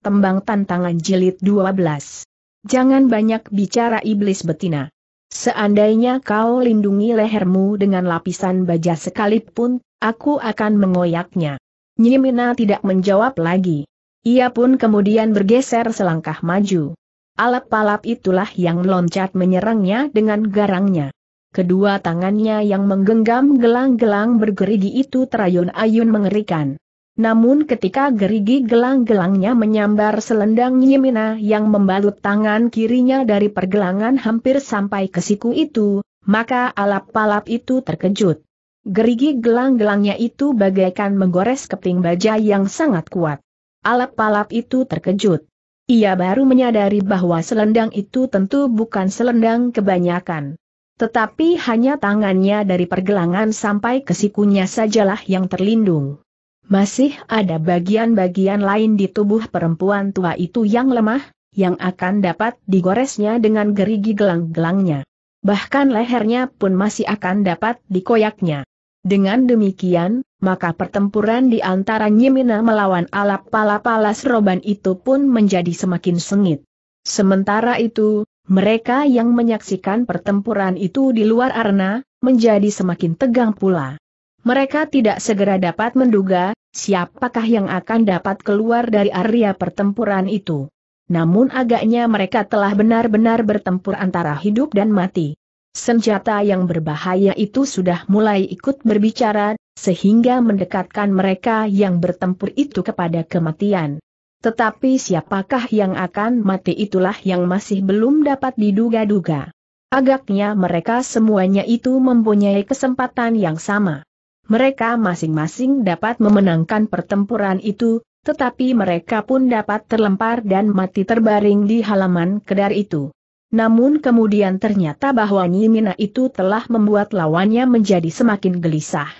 tembang tantangan jilid 12. Jangan banyak bicara iblis betina. Seandainya kau lindungi lehermu dengan lapisan baja sekalipun, aku akan mengoyaknya. Nyimina tidak menjawab lagi. Ia pun kemudian bergeser selangkah maju. Alap-alap itulah yang loncat menyerangnya dengan garangnya. Kedua tangannya yang menggenggam gelang-gelang bergerigi itu terayun-ayun mengerikan. Namun ketika gerigi gelang-gelangnya menyambar selendang Yimina yang membalut tangan kirinya dari pergelangan hampir sampai ke siku itu, maka alap-alap itu terkejut. Gerigi gelang-gelangnya itu bagaikan menggores keping baja yang sangat kuat. Alap-alap itu terkejut. Ia baru menyadari bahwa selendang itu tentu bukan selendang kebanyakan tetapi hanya tangannya dari pergelangan sampai ke sikunya sajalah yang terlindung. Masih ada bagian-bagian lain di tubuh perempuan tua itu yang lemah, yang akan dapat digoresnya dengan gerigi gelang-gelangnya. Bahkan lehernya pun masih akan dapat dikoyaknya. Dengan demikian, maka pertempuran di antara Nyimina melawan alap pala palas roban itu pun menjadi semakin sengit. Sementara itu, mereka yang menyaksikan pertempuran itu di luar arena, menjadi semakin tegang pula. Mereka tidak segera dapat menduga, siapakah yang akan dapat keluar dari area pertempuran itu. Namun agaknya mereka telah benar-benar bertempur antara hidup dan mati. Senjata yang berbahaya itu sudah mulai ikut berbicara, sehingga mendekatkan mereka yang bertempur itu kepada kematian. Tetapi siapakah yang akan mati itulah yang masih belum dapat diduga-duga. Agaknya mereka semuanya itu mempunyai kesempatan yang sama. Mereka masing-masing dapat memenangkan pertempuran itu, tetapi mereka pun dapat terlempar dan mati terbaring di halaman kedar itu. Namun kemudian ternyata bahwa Nyimina itu telah membuat lawannya menjadi semakin gelisah.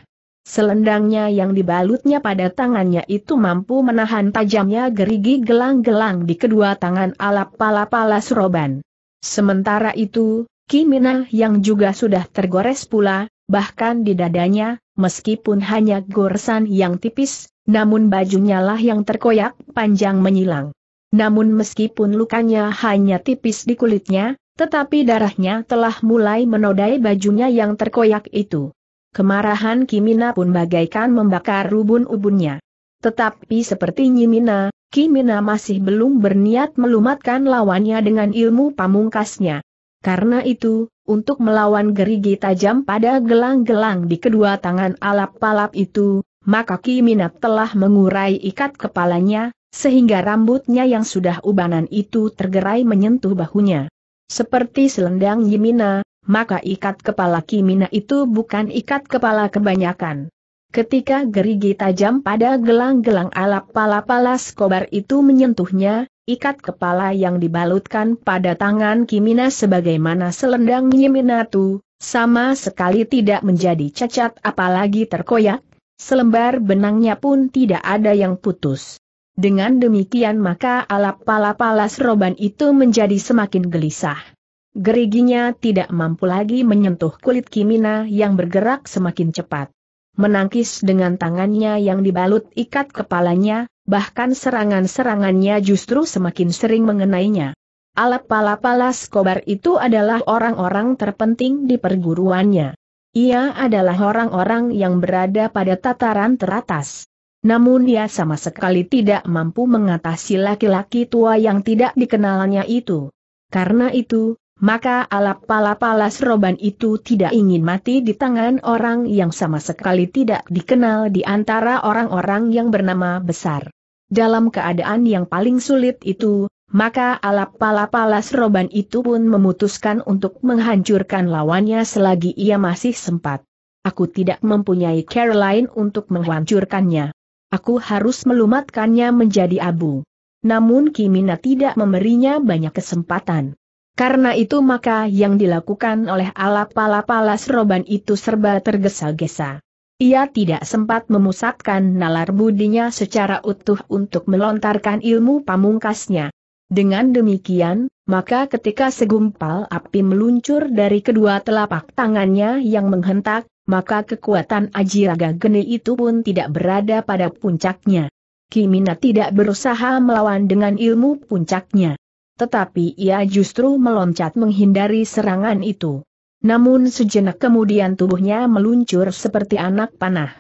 Selendangnya yang dibalutnya pada tangannya itu mampu menahan tajamnya gerigi gelang-gelang di kedua tangan alap pala palas roban. Sementara itu, Kimina yang juga sudah tergores pula, bahkan di dadanya, meskipun hanya goresan yang tipis, namun bajunya lah yang terkoyak panjang menyilang. Namun meskipun lukanya hanya tipis di kulitnya, tetapi darahnya telah mulai menodai bajunya yang terkoyak itu. Kemarahan Kimina pun bagaikan membakar ubun-ubunnya. Tetapi seperti Nyimina, Kimina masih belum berniat melumatkan lawannya dengan ilmu pamungkasnya. Karena itu, untuk melawan gerigi tajam pada gelang-gelang di kedua tangan alap-alap itu, maka Kimina telah mengurai ikat kepalanya, sehingga rambutnya yang sudah ubanan itu tergerai menyentuh bahunya. Seperti selendang Yimina, maka ikat kepala Kimina itu bukan ikat kepala kebanyakan. Ketika gerigi tajam pada gelang-gelang alap pala-pala skobar itu menyentuhnya, ikat kepala yang dibalutkan pada tangan Kimina sebagaimana selendang Yiminatu, sama sekali tidak menjadi cacat apalagi terkoyak, selembar benangnya pun tidak ada yang putus. Dengan demikian maka alap pala-palas roban itu menjadi semakin gelisah. Geriginya tidak mampu lagi menyentuh kulit Kimina yang bergerak semakin cepat. Menangkis dengan tangannya yang dibalut ikat kepalanya, bahkan serangan-serangannya justru semakin sering mengenainya. Alap-pala Kobar itu adalah orang-orang terpenting di perguruannya. Ia adalah orang-orang yang berada pada tataran teratas. Namun ia sama sekali tidak mampu mengatasi laki-laki tua yang tidak dikenalnya itu. Karena itu, maka alap pala palas roban itu tidak ingin mati di tangan orang yang sama sekali tidak dikenal di antara orang-orang yang bernama besar. Dalam keadaan yang paling sulit itu, maka alap pala palas roban itu pun memutuskan untuk menghancurkan lawannya selagi ia masih sempat. Aku tidak mempunyai cara lain untuk menghancurkannya. Aku harus melumatkannya menjadi abu. Namun Kimina tidak memberinya banyak kesempatan. Karena itu maka yang dilakukan oleh alap-alapalas roban itu serba tergesa-gesa. Ia tidak sempat memusatkan nalar budinya secara utuh untuk melontarkan ilmu pamungkasnya. Dengan demikian, maka ketika segumpal api meluncur dari kedua telapak tangannya yang menghentak, maka kekuatan Ajiraga Geni itu pun tidak berada pada puncaknya. Kimina tidak berusaha melawan dengan ilmu puncaknya. Tetapi ia justru meloncat menghindari serangan itu. Namun sejenak kemudian tubuhnya meluncur seperti anak panah.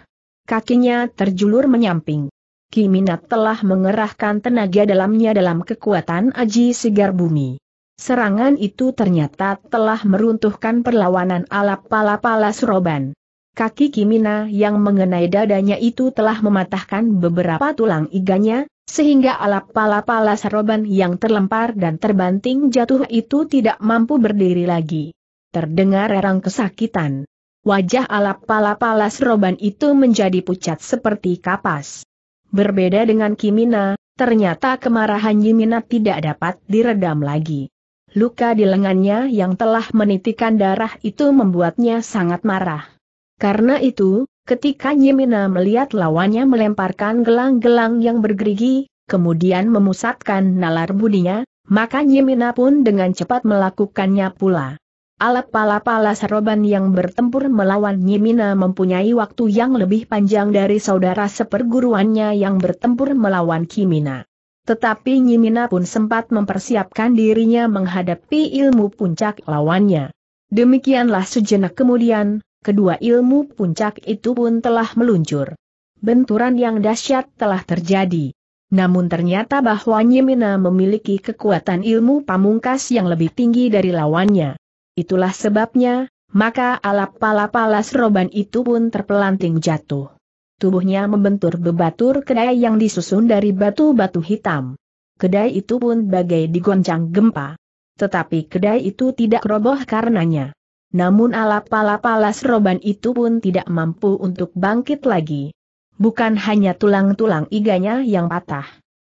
Kakinya terjulur menyamping. Kimina telah mengerahkan tenaga dalamnya dalam kekuatan aji segar bumi. Serangan itu ternyata telah meruntuhkan perlawanan alap pala-pala Suroban. Kaki Kimina yang mengenai dadanya itu telah mematahkan beberapa tulang iganya, sehingga alap pala-pala saroban yang terlempar dan terbanting jatuh itu tidak mampu berdiri lagi. Terdengar erang kesakitan. Wajah alap pala-pala saroban itu menjadi pucat seperti kapas. Berbeda dengan Kimina, ternyata kemarahan Yimina tidak dapat diredam lagi. Luka di lengannya yang telah menitikan darah itu membuatnya sangat marah. Karena itu, ketika Nyimina melihat lawannya melemparkan gelang-gelang yang bergerigi, kemudian memusatkan nalar budinya, maka Nyimina pun dengan cepat melakukannya pula. Alat pala-pala saroban yang bertempur melawan Nyimina mempunyai waktu yang lebih panjang dari saudara seperguruannya yang bertempur melawan Kimina. Tetapi Nyimina pun sempat mempersiapkan dirinya menghadapi ilmu puncak lawannya. Demikianlah sejenak kemudian, kedua ilmu puncak itu pun telah meluncur. Benturan yang dahsyat telah terjadi. Namun ternyata bahwa Nyimina memiliki kekuatan ilmu pamungkas yang lebih tinggi dari lawannya. Itulah sebabnya, maka alap pala-pala seroban itu pun terpelanting jatuh. Tubuhnya membentur bebatur kedai yang disusun dari batu-batu hitam. Kedai itu pun bagai digoncang gempa. Tetapi kedai itu tidak roboh karenanya. Namun alap-pala roban itu pun tidak mampu untuk bangkit lagi. Bukan hanya tulang-tulang iganya yang patah.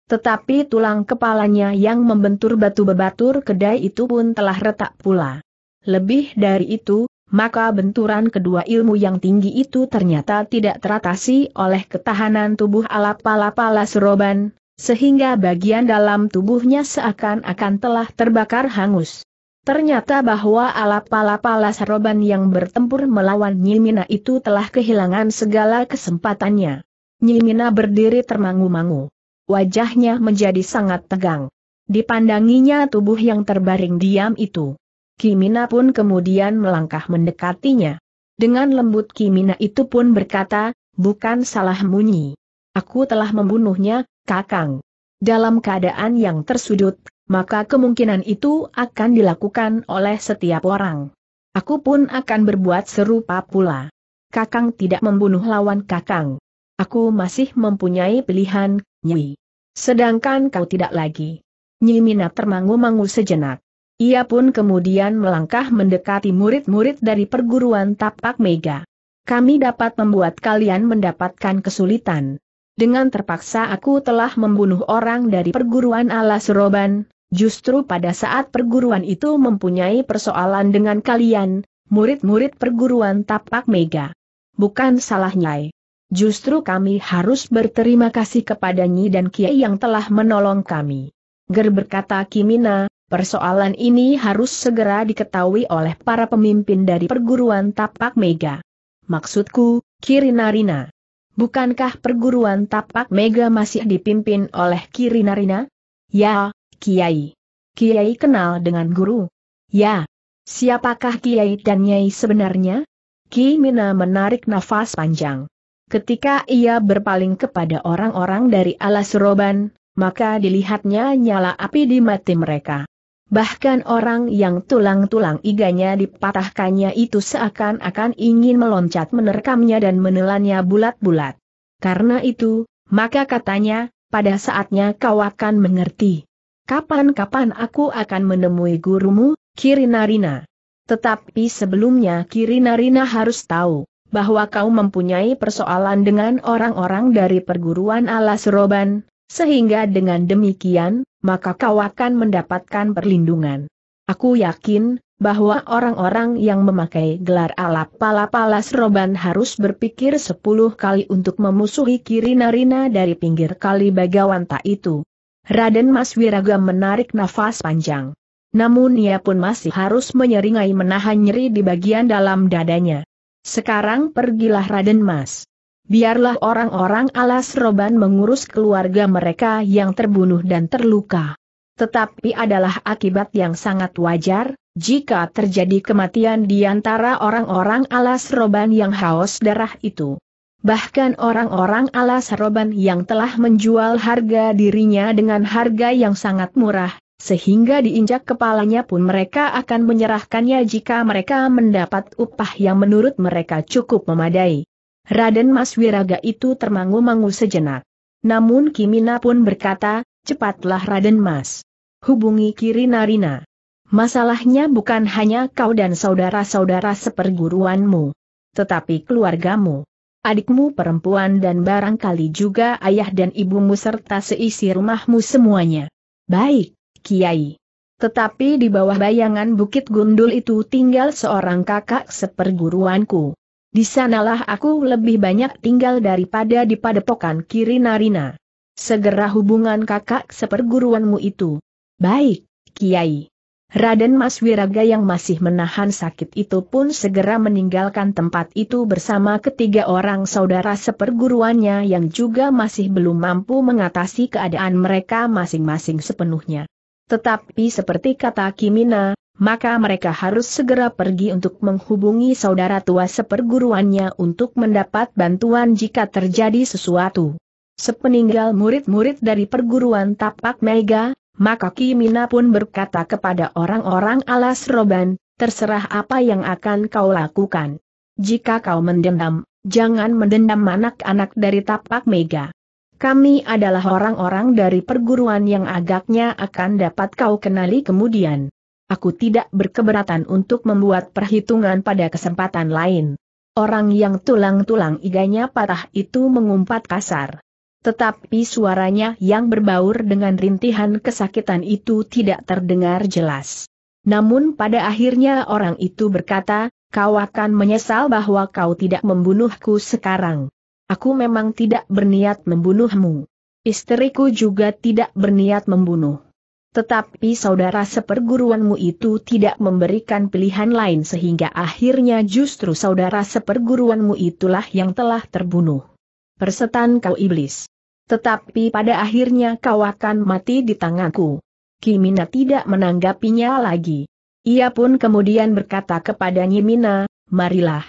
Tetapi tulang kepalanya yang membentur batu bebatur kedai itu pun telah retak pula. Lebih dari itu, maka benturan kedua ilmu yang tinggi itu ternyata tidak teratasi oleh ketahanan tubuh alap-pala roban, sehingga bagian dalam tubuhnya seakan-akan telah terbakar hangus. Ternyata bahwa alap pala-pala saroban yang bertempur melawan Nyimina itu telah kehilangan segala kesempatannya. Nyimina berdiri termangu-mangu. Wajahnya menjadi sangat tegang. Dipandanginya tubuh yang terbaring diam itu. Kimina pun kemudian melangkah mendekatinya. Dengan lembut Kimina itu pun berkata, bukan salah munyi. Aku telah membunuhnya, Kakang. Dalam keadaan yang tersudut, maka kemungkinan itu akan dilakukan oleh setiap orang. Aku pun akan berbuat serupa pula. Kakang tidak membunuh lawan Kakang. Aku masih mempunyai pilihan, Nyi. Sedangkan kau tidak lagi. Nyi Mina termangu-mangu sejenak. Ia pun kemudian melangkah mendekati murid-murid dari perguruan Tapak Mega. Kami dapat membuat kalian mendapatkan kesulitan. Dengan terpaksa aku telah membunuh orang dari perguruan alas roban, Justru pada saat perguruan itu mempunyai persoalan dengan kalian, murid-murid perguruan tapak mega. Bukan salah Nyai. Justru kami harus berterima kasih kepada Nyi dan Kiai yang telah menolong kami. Ger berkata Kimina, persoalan ini harus segera diketahui oleh para pemimpin dari perguruan tapak mega. Maksudku, Kirinarina. Bukankah perguruan tapak mega masih dipimpin oleh Kirinarina? Ya, Kiai. Kiai kenal dengan guru. Ya. Siapakah Kiai dan Nyai sebenarnya? Ki Mina menarik nafas panjang. Ketika ia berpaling kepada orang-orang dari alas roban, maka dilihatnya nyala api di mati mereka. Bahkan orang yang tulang-tulang iganya dipatahkannya itu seakan-akan ingin meloncat menerkamnya dan menelannya bulat-bulat. Karena itu, maka katanya, pada saatnya kau akan mengerti. Kapan-kapan aku akan menemui gurumu, Kirinarina. Tetapi sebelumnya Kirinarina harus tahu, bahwa kau mempunyai persoalan dengan orang-orang dari perguruan alas roban, sehingga dengan demikian, maka kau akan mendapatkan perlindungan. Aku yakin, bahwa orang-orang yang memakai gelar alap pala-palas roban harus berpikir sepuluh kali untuk memusuhi Kirinarina dari pinggir kali Bagawanta itu. Raden Mas Wiragam menarik nafas panjang. Namun ia pun masih harus menyeringai menahan nyeri di bagian dalam dadanya. Sekarang pergilah Raden Mas. biarlah orang-orang alas roban mengurus keluarga mereka yang terbunuh dan terluka. Tetapi adalah akibat yang sangat wajar, jika terjadi kematian di antara orang-orang alas roban yang haus darah itu. Bahkan orang-orang alas roban yang telah menjual harga dirinya dengan harga yang sangat murah, sehingga diinjak kepalanya pun mereka akan menyerahkannya jika mereka mendapat upah yang menurut mereka cukup memadai. Raden Mas Wiraga itu termangu-mangu sejenak. Namun Kimina pun berkata, cepatlah Raden Mas. Hubungi Kiri Narina. Masalahnya bukan hanya kau dan saudara-saudara seperguruanmu. Tetapi keluargamu. Adikmu perempuan dan barangkali juga ayah dan ibumu serta seisi rumahmu semuanya. Baik, Kiai. Tetapi di bawah bayangan Bukit Gundul itu tinggal seorang kakak seperguruanku. Di sanalah aku lebih banyak tinggal daripada di padepokan Kiri Narina. Segera hubungan kakak seperguruanmu itu. Baik, Kiai. Raden Mas Wiraga yang masih menahan sakit itu pun segera meninggalkan tempat itu bersama ketiga orang saudara seperguruannya yang juga masih belum mampu mengatasi keadaan mereka masing-masing sepenuhnya. Tetapi seperti kata Kimina, maka mereka harus segera pergi untuk menghubungi saudara tua seperguruannya untuk mendapat bantuan jika terjadi sesuatu. Sepeninggal murid-murid dari perguruan Tapak Mega, maka Kimina pun berkata kepada orang-orang alas roban, terserah apa yang akan kau lakukan. Jika kau mendendam, jangan mendendam anak-anak dari tapak mega. Kami adalah orang-orang dari perguruan yang agaknya akan dapat kau kenali kemudian. Aku tidak berkeberatan untuk membuat perhitungan pada kesempatan lain. Orang yang tulang-tulang iganya patah itu mengumpat kasar tetapi suaranya yang berbaur dengan rintihan kesakitan itu tidak terdengar jelas. Namun pada akhirnya orang itu berkata, kau akan menyesal bahwa kau tidak membunuhku sekarang. Aku memang tidak berniat membunuhmu. Istriku juga tidak berniat membunuh. Tetapi saudara seperguruanmu itu tidak memberikan pilihan lain sehingga akhirnya justru saudara seperguruanmu itulah yang telah terbunuh. Persetan kau iblis. Tetapi pada akhirnya kau akan mati di tanganku. Kimina tidak menanggapinya lagi. Ia pun kemudian berkata kepada Nyimina, marilah.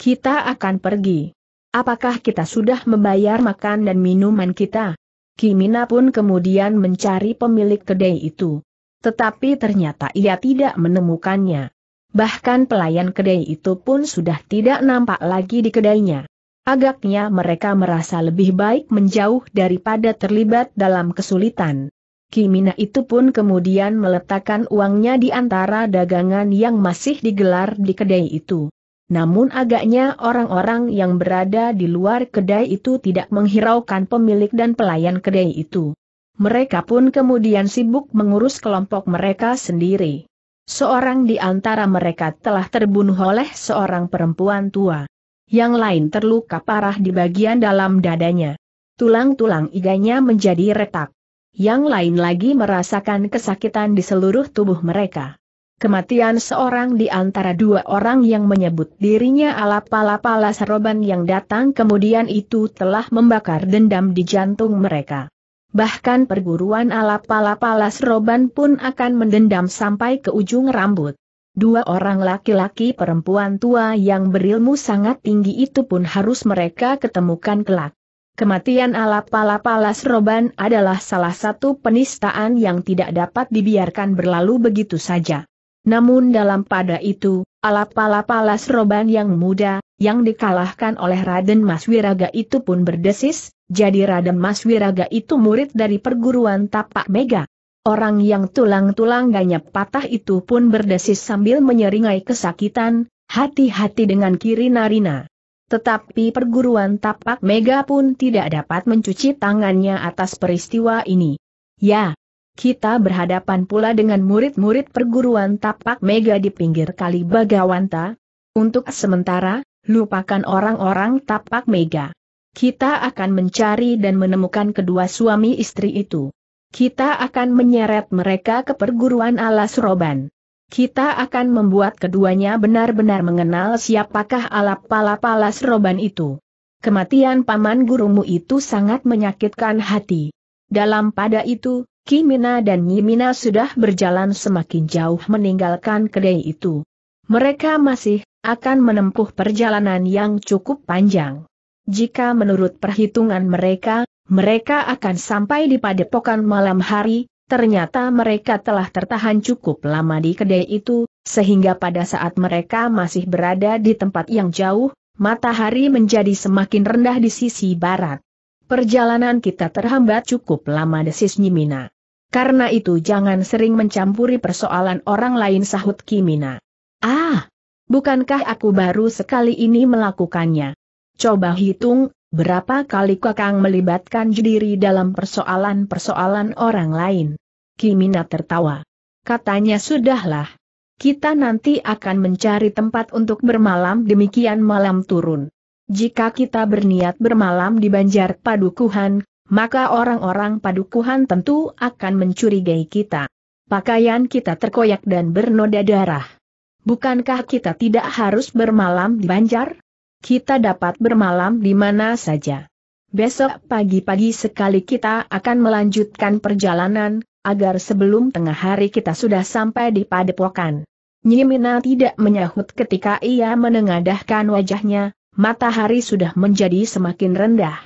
Kita akan pergi. Apakah kita sudah membayar makan dan minuman kita? Kimina pun kemudian mencari pemilik kedai itu. Tetapi ternyata ia tidak menemukannya. Bahkan pelayan kedai itu pun sudah tidak nampak lagi di kedainya. Agaknya mereka merasa lebih baik menjauh daripada terlibat dalam kesulitan. Kimina itu pun kemudian meletakkan uangnya di antara dagangan yang masih digelar di kedai itu. Namun agaknya orang-orang yang berada di luar kedai itu tidak menghiraukan pemilik dan pelayan kedai itu. Mereka pun kemudian sibuk mengurus kelompok mereka sendiri. Seorang di antara mereka telah terbunuh oleh seorang perempuan tua yang lain terluka parah di bagian dalam dadanya. Tulang-tulang iganya menjadi retak. Yang lain lagi merasakan kesakitan di seluruh tubuh mereka. Kematian seorang di antara dua orang yang menyebut dirinya alap-alap seroban yang datang kemudian itu telah membakar dendam di jantung mereka. Bahkan perguruan alap-alap seroban pun akan mendendam sampai ke ujung rambut. Dua orang laki-laki perempuan tua yang berilmu sangat tinggi itu pun harus mereka ketemukan kelak. Kematian alap-alap roban adalah salah satu penistaan yang tidak dapat dibiarkan berlalu begitu saja. Namun dalam pada itu, alap-alap roban yang muda, yang dikalahkan oleh Raden Mas Wiraga itu pun berdesis, jadi Raden Mas Wiraga itu murid dari perguruan Tapak Mega. Orang yang tulang-tulangannya patah itu pun berdesis sambil menyeringai kesakitan, hati-hati dengan kiri narina. Tetapi perguruan tapak mega pun tidak dapat mencuci tangannya atas peristiwa ini. Ya, kita berhadapan pula dengan murid-murid perguruan tapak mega di pinggir kali Bagawanta. Untuk sementara, lupakan orang-orang tapak mega. Kita akan mencari dan menemukan kedua suami istri itu. Kita akan menyeret mereka ke perguruan alas roban. Kita akan membuat keduanya benar-benar mengenal siapakah alap-alap alas roban itu. Kematian paman gurumu itu sangat menyakitkan hati. Dalam pada itu, Kimina dan Nyimina sudah berjalan semakin jauh meninggalkan kedai itu. Mereka masih akan menempuh perjalanan yang cukup panjang. Jika menurut perhitungan mereka, mereka akan sampai di padepokan malam hari, ternyata mereka telah tertahan cukup lama di kedai itu, sehingga pada saat mereka masih berada di tempat yang jauh, matahari menjadi semakin rendah di sisi barat. Perjalanan kita terhambat cukup lama desis Nyimina. Karena itu jangan sering mencampuri persoalan orang lain sahut Kimina. Ah, bukankah aku baru sekali ini melakukannya? Coba hitung, berapa kali kakang melibatkan diri dalam persoalan-persoalan orang lain? Kimina tertawa. Katanya sudahlah. Kita nanti akan mencari tempat untuk bermalam demikian malam turun. Jika kita berniat bermalam di Banjar Padukuhan, maka orang-orang padukuhan tentu akan mencurigai kita. Pakaian kita terkoyak dan bernoda darah. Bukankah kita tidak harus bermalam di Banjar? Kita dapat bermalam di mana saja. Besok pagi-pagi sekali kita akan melanjutkan perjalanan, agar sebelum tengah hari kita sudah sampai di padepokan. Nyimina tidak menyahut ketika ia menengadahkan wajahnya, matahari sudah menjadi semakin rendah.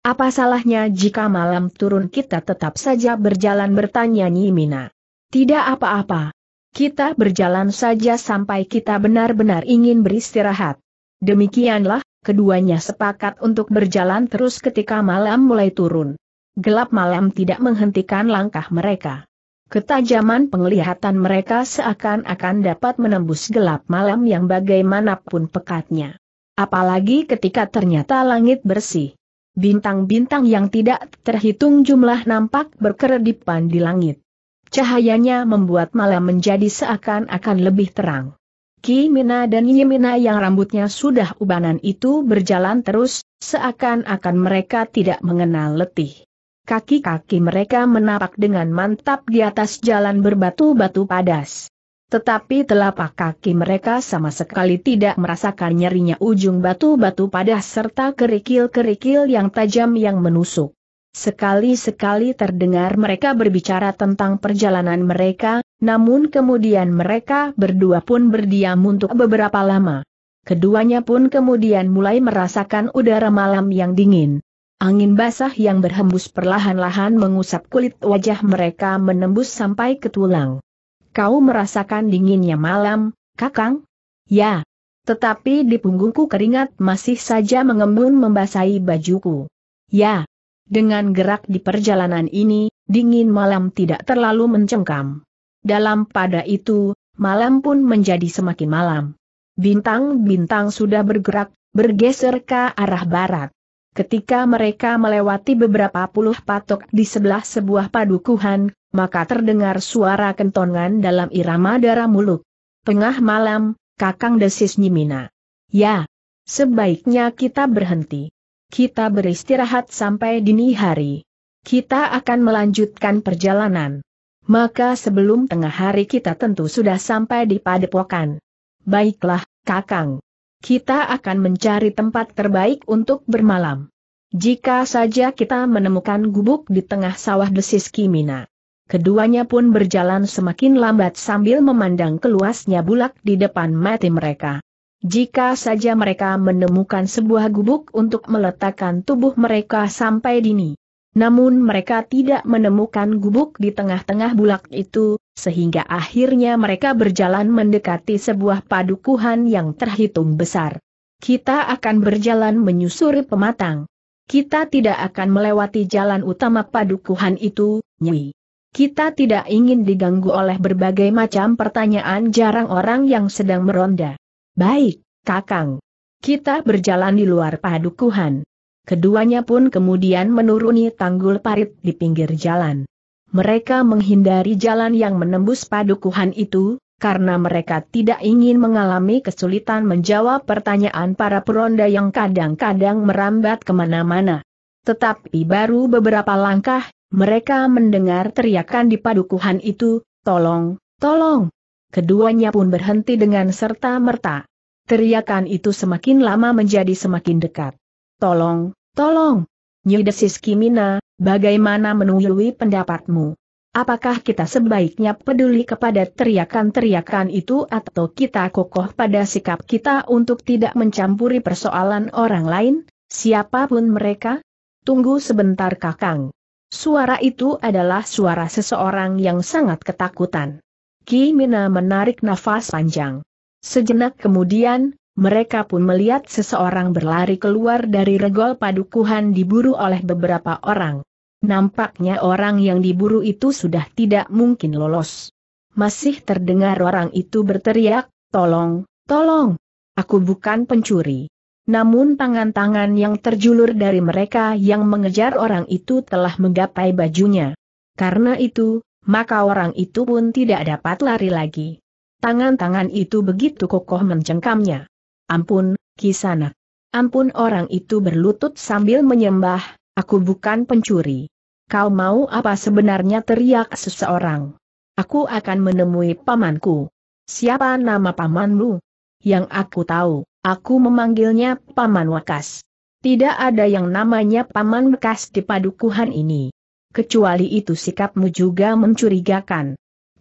Apa salahnya jika malam turun kita tetap saja berjalan bertanya Nyimina. Tidak apa-apa. Kita berjalan saja sampai kita benar-benar ingin beristirahat. Demikianlah, keduanya sepakat untuk berjalan terus ketika malam mulai turun. Gelap malam tidak menghentikan langkah mereka. Ketajaman penglihatan mereka seakan-akan dapat menembus gelap malam yang bagaimanapun pekatnya. Apalagi ketika ternyata langit bersih. Bintang-bintang yang tidak terhitung jumlah nampak berkeredipan di langit. Cahayanya membuat malam menjadi seakan-akan lebih terang. Ki Mina dan Yimina yang rambutnya sudah ubanan itu berjalan terus, seakan-akan mereka tidak mengenal letih. Kaki-kaki mereka menapak dengan mantap di atas jalan berbatu-batu padas tetapi telapak kaki mereka sama sekali tidak merasakan nyerinya ujung batu-batu padas serta kerikil-kerikil yang tajam yang menusuk. Sekali-sekali terdengar mereka berbicara tentang perjalanan mereka, namun kemudian mereka berdua pun berdiam untuk beberapa lama. Keduanya pun kemudian mulai merasakan udara malam yang dingin. Angin basah yang berhembus perlahan-lahan mengusap kulit wajah mereka menembus sampai ke tulang. Kau merasakan dinginnya malam, Kakang? Ya. Tetapi di punggungku keringat masih saja mengembun membasahi bajuku. Ya. Dengan gerak di perjalanan ini, dingin malam tidak terlalu mencengkam. Dalam pada itu, malam pun menjadi semakin malam. Bintang-bintang sudah bergerak, bergeser ke arah barat. Ketika mereka melewati beberapa puluh patok di sebelah sebuah padukuhan, maka terdengar suara kentongan dalam irama darah muluk. Tengah malam, Kakang desis Nyimina. Ya, sebaiknya kita berhenti. Kita beristirahat sampai dini hari. Kita akan melanjutkan perjalanan. Maka sebelum tengah hari kita tentu sudah sampai di padepokan. Baiklah, Kakang. Kita akan mencari tempat terbaik untuk bermalam. Jika saja kita menemukan gubuk di tengah sawah desis Kimina. Keduanya pun berjalan semakin lambat sambil memandang keluasnya bulak di depan mati mereka. Jika saja mereka menemukan sebuah gubuk untuk meletakkan tubuh mereka sampai dini. Namun mereka tidak menemukan gubuk di tengah-tengah bulak itu, sehingga akhirnya mereka berjalan mendekati sebuah padukuhan yang terhitung besar. Kita akan berjalan menyusuri pematang. Kita tidak akan melewati jalan utama padukuhan itu, Nyi. Kita tidak ingin diganggu oleh berbagai macam pertanyaan jarang orang yang sedang meronda. Baik, Kakang. Kita berjalan di luar padukuhan. Keduanya pun kemudian menuruni tanggul parit di pinggir jalan. Mereka menghindari jalan yang menembus padukuhan itu, karena mereka tidak ingin mengalami kesulitan menjawab pertanyaan para peronda yang kadang-kadang merambat ke mana-mana. Tetapi baru beberapa langkah, mereka mendengar teriakan di padukuhan itu, tolong, tolong. Keduanya pun berhenti dengan serta-merta. Teriakan itu semakin lama menjadi semakin dekat. tolong, tolong. Nyudesis Kimina, bagaimana menului pendapatmu? Apakah kita sebaiknya peduli kepada teriakan-teriakan itu atau kita kokoh pada sikap kita untuk tidak mencampuri persoalan orang lain, siapa pun mereka? Tunggu sebentar kakang. Suara itu adalah suara seseorang yang sangat ketakutan. Kimina menarik nafas panjang. Sejenak kemudian, mereka pun melihat seseorang berlari keluar dari regol padukuhan diburu oleh beberapa orang. Nampaknya orang yang diburu itu sudah tidak mungkin lolos. Masih terdengar orang itu berteriak, tolong, tolong, aku bukan pencuri. Namun tangan-tangan yang terjulur dari mereka yang mengejar orang itu telah menggapai bajunya. Karena itu, maka orang itu pun tidak dapat lari lagi. Tangan-tangan itu begitu kokoh mencengkamnya. Ampun, Kisanak. Ampun orang itu berlutut sambil menyembah, aku bukan pencuri. Kau mau apa sebenarnya teriak seseorang. Aku akan menemui pamanku. Siapa nama pamanmu? Yang aku tahu, aku memanggilnya Paman Wakas. Tidak ada yang namanya Paman Wakas di padukuhan ini. Kecuali itu sikapmu juga mencurigakan.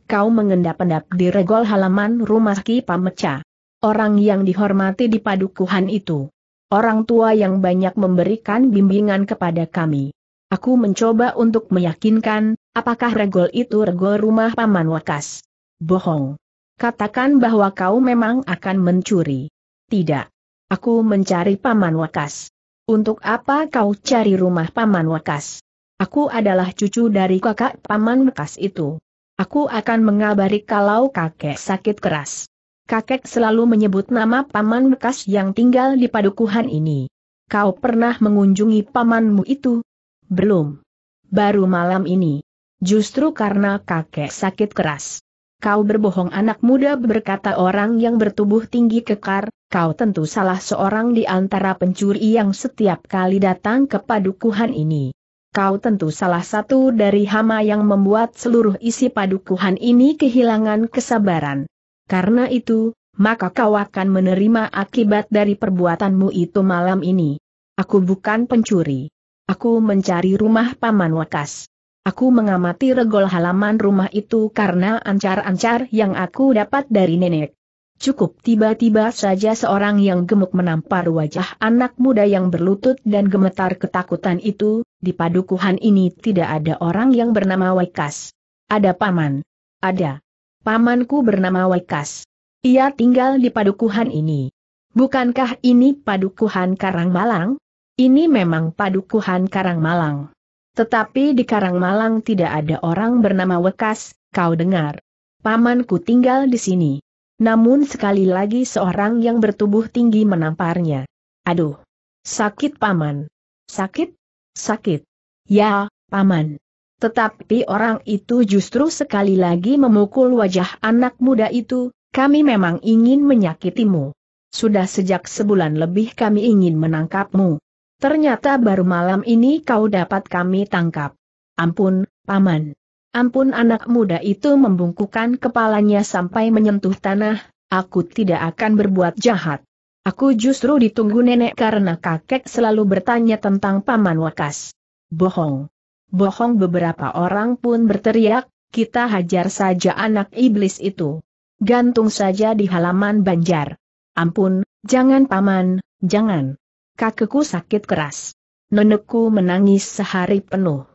Kau mengendap-endap di regol halaman rumah Ki Pameca. Orang yang dihormati di padukuhan itu. Orang tua yang banyak memberikan bimbingan kepada kami. Aku mencoba untuk meyakinkan, apakah regol itu regol rumah Paman Wakas. Bohong. Katakan bahwa kau memang akan mencuri. Tidak. Aku mencari Paman Wakas. Untuk apa kau cari rumah Paman Wakas? Aku adalah cucu dari kakak Paman Wakas itu. Aku akan mengabari kalau kakek sakit keras kakek selalu menyebut nama paman bekas yang tinggal di padukuhan ini. Kau pernah mengunjungi pamanmu itu? Belum. Baru malam ini. Justru karena kakek sakit keras. Kau berbohong anak muda berkata orang yang bertubuh tinggi kekar, kau tentu salah seorang di antara pencuri yang setiap kali datang ke padukuhan ini. Kau tentu salah satu dari hama yang membuat seluruh isi padukuhan ini kehilangan kesabaran. Karena itu, maka kau akan menerima akibat dari perbuatanmu itu malam ini. Aku bukan pencuri. Aku mencari rumah Paman Wakas. Aku mengamati regol halaman rumah itu karena ancar-ancar yang aku dapat dari nenek. Cukup tiba-tiba saja seorang yang gemuk menampar wajah anak muda yang berlutut dan gemetar ketakutan itu, di padukuhan ini tidak ada orang yang bernama Wakas. Ada paman. Ada. Pamanku bernama Wekas. Ia tinggal di padukuhan ini. Bukankah ini padukuhan Karangmalang? Ini memang padukuhan Karangmalang. Tetapi di Karangmalang tidak ada orang bernama Wekas, kau dengar. Pamanku tinggal di sini. Namun sekali lagi seorang yang bertubuh tinggi menamparnya. Aduh. Sakit paman. Sakit? Sakit. Ya, paman. Tetapi orang itu justru sekali lagi memukul wajah anak muda itu, kami memang ingin menyakitimu. Sudah sejak sebulan lebih kami ingin menangkapmu. Ternyata baru malam ini kau dapat kami tangkap. Ampun, paman. Ampun anak muda itu membungkukan kepalanya sampai menyentuh tanah, aku tidak akan berbuat jahat. Aku justru ditunggu nenek karena kakek selalu bertanya tentang paman wakas. Bohong bohong beberapa orang pun berteriak, kita hajar saja anak iblis itu. Gantung saja di halaman banjar. Ampun, jangan paman, jangan. Kakekku sakit keras. Nenekku menangis sehari penuh.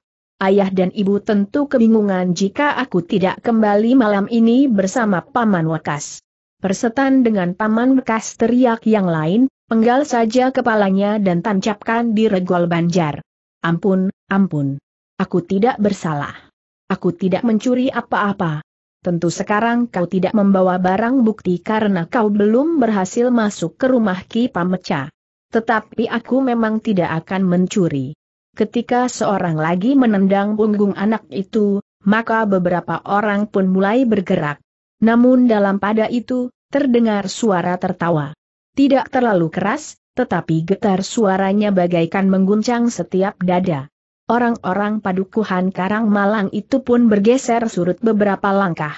Ayah dan ibu tentu kebingungan jika aku tidak kembali malam ini bersama Paman Wakas. Persetan dengan Paman Wakas teriak yang lain, penggal saja kepalanya dan tancapkan di regol banjar. Ampun, ampun. Aku tidak bersalah. Aku tidak mencuri apa-apa. Tentu sekarang kau tidak membawa barang bukti karena kau belum berhasil masuk ke rumah Ki Pameca. Tetapi aku memang tidak akan mencuri. Ketika seorang lagi menendang punggung anak itu, maka beberapa orang pun mulai bergerak. Namun dalam pada itu, terdengar suara tertawa. Tidak terlalu keras, tetapi getar suaranya bagaikan mengguncang setiap dada. Orang-orang padukuhan Karang Malang itu pun bergeser surut beberapa langkah.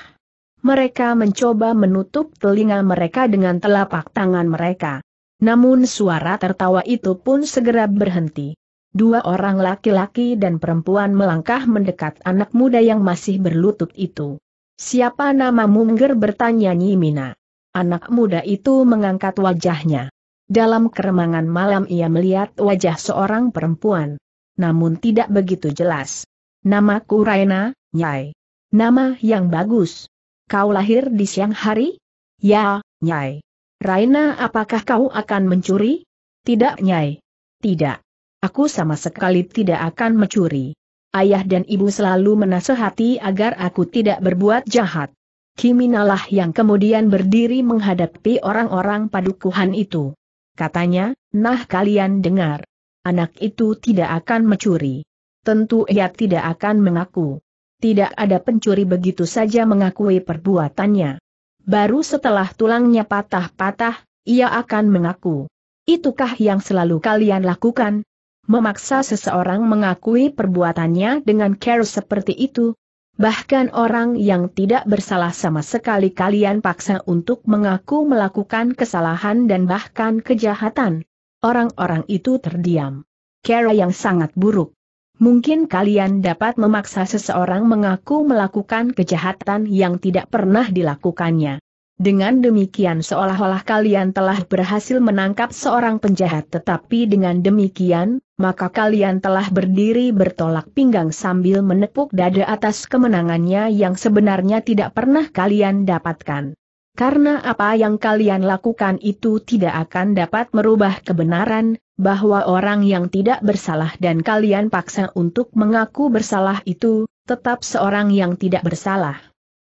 Mereka mencoba menutup telinga mereka dengan telapak tangan mereka. Namun suara tertawa itu pun segera berhenti. Dua orang laki-laki dan perempuan melangkah mendekat anak muda yang masih berlutut itu. Siapa namamu Mengger bertanya Nyimina. Anak muda itu mengangkat wajahnya. Dalam keremangan malam ia melihat wajah seorang perempuan. Namun tidak begitu jelas. Namaku Raina, Nyai. Nama yang bagus. Kau lahir di siang hari? Ya, Nyai. Raina apakah kau akan mencuri? Tidak Nyai. Tidak. Aku sama sekali tidak akan mencuri. Ayah dan ibu selalu menasehati agar aku tidak berbuat jahat. Kiminalah yang kemudian berdiri menghadapi orang-orang padukuhan itu. Katanya, nah kalian dengar. Anak itu tidak akan mencuri. Tentu ia tidak akan mengaku. Tidak ada pencuri begitu saja mengakui perbuatannya. Baru setelah tulangnya patah-patah, ia akan mengaku. Itukah yang selalu kalian lakukan? Memaksa seseorang mengakui perbuatannya dengan care seperti itu. Bahkan orang yang tidak bersalah sama sekali kalian paksa untuk mengaku melakukan kesalahan dan bahkan kejahatan. Orang-orang itu terdiam. Cara yang sangat buruk. Mungkin kalian dapat memaksa seseorang mengaku melakukan kejahatan yang tidak pernah dilakukannya. Dengan demikian seolah-olah kalian telah berhasil menangkap seorang penjahat tetapi dengan demikian, maka kalian telah berdiri bertolak pinggang sambil menepuk dada atas kemenangannya yang sebenarnya tidak pernah kalian dapatkan. Karena apa yang kalian lakukan itu tidak akan dapat merubah kebenaran, bahwa orang yang tidak bersalah dan kalian paksa untuk mengaku bersalah itu, tetap seorang yang tidak bersalah.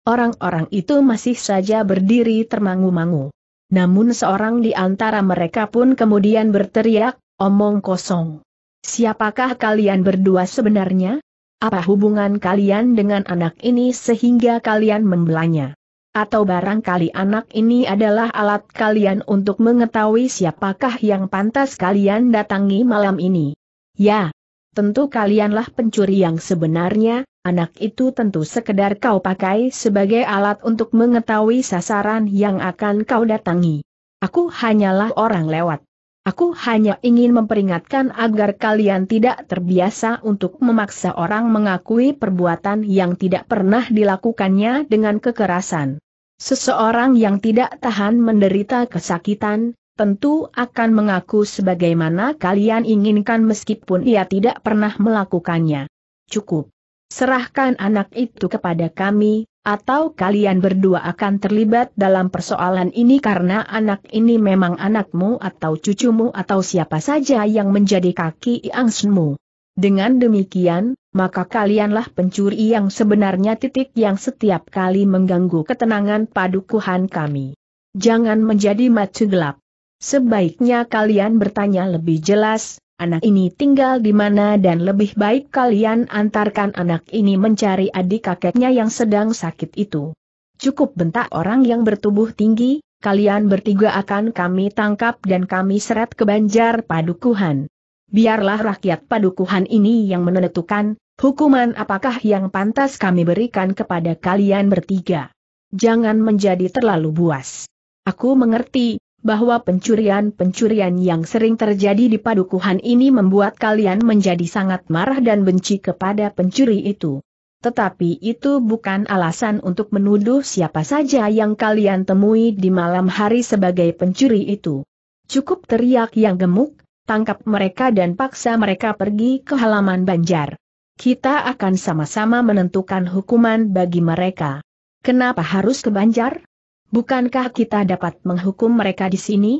Orang-orang itu masih saja berdiri termangu-mangu. Namun seorang di antara mereka pun kemudian berteriak, omong kosong. Siapakah kalian berdua sebenarnya? Apa hubungan kalian dengan anak ini sehingga kalian membelanya? Atau barangkali anak ini adalah alat kalian untuk mengetahui siapakah yang pantas kalian datangi malam ini. Ya, tentu kalianlah pencuri yang sebenarnya, anak itu tentu sekedar kau pakai sebagai alat untuk mengetahui sasaran yang akan kau datangi. Aku hanyalah orang lewat. Aku hanya ingin memperingatkan agar kalian tidak terbiasa untuk memaksa orang mengakui perbuatan yang tidak pernah dilakukannya dengan kekerasan. Seseorang yang tidak tahan menderita kesakitan, tentu akan mengaku sebagaimana kalian inginkan meskipun ia tidak pernah melakukannya. Cukup. Serahkan anak itu kepada kami, atau kalian berdua akan terlibat dalam persoalan ini karena anak ini memang anakmu atau cucumu atau siapa saja yang menjadi kaki angsmu. Dengan demikian, maka kalianlah pencuri yang sebenarnya titik yang setiap kali mengganggu ketenangan padukuhan kami. Jangan menjadi mata gelap. Sebaiknya kalian bertanya lebih jelas, anak ini tinggal di mana dan lebih baik kalian antarkan anak ini mencari adik kakeknya yang sedang sakit itu. Cukup bentak orang yang bertubuh tinggi, kalian bertiga akan kami tangkap dan kami seret ke Banjar Padukuhan. Biarlah rakyat Padukuhan ini yang menentukan, hukuman apakah yang pantas kami berikan kepada kalian bertiga. Jangan menjadi terlalu buas. Aku mengerti, bahwa pencurian-pencurian yang sering terjadi di padukuhan ini membuat kalian menjadi sangat marah dan benci kepada pencuri itu. Tetapi itu bukan alasan untuk menuduh siapa saja yang kalian temui di malam hari sebagai pencuri itu. Cukup teriak yang gemuk, tangkap mereka dan paksa mereka pergi ke halaman Banjar. Kita akan sama-sama menentukan hukuman bagi mereka. Kenapa harus ke Banjar? Bukankah kita dapat menghukum mereka di sini?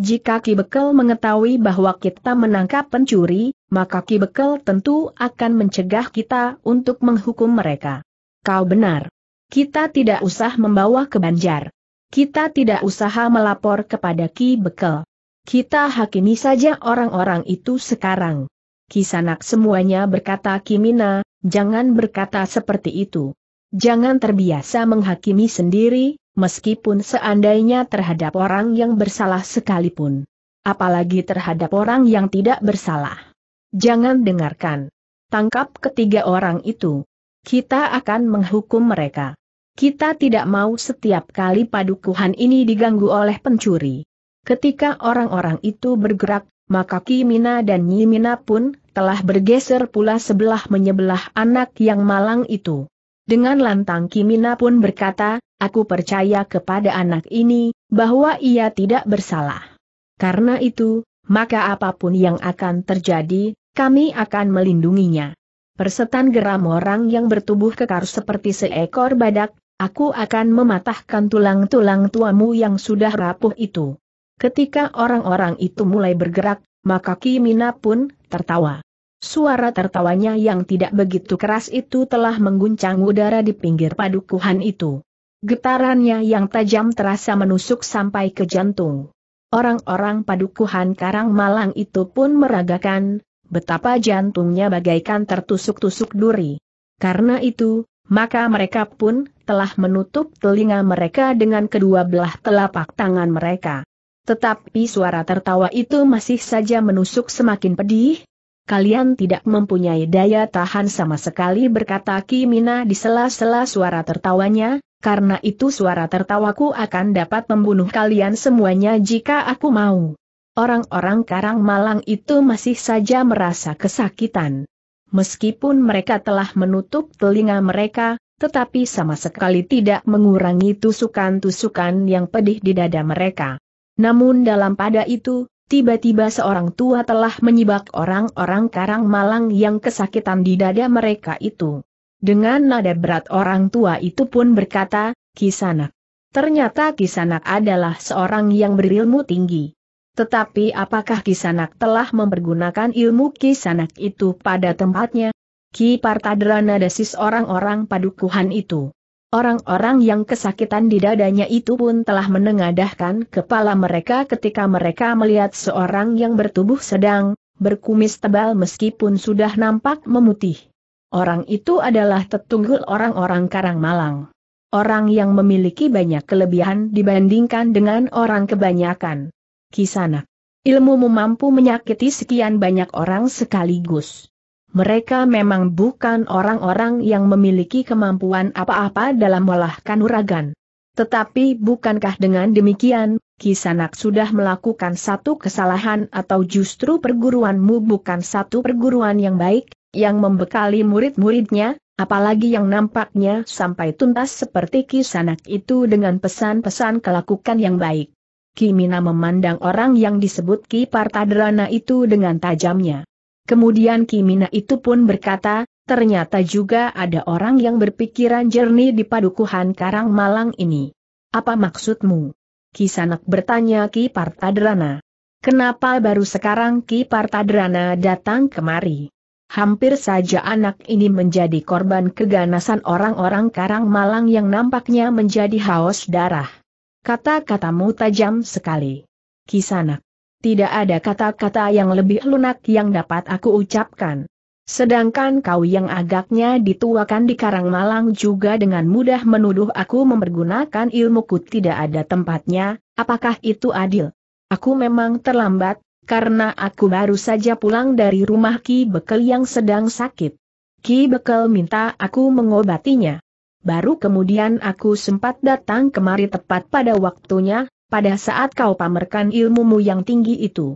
Jika Ki Bekel mengetahui bahwa kita menangkap pencuri, maka Ki Bekel tentu akan mencegah kita untuk menghukum mereka. Kau benar. Kita tidak usah membawa ke Banjar. Kita tidak usaha melapor kepada Ki Bekel. Kita hakimi saja orang-orang itu sekarang. Kisanak semuanya berkata Kimina, jangan berkata seperti itu. Jangan terbiasa menghakimi sendiri, meskipun seandainya terhadap orang yang bersalah sekalipun. Apalagi terhadap orang yang tidak bersalah. Jangan dengarkan. Tangkap ketiga orang itu. Kita akan menghukum mereka. Kita tidak mau setiap kali padukuhan ini diganggu oleh pencuri. Ketika orang-orang itu bergerak, maka Kimina dan Nyimina pun telah bergeser pula sebelah menyebelah anak yang malang itu. Dengan lantang Kimina pun berkata, aku percaya kepada anak ini, bahwa ia tidak bersalah. Karena itu, maka apa pun yang akan terjadi, kami akan melindunginya. Persetan geram orang yang bertubuh kekar seperti seekor badak, aku akan mematahkan tulang-tulang tuamu yang sudah rapuh itu. Ketika orang-orang itu mulai bergerak, maka Kimina pun tertawa. Suara tertawanya yang tidak begitu keras itu telah mengguncang udara di pinggir padukuhan itu. Getarannya yang tajam terasa menusuk sampai ke jantung. Orang-orang padukuhan Karang Malang itu pun meragakan, betapa jantungnya bagaikan tertusuk-tusuk duri. Karena itu, maka mereka pun telah menutup telinga mereka dengan kedua belah telapak tangan mereka. Tetapi suara tertawa itu masih saja menusuk semakin pedih, kalian tidak mempunyai daya tahan sama sekali berkata Kimina di sela-sela suara tertawanya, karena itu suara tertawaku akan dapat membunuh kalian semuanya jika aku mau. Orang-orang Karang Malang itu masih saja merasa kesakitan. Meskipun mereka telah menutup telinga mereka, tetapi sama sekali tidak mengurangi tusukan-tusukan yang pedih di dada mereka. Namun dalam pada itu, Tiba-tiba seorang tua telah menyibak orang-orang Karang Malang yang kesakitan di dada mereka itu. Dengan nada berat orang tua itu pun berkata, Kisanak. Ternyata Kisanak adalah seorang yang berilmu tinggi. Tetapi apakah Kisanak telah mempergunakan ilmu Kisanak itu pada tempatnya? Ki Partadrana desis orang-orang padukuhan itu. Orang-orang yang kesakitan di dadanya itu pun telah menengadahkan kepala mereka ketika mereka melihat seorang yang bertubuh sedang, berkumis tebal meskipun sudah nampak memutih. Orang itu adalah tetunggul orang-orang Karang Malang. Orang yang memiliki banyak kelebihan dibandingkan dengan orang kebanyakan. Kisana. Ilmumu mampu menyakiti sekian banyak orang sekaligus. Mereka memang bukan orang-orang yang memiliki kemampuan apa-apa dalam olah kanuragan. Tetapi bukankah dengan demikian, Kisanak sudah melakukan satu kesalahan atau justru perguruanmu bukan satu perguruan yang baik, yang membekali murid-muridnya, apalagi yang nampaknya sampai tuntas seperti Kisanak itu dengan pesan-pesan kelakukan yang baik. Kimina memandang orang yang disebut Ki Partadrana itu dengan tajamnya. Kemudian Kimina itu pun berkata, ternyata juga ada orang yang berpikiran jernih di padukuhan Karang Malang ini. Apa maksudmu? Kisanak bertanya Ki Partadrana. Kenapa baru sekarang Ki Partadrana datang kemari? Hampir saja anak ini menjadi korban keganasan orang-orang Karang Malang yang nampaknya menjadi haus darah. Kata-katamu tajam sekali. Kisanak tidak ada kata-kata yang lebih lunak yang dapat aku ucapkan. Sedangkan kau yang agaknya dituakan di Karang Malang juga dengan mudah menuduh aku mempergunakan ilmuku tidak ada tempatnya, apakah itu adil? Aku memang terlambat, karena aku baru saja pulang dari rumah Ki Bekel yang sedang sakit. Ki Bekel minta aku mengobatinya. Baru kemudian aku sempat datang kemari tepat pada waktunya, pada saat kau pamerkan ilmumu yang tinggi itu.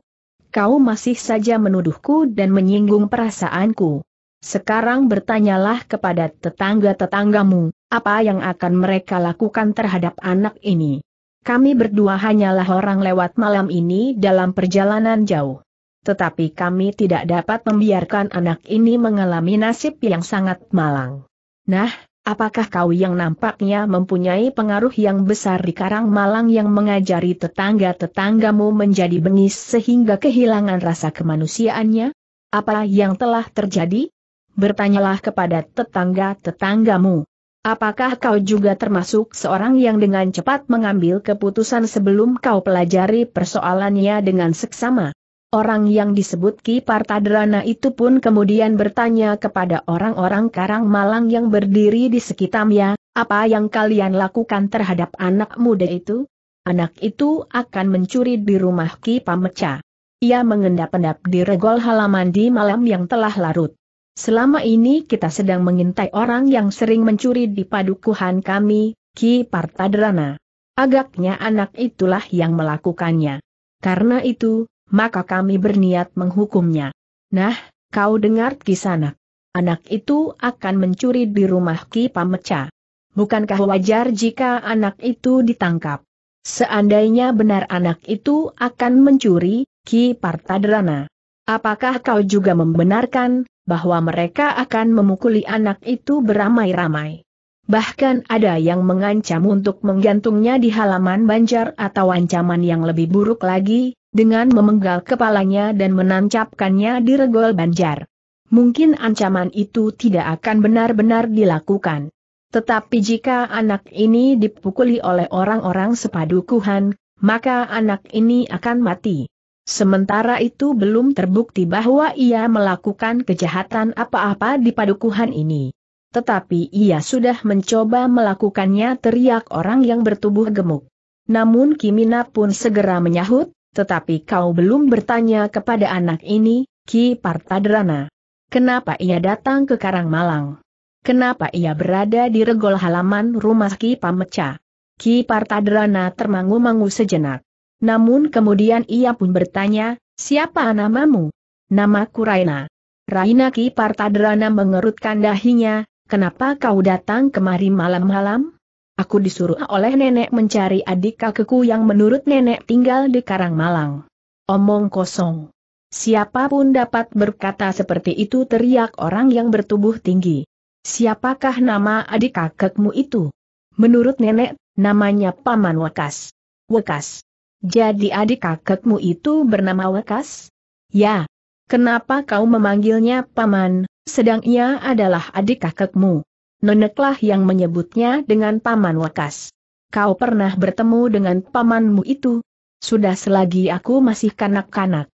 Kau masih saja menuduhku dan menyinggung perasaanku. Sekarang bertanyalah kepada tetangga-tetanggamu, apa yang akan mereka lakukan terhadap anak ini. Kami berdua hanyalah orang lewat malam ini dalam perjalanan jauh. Tetapi kami tidak dapat membiarkan anak ini mengalami nasib yang sangat malang. Nah, Apakah kau yang nampaknya mempunyai pengaruh yang besar di Karang Malang yang mengajari tetangga-tetanggamu menjadi bengis sehingga kehilangan rasa kemanusiaannya? Apa yang telah terjadi? Bertanyalah kepada tetangga-tetanggamu. Apakah kau juga termasuk seorang yang dengan cepat mengambil keputusan sebelum kau pelajari persoalannya dengan seksama? Orang yang disebut Ki Partadrana itu pun kemudian bertanya kepada orang-orang Karang Malang yang berdiri di sekitarnya, apa yang kalian lakukan terhadap anak muda itu? Anak itu akan mencuri di rumah Ki Pameca. Ia mengendap-endap di regol halaman di malam yang telah larut. Selama ini kita sedang mengintai orang yang sering mencuri di padukuhan kami, Ki Partadrana. Agaknya anak itulah yang melakukannya. Karena itu, maka kami berniat menghukumnya. Nah, kau dengar kisanak. Anak itu akan mencuri di rumah Ki Pameca. Bukankah wajar jika anak itu ditangkap? Seandainya benar anak itu akan mencuri, Ki Partadrana. Apakah kau juga membenarkan, bahwa mereka akan memukuli anak itu beramai-ramai? Bahkan ada yang mengancam untuk menggantungnya di halaman banjar atau ancaman yang lebih buruk lagi, dengan memenggal kepalanya dan menancapkannya di regol banjar. Mungkin ancaman itu tidak akan benar-benar dilakukan. Tetapi jika anak ini dipukuli oleh orang-orang sepadukuhan, maka anak ini akan mati. Sementara itu belum terbukti bahwa ia melakukan kejahatan apa-apa di padukuhan ini. Tetapi ia sudah mencoba melakukannya teriak orang yang bertubuh gemuk. Namun Kimina pun segera menyahut, tetapi kau belum bertanya kepada anak ini, Ki Partadrana. Kenapa ia datang ke Karang Malang? Kenapa ia berada di regol halaman rumah Ki Pameca? Ki Partadrana termangu-mangu sejenak. Namun kemudian ia pun bertanya, siapa namamu? Namaku Raina. Raina Ki Partadrana mengerutkan dahinya, kenapa kau datang kemari malam-malam? Aku disuruh oleh nenek mencari adik kakekku yang menurut nenek tinggal di Karang Malang. Omong kosong. Siapa pun dapat berkata seperti itu teriak orang yang bertubuh tinggi. Siapakah nama adik kakekmu itu? Menurut nenek, namanya Paman Wekas. Wekas. Jadi adik kakekmu itu bernama Wekas? Ya. Kenapa kau memanggilnya Paman, sedang ia adalah adik kakekmu? Neneklah yang menyebutnya dengan Paman Wakas. Kau pernah bertemu dengan pamanmu itu? Sudah selagi aku masih kanak-kanak.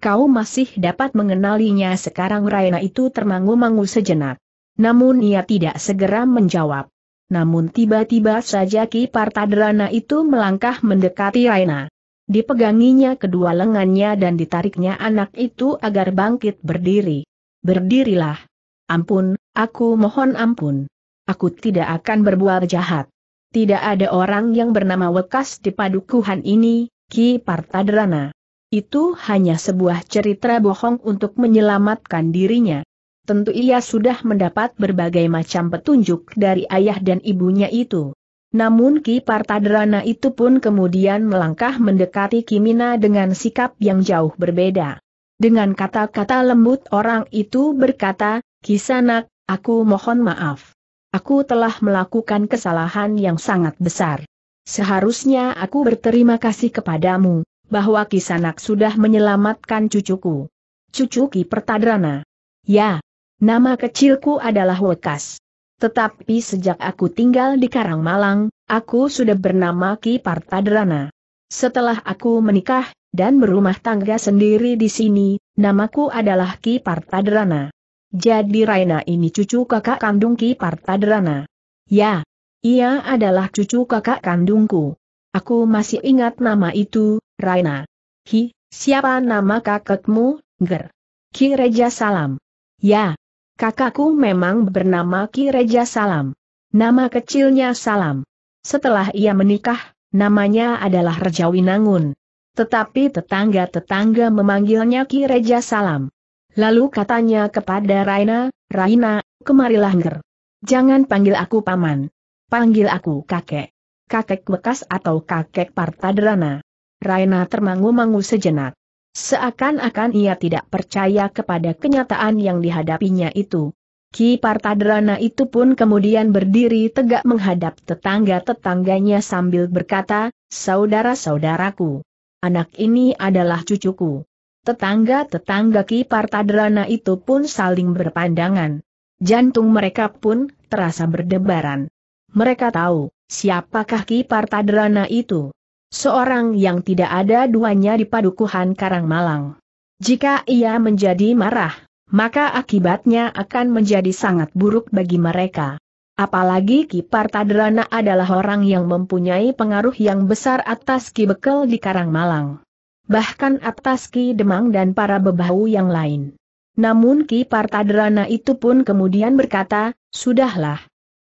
Kau masih dapat mengenalinya sekarang Raina itu termangu-mangu sejenak. Namun ia tidak segera menjawab. Namun tiba-tiba saja Ki Partadrana itu melangkah mendekati Raina. Dipeganginya kedua lengannya dan ditariknya anak itu agar bangkit berdiri. Berdirilah. Ampun, aku mohon ampun. Aku tidak akan berbuat jahat. Tidak ada orang yang bernama Wekas di padukuhan ini, Ki Partadrana. Itu hanya sebuah cerita bohong untuk menyelamatkan dirinya. Tentu ia sudah mendapat berbagai macam petunjuk dari ayah dan ibunya itu. Namun Ki Partadrana itu pun kemudian melangkah mendekati Kimina dengan sikap yang jauh berbeda. Dengan kata-kata lembut orang itu berkata, Kisanak, aku mohon maaf aku telah melakukan kesalahan yang sangat besar. Seharusnya aku berterima kasih kepadamu, bahwa Kisanak sudah menyelamatkan cucuku. Cucu Ki Pertadrana. Ya, nama kecilku adalah Wekas. Tetapi sejak aku tinggal di Karangmalang, aku sudah bernama Ki Partadrana. Setelah aku menikah, dan berumah tangga sendiri di sini, namaku adalah Ki Partadrana. Jadi Raina ini cucu kakak kandung Ki Partadrana. Ya, ia adalah cucu kakak kandungku. Aku masih ingat nama itu, Raina. Hi, siapa nama kakakmu, Ger? Ki Reja Salam. Ya, kakakku memang bernama Ki Reja Salam. Nama kecilnya Salam. Setelah ia menikah, namanya adalah Rejawinangun. Tetapi tetangga-tetangga memanggilnya Ki Reja Salam. Lalu katanya kepada Raina, Raina, kemarilah nger. Jangan panggil aku paman. Panggil aku kakek. Kakek bekas atau kakek Partadrana. Raina termangu-mangu sejenak. Seakan-akan ia tidak percaya kepada kenyataan yang dihadapinya itu. Ki Partadrana itu pun kemudian berdiri tegak menghadap tetangga-tetangganya sambil berkata, Saudara-saudaraku, anak ini adalah cucuku. Tetangga-tetangga Ki Partadrana itu pun saling berpandangan. Jantung mereka pun terasa berdebaran. Mereka tahu, siapakah Ki Partadrana itu? Seorang yang tidak ada duanya di padukuhan Karang Malang. Jika ia menjadi marah, maka akibatnya akan menjadi sangat buruk bagi mereka. Apalagi Ki Partadrana adalah orang yang mempunyai pengaruh yang besar atas Ki Bekel di Karang Malang bahkan atas Ki Demang dan para bebahu yang lain. Namun Ki Partadrana itu pun kemudian berkata, sudahlah.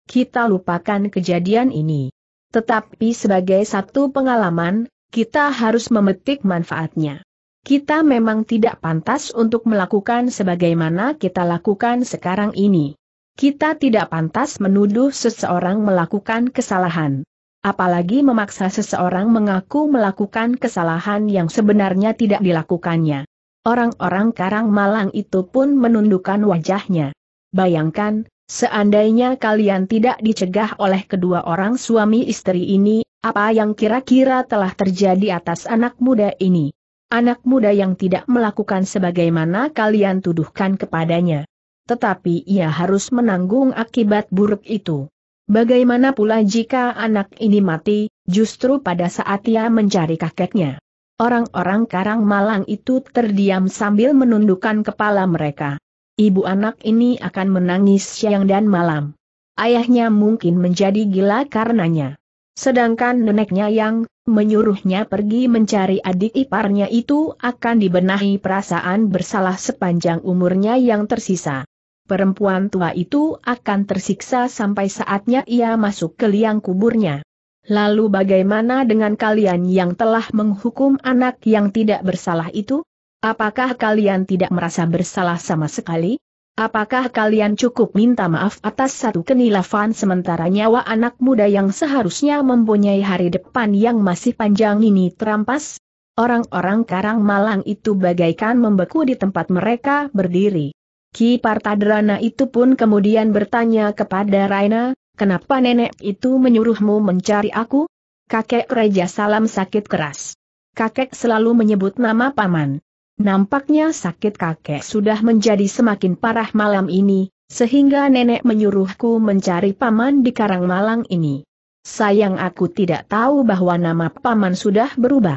Kita lupakan kejadian ini. Tetapi sebagai satu pengalaman, kita harus memetik manfaatnya. Kita memang tidak pantas untuk melakukan sebagaimana kita lakukan sekarang ini. Kita tidak pantas menuduh seseorang melakukan kesalahan. Apalagi memaksa seseorang mengaku melakukan kesalahan yang sebenarnya tidak dilakukannya. Orang-orang Karang Malang itu pun menundukkan wajahnya. Bayangkan, seandainya kalian tidak dicegah oleh kedua orang suami istri ini, apa yang kira-kira telah terjadi atas anak muda ini? Anak muda yang tidak melakukan sebagaimana kalian tuduhkan kepadanya. Tetapi ia harus menanggung akibat buruk itu. Bagaimana pula jika anak ini mati, justru pada saat ia mencari kakeknya? Orang-orang Karang Malang itu terdiam sambil menundukkan kepala mereka. Ibu anak ini akan menangis siang dan malam. Ayahnya mungkin menjadi gila karenanya. Sedangkan neneknya yang menyuruhnya pergi mencari adik iparnya itu akan dibenahi perasaan bersalah sepanjang umurnya yang tersisa. Perempuan tua itu akan tersiksa sampai saatnya ia masuk ke liang kuburnya. Lalu bagaimana dengan kalian yang telah menghukum anak yang tidak bersalah itu? Apakah kalian tidak merasa bersalah sama sekali? Apakah kalian cukup minta maaf atas satu kenilafan sementara nyawa anak muda yang seharusnya mempunyai hari depan yang masih panjang ini terampas? Orang-orang Karang Malang itu bagaikan membeku di tempat mereka berdiri. Ki Partadrana itu pun kemudian bertanya kepada Raina, kenapa nenek itu menyuruhmu mencari aku? Kakek Raja Salam sakit keras. Kakek selalu menyebut nama paman. Nampaknya sakit kakek sudah menjadi semakin parah malam ini, sehingga nenek menyuruhku mencari paman di Karang Malang ini. Sayang aku tidak tahu bahwa nama paman sudah berubah.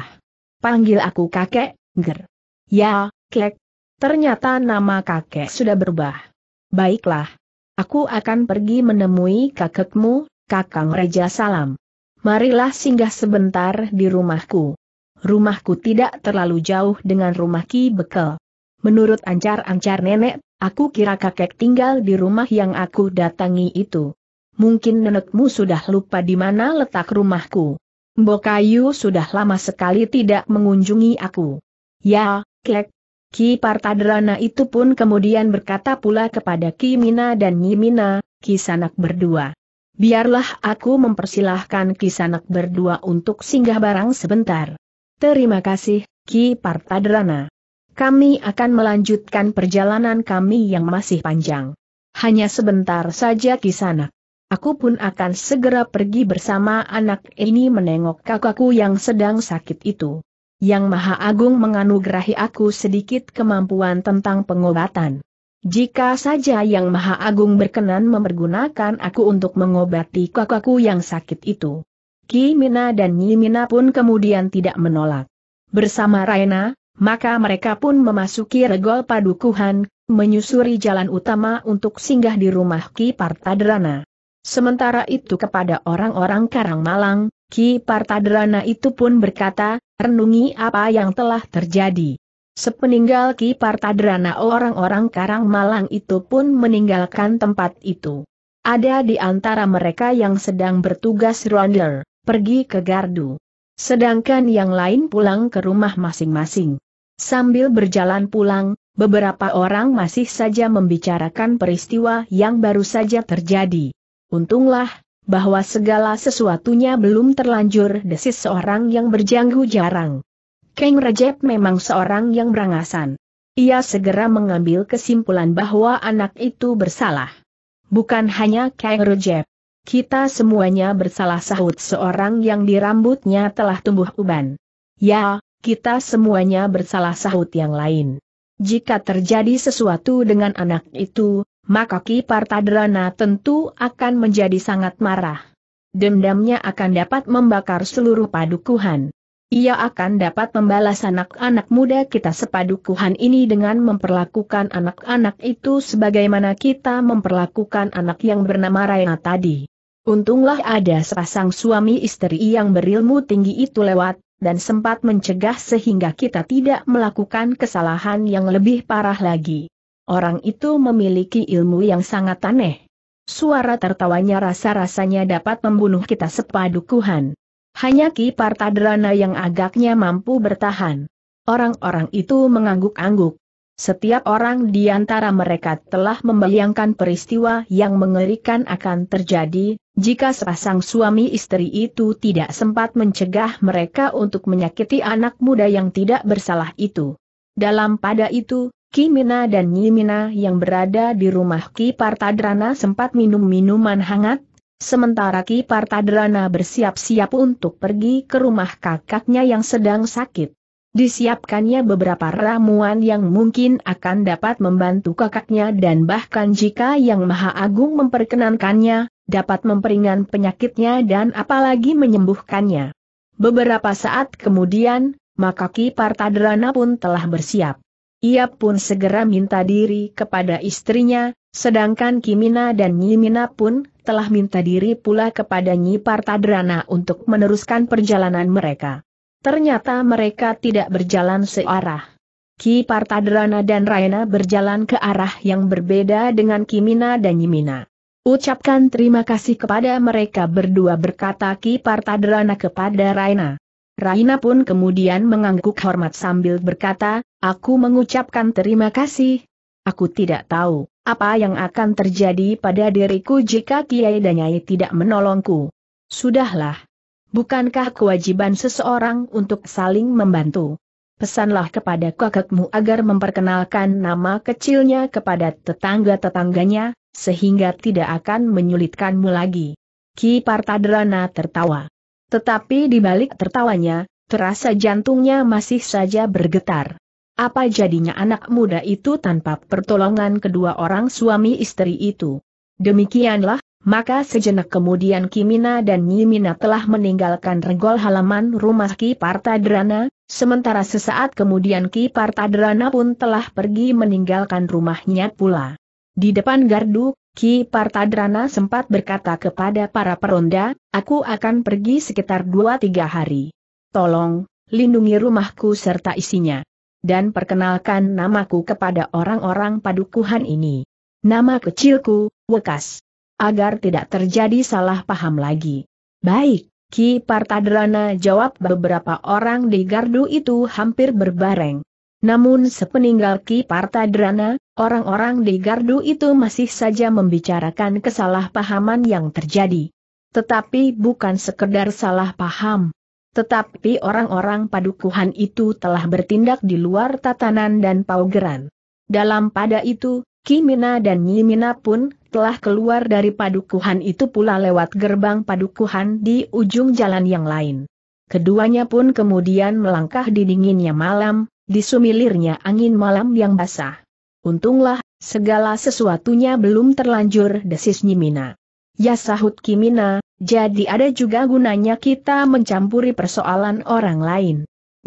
Panggil aku kakek, ger. Ya, kek. Ternyata nama kakek sudah berubah. Baiklah. Aku akan pergi menemui kakekmu, Kakang Raja Salam. Marilah singgah sebentar di rumahku rumahku tidak terlalu jauh dengan rumah Ki Bekel. Menurut ancar-ancar nenek, aku kira kakek tinggal di rumah yang aku datangi itu. Mungkin nenekmu sudah lupa di mana letak rumahku. Bokayu sudah lama sekali tidak mengunjungi aku. Ya, kek. Ki Partadrana itu pun kemudian berkata pula kepada Ki Mina dan Nyimina, Ki Sanak berdua. Biarlah aku mempersilahkan Ki Sanak berdua untuk singgah barang sebentar. Terima kasih, Ki Partadrana. Kami akan melanjutkan perjalanan kami yang masih panjang. Hanya sebentar saja Kisana. Aku pun akan segera pergi bersama anak ini menengok kakakku yang sedang sakit itu. Yang Maha Agung menganugerahi aku sedikit kemampuan tentang pengobatan. Jika saja Yang Maha Agung berkenan mempergunakan aku untuk mengobati kakakku yang sakit itu. Ki Mina dan Nyi Mina pun kemudian tidak menolak. Bersama Raina, maka mereka pun memasuki regol padukuhan, menyusuri jalan utama untuk singgah di rumah Ki Partadrana. Sementara itu kepada orang-orang Karang Malang, Ki Partadrana itu pun berkata, renungi apa yang telah terjadi. Sepeninggal Ki Partadrana orang-orang Karang Malang itu pun meninggalkan tempat itu. Ada di antara mereka yang sedang bertugas ronder pergi ke gardu. Sedangkan yang lain pulang ke rumah masing-masing. Sambil berjalan pulang, beberapa orang masih saja membicarakan peristiwa yang baru saja terjadi. Untunglah, bahwa segala sesuatunya belum terlanjur desis seorang yang berjanggu jarang. Kang Rajab memang seorang yang berangasan. Ia segera mengambil kesimpulan bahwa anak itu bersalah. Bukan hanya Kang Rajab. Kita semuanya bersalah sahut seorang yang di rambutnya telah tumbuh uban. Ya, kita semuanya bersalah sahut yang lain. Jika terjadi sesuatu dengan anak itu, maka Ki Partadrana tentu akan menjadi sangat marah. Dendamnya akan dapat membakar seluruh padukuhan. Ia akan dapat membalas anak-anak muda kita sepadukuhan ini dengan memperlakukan anak-anak itu sebagaimana kita memperlakukan anak yang bernama Raina tadi. Untunglah ada sepasang suami istri yang berilmu tinggi itu lewat, dan sempat mencegah sehingga kita tidak melakukan kesalahan yang lebih parah lagi. Orang itu memiliki ilmu yang sangat aneh. Suara tertawanya rasa-rasanya dapat membunuh kita sepadukuhan. Hanya Ki Partadrana yang agaknya mampu bertahan. Orang-orang itu mengangguk-angguk. Setiap orang di antara mereka telah membayangkan peristiwa yang mengerikan akan terjadi, jika sepasang suami istri itu tidak sempat mencegah mereka untuk menyakiti anak muda yang tidak bersalah itu. Dalam pada itu, Kimina dan Nyimina yang berada di rumah Ki Partadrana sempat minum minuman hangat, sementara Ki Partadrana bersiap-siap untuk pergi ke rumah kakaknya yang sedang sakit. Disiapkannya beberapa ramuan yang mungkin akan dapat membantu kakaknya dan bahkan jika Yang Maha Agung memperkenankannya, dapat memperingan penyakitnya dan apalagi menyembuhkannya. Beberapa saat kemudian, maka Ki Partadrana pun telah bersiap. Ia pun segera minta diri kepada istrinya, sedangkan Kimina dan Nyimina pun telah minta diri pula kepada Nyi Partadrana untuk meneruskan perjalanan mereka. Ternyata mereka tidak berjalan searah. Ki Partadrana dan Raina berjalan ke arah yang berbeda dengan Kimina dan Yimina. Ucapkan terima kasih kepada mereka berdua berkata Ki Partadrana kepada Raina. Raina pun kemudian mengangguk hormat sambil berkata, aku mengucapkan terima kasih. Aku tidak tahu, apa yang akan terjadi pada diriku jika Kiai dan Nyai tidak menolongku. Sudahlah, Bukankah kewajiban seseorang untuk saling membantu? Pesanlah kepada kakakmu agar memperkenalkan nama kecilnya kepada tetangga-tetangganya, sehingga tidak akan menyulitkanmu lagi. Ki Partadrana tertawa. Tetapi di balik tertawanya, terasa jantungnya masih saja bergetar. Apa jadinya anak muda itu tanpa pertolongan kedua orang suami istri itu? Demikianlah, maka sejenak kemudian Kimina dan Nyimina telah meninggalkan regol halaman rumah Ki Partadrana, sementara sesaat kemudian Ki Partadrana pun telah pergi meninggalkan rumahnya pula. Di depan gardu, Ki Partadrana sempat berkata kepada para peronda, aku akan pergi sekitar dua tiga hari. Tolong, lindungi rumahku serta isinya. Dan perkenalkan namaku kepada orang-orang padukuhan ini. Nama kecilku, Wekas agar tidak terjadi salah paham lagi. Baik, Ki Partadrana jawab beberapa orang di gardu itu hampir berbareng. Namun sepeninggal Ki Partadrana, orang-orang di gardu itu masih saja membicarakan kesalahpahaman yang terjadi. Tetapi bukan sekedar salah paham. Tetapi orang-orang padukuhan itu telah bertindak di luar tatanan dan paugeran. Dalam pada itu, Kimina dan Nyimina pun telah keluar dari padukuhan itu pula lewat gerbang padukuhan di ujung jalan yang lain. Keduanya pun kemudian melangkah di dinginnya malam, di sumilirnya angin malam yang basah. Untunglah, segala sesuatunya belum terlanjur desis Nyimina. Ya sahut Kimina, jadi ada juga gunanya kita mencampuri persoalan orang lain.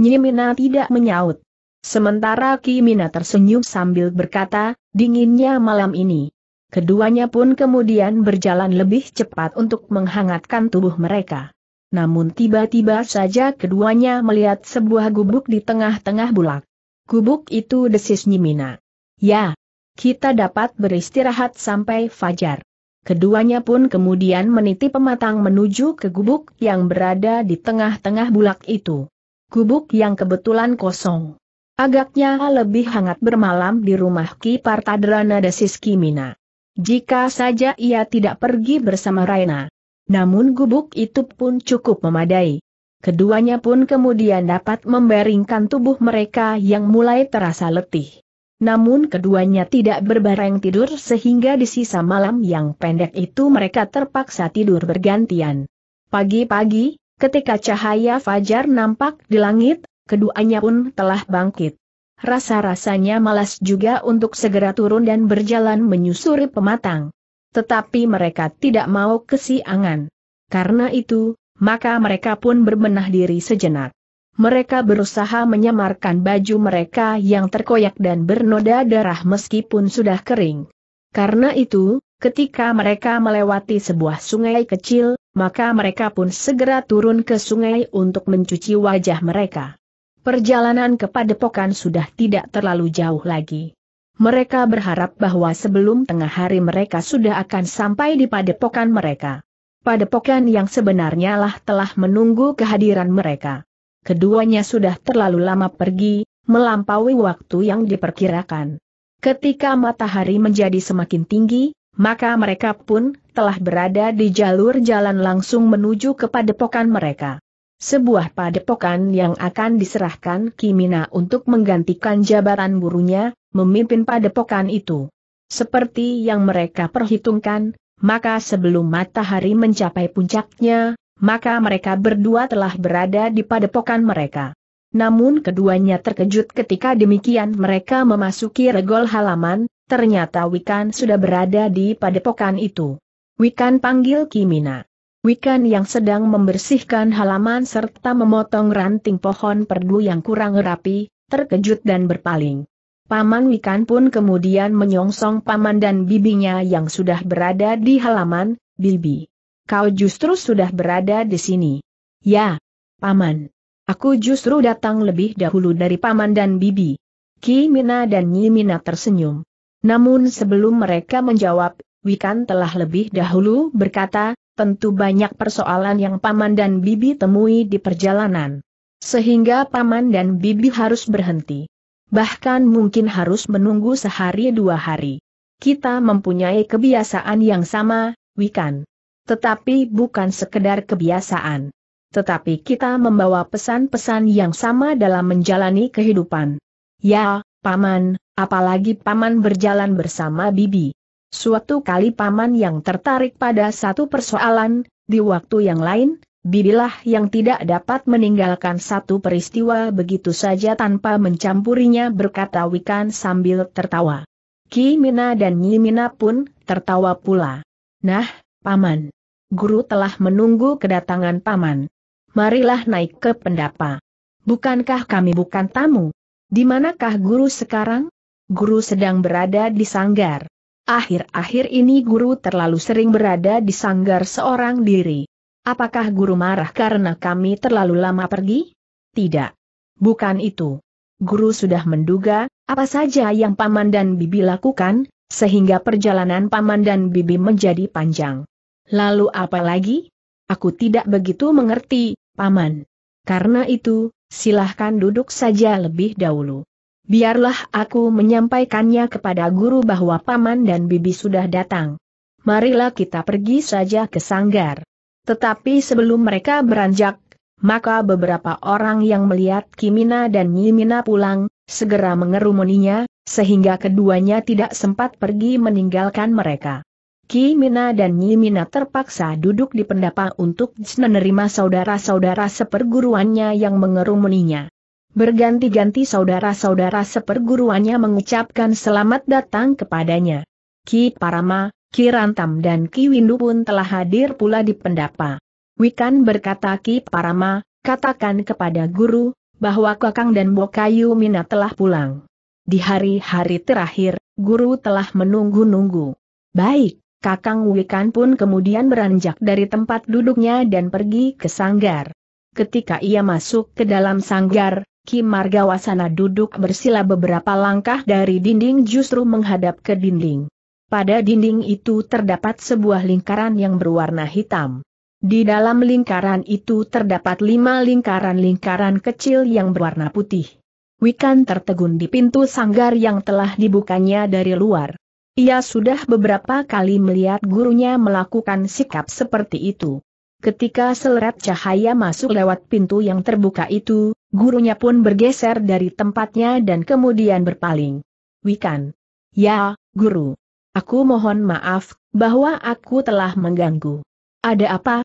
Nyimina tidak menyaut. Sementara Kimina tersenyum sambil berkata, dinginnya malam ini. Keduanya pun kemudian berjalan lebih cepat untuk menghangatkan tubuh mereka. Namun tiba-tiba saja keduanya melihat sebuah gubuk di tengah-tengah bulak. Gubuk itu desis Nyimina. Ya, kita dapat beristirahat sampai fajar. Keduanya pun kemudian meniti pematang menuju ke gubuk yang berada di tengah-tengah bulak itu. Gubuk yang kebetulan kosong. Agaknya lebih hangat bermalam di rumah Ki Partadrana Desis Kimina. Jika saja ia tidak pergi bersama Raina. Namun gubuk itu pun cukup memadai. Keduanya pun kemudian dapat membaringkan tubuh mereka yang mulai terasa letih. Namun keduanya tidak berbareng tidur sehingga di sisa malam yang pendek itu mereka terpaksa tidur bergantian. Pagi-pagi, ketika cahaya fajar nampak di langit, keduanya pun telah bangkit. Rasa-rasanya malas juga untuk segera turun dan berjalan menyusuri pematang. Tetapi mereka tidak mau kesiangan. Karena itu, maka mereka pun berbenah diri sejenak. Mereka berusaha menyamarkan baju mereka yang terkoyak dan bernoda darah meskipun sudah kering. Karena itu, ketika mereka melewati sebuah sungai kecil, maka mereka pun segera turun ke sungai untuk mencuci wajah mereka. Perjalanan ke Padepokan sudah tidak terlalu jauh lagi. Mereka berharap bahwa sebelum tengah hari mereka sudah akan sampai di Padepokan mereka. Padepokan yang sebenarnya lah telah menunggu kehadiran mereka. Keduanya sudah terlalu lama pergi, melampaui waktu yang diperkirakan. Ketika matahari menjadi semakin tinggi, maka mereka pun telah berada di jalur jalan langsung menuju ke padepokan mereka. Sebuah padepokan yang akan diserahkan Kimina untuk menggantikan jabatan gurunya, memimpin padepokan itu. Seperti yang mereka perhitungkan, maka sebelum matahari mencapai puncaknya, maka mereka berdua telah berada di padepokan mereka. Namun keduanya terkejut ketika demikian mereka memasuki regol halaman, ternyata Wikan sudah berada di padepokan itu. Wikan panggil Kimina. Wikan yang sedang membersihkan halaman serta memotong ranting pohon perdu yang kurang rapi, terkejut dan berpaling. Paman Wikan pun kemudian menyongsong paman dan bibinya yang sudah berada di halaman, Bibi. Kau justru sudah berada di sini. Ya, paman. Aku justru datang lebih dahulu dari paman dan bibi. Ki Mina dan Nyi Mina tersenyum. Namun sebelum mereka menjawab, Wikan telah lebih dahulu berkata, tentu banyak persoalan yang paman dan bibi temui di perjalanan. Sehingga paman dan bibi harus berhenti bahkan mungkin harus menunggu sehari dua hari. Kita mempunyai kebiasaan yang sama, Wikan. Tetapi bukan sekedar kebiasaan. Tetapi kita membawa pesan-pesan yang sama dalam menjalani kehidupan. Ya, Paman, apalagi Paman berjalan bersama Bibi. Suatu kali Paman yang tertarik pada satu persoalan, di waktu yang lain, Bibilah yang tidak dapat meninggalkan satu peristiwa begitu saja tanpa mencampurinya berkata Wikan sambil tertawa. Ki Mina dan Nyi Mina pun tertawa pula. Nah, Paman. Guru telah menunggu kedatangan Paman. Marilah naik ke pendapa. Bukankah kami bukan tamu? Di manakah guru sekarang? Guru sedang berada di sanggar. Akhir-akhir ini guru terlalu sering berada di sanggar seorang diri. Apakah guru marah karena kami terlalu lama pergi? Tidak. Bukan itu. Guru sudah menduga, apa saja yang Paman dan Bibi lakukan, sehingga perjalanan Paman dan Bibi menjadi panjang. Lalu apa lagi? Aku tidak begitu mengerti, Paman. Karena itu, silahkan duduk saja lebih dahulu. Biarlah aku menyampaikannya kepada guru bahwa Paman dan Bibi sudah datang. Marilah kita pergi saja ke sanggar. Tetapi sebelum mereka beranjak, maka beberapa orang yang melihat Kimina dan Nyimina pulang, segera mengerumuninya, sehingga keduanya tidak sempat pergi meninggalkan mereka. Kimina dan Nyimina terpaksa duduk di pendapa untuk menerima saudara-saudara seperguruannya yang mengerumuninya. Berganti-ganti saudara-saudara seperguruannya mengucapkan selamat datang kepadanya. Ki Parama, Ki Rantam dan Ki Windu pun telah hadir pula di pendapa. Wikan berkata Ki Parama, katakan kepada guru, bahwa Kakang dan Bokayu Mina telah pulang. Di hari-hari terakhir, guru telah menunggu-nunggu. Baik, Kakang Wikan pun kemudian beranjak dari tempat duduknya dan pergi ke sanggar. Ketika ia masuk ke dalam sanggar, Ki Margawasana duduk bersila beberapa langkah dari dinding justru menghadap ke dinding. Pada dinding itu terdapat sebuah lingkaran yang berwarna hitam. Di dalam lingkaran itu terdapat lima lingkaran-lingkaran kecil yang berwarna putih. Wikan tertegun di pintu sanggar yang telah dibukanya dari luar. Ia sudah beberapa kali melihat gurunya melakukan sikap seperti itu. Ketika seleret cahaya masuk lewat pintu yang terbuka itu, gurunya pun bergeser dari tempatnya dan kemudian berpaling. Wikan. Ya, guru. Aku mohon maaf, bahwa aku telah mengganggu. Ada apa?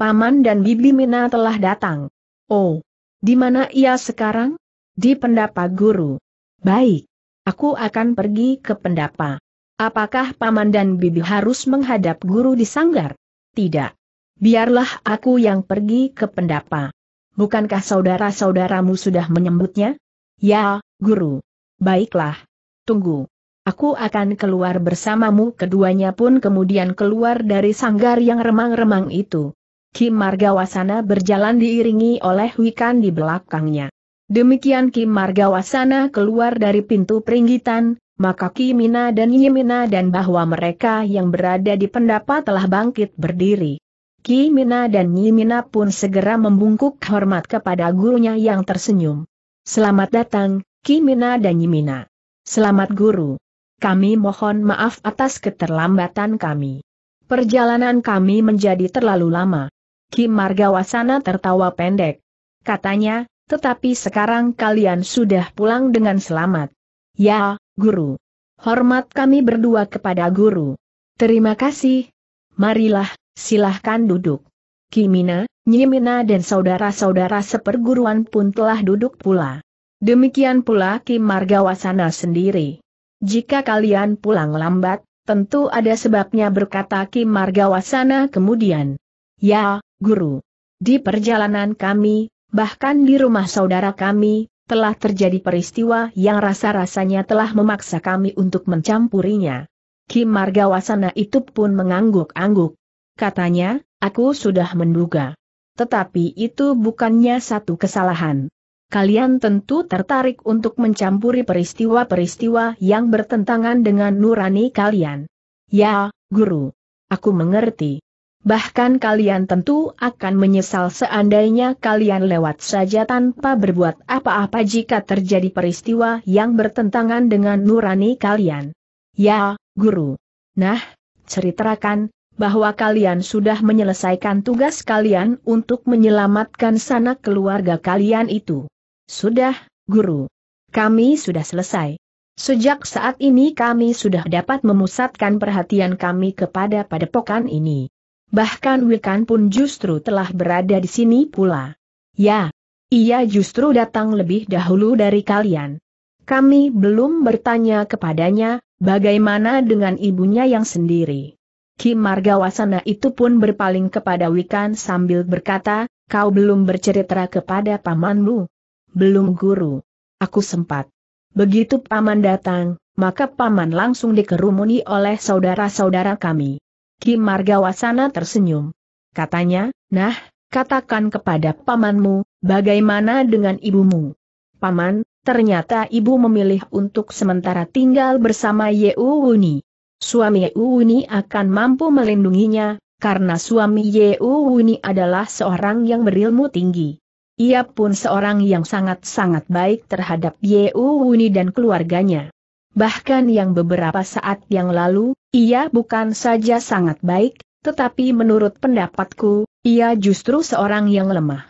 Paman dan Bibi Mina telah datang. Oh, di mana ia sekarang? Di pendapa guru. Baik, aku akan pergi ke pendapa. Apakah Paman dan Bibi harus menghadap guru di sanggar? Tidak. Biarlah aku yang pergi ke pendapa. Bukankah saudara-saudaramu sudah menyebutnya? Ya, guru. Baiklah. Tunggu aku akan keluar bersamamu keduanya pun kemudian keluar dari sanggar yang remang-remang itu. Kim Margawasana berjalan diiringi oleh Wikan di belakangnya. Demikian Kim Margawasana keluar dari pintu peringgitan, maka Kimina dan Yimina dan bahwa mereka yang berada di pendapa telah bangkit berdiri. Ki Mina dan Nyi Mina pun segera membungkuk hormat kepada gurunya yang tersenyum. Selamat datang, Ki Mina dan Nyi Mina. Selamat guru. Kami mohon maaf atas keterlambatan kami. Perjalanan kami menjadi terlalu lama. Ki Margawasana tertawa pendek. Katanya, tetapi sekarang kalian sudah pulang dengan selamat. Ya, guru. Hormat kami berdua kepada guru. Terima kasih. Marilah, silahkan duduk. Kimina, Nyimina dan saudara-saudara seperguruan pun telah duduk pula. Demikian pula Kim Margawasana sendiri. Jika kalian pulang lambat, tentu ada sebabnya berkata Kim Margawasana kemudian. Ya, Guru. Di perjalanan kami, bahkan di rumah saudara kami, telah terjadi peristiwa yang rasa-rasanya telah memaksa kami untuk mencampurinya. Kim Margawasana itu pun mengangguk-angguk. Katanya, aku sudah menduga. Tetapi itu bukannya satu kesalahan. Kalian tentu tertarik untuk mencampuri peristiwa-peristiwa yang bertentangan dengan nurani kalian. Ya, guru. Aku mengerti. Bahkan kalian tentu akan menyesal seandainya kalian lewat saja tanpa berbuat apa-apa jika terjadi peristiwa yang bertentangan dengan nurani kalian. Ya, guru. Nah, ceritakan, bahwa kalian sudah menyelesaikan tugas kalian untuk menyelamatkan sanak keluarga kalian itu. Sudah, guru. Kami sudah selesai. Sejak saat ini kami sudah dapat memusatkan perhatian kami kepada padepokan ini. Bahkan Wikan pun justru telah berada di sini pula. Ya, ia justru datang lebih dahulu dari kalian. Kami belum bertanya kepadanya, bagaimana dengan ibunya yang sendiri. Ki Margawasana itu pun berpaling kepada Wikan sambil berkata, kau belum bercerita kepada pamanmu. Belum guru. Aku sempat. Begitu paman datang, maka paman langsung dikerumuni oleh saudara-saudara kami. Ki Margawasana tersenyum. Katanya, nah, katakan kepada pamanmu, bagaimana dengan ibumu? Paman, ternyata ibu memilih untuk sementara tinggal bersama Yeu Wuni suami Wuni akan mampu melindunginya, karena suami Wuni adalah seorang yang berilmu tinggi. Ia pun seorang yang sangat-sangat baik terhadap Wuni dan keluarganya. Bahkan yang beberapa saat yang lalu, ia bukan saja sangat baik, tetapi menurut pendapatku, ia justru seorang yang lemah.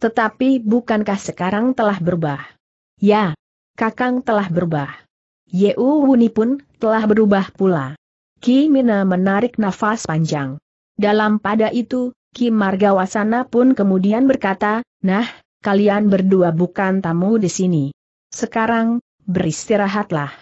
Tetapi bukankah sekarang telah berubah? Ya, Kakang telah berubah. Yeu Wuni pun telah berubah pula. Ki Mina menarik nafas panjang. Dalam pada itu, Ki Margawasana pun kemudian berkata, Nah, kalian berdua bukan tamu di sini. Sekarang, beristirahatlah.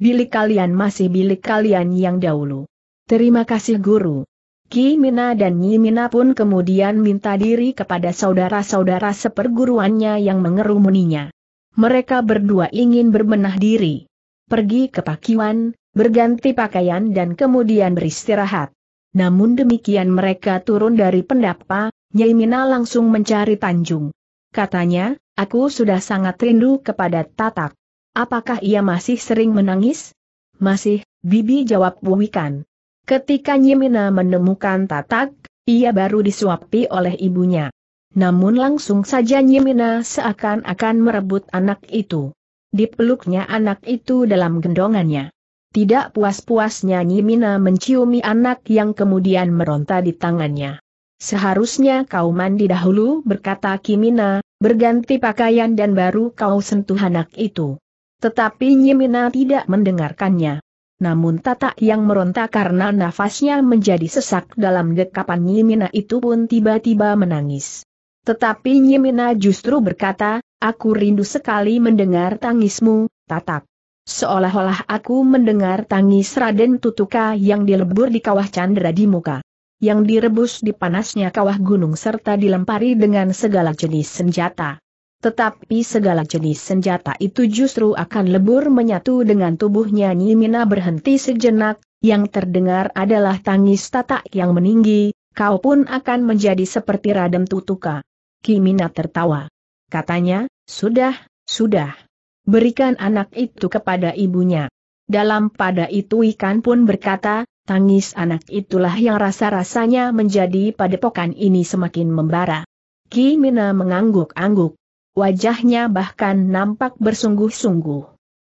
Bilik kalian masih bilik kalian yang dahulu. Terima kasih guru. Ki Mina dan Nyi Mina pun kemudian minta diri kepada saudara-saudara seperguruannya yang mengerumuninya. Mereka berdua ingin berbenah diri pergi ke pakiwan, berganti pakaian dan kemudian beristirahat. Namun demikian mereka turun dari pendapa, Nyaimina langsung mencari Tanjung. Katanya, aku sudah sangat rindu kepada Tatak. Apakah ia masih sering menangis? Masih, Bibi jawab Wuikan. Ketika Nyimina menemukan Tatak, ia baru disuapi oleh ibunya. Namun langsung saja Nyimina seakan-akan merebut anak itu dipeluknya anak itu dalam gendongannya. Tidak puas-puasnya Nyimina menciumi anak yang kemudian meronta di tangannya. Seharusnya kau mandi dahulu berkata Kimina, berganti pakaian dan baru kau sentuh anak itu. Tetapi Nyimina tidak mendengarkannya. Namun Tata yang meronta karena nafasnya menjadi sesak dalam dekapan Nyimina itu pun tiba-tiba menangis. Tetapi Nyimina justru berkata, Aku rindu sekali mendengar tangismu, Tatak. Seolah-olah aku mendengar tangis Raden Tutuka yang dilebur di kawah Chandra di muka. Yang direbus di panasnya kawah gunung serta dilempari dengan segala jenis senjata. Tetapi segala jenis senjata itu justru akan lebur menyatu dengan tubuhnya Nyimina berhenti sejenak, yang terdengar adalah tangis tatak yang meninggi, kau pun akan menjadi seperti Raden Tutuka. Kimina tertawa. Katanya, sudah, sudah. Berikan anak itu kepada ibunya. Dalam pada itu ikan pun berkata, Tangis anak itulah yang rasa-rasanya menjadi padepokan ini semakin membara. Kimina mengangguk-angguk. Wajahnya bahkan nampak bersungguh-sungguh.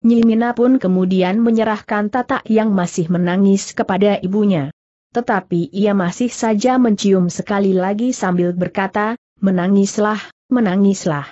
Nyimina pun kemudian menyerahkan Tata yang masih menangis kepada ibunya. Tetapi ia masih saja mencium sekali lagi sambil berkata, menangislah, menangislah.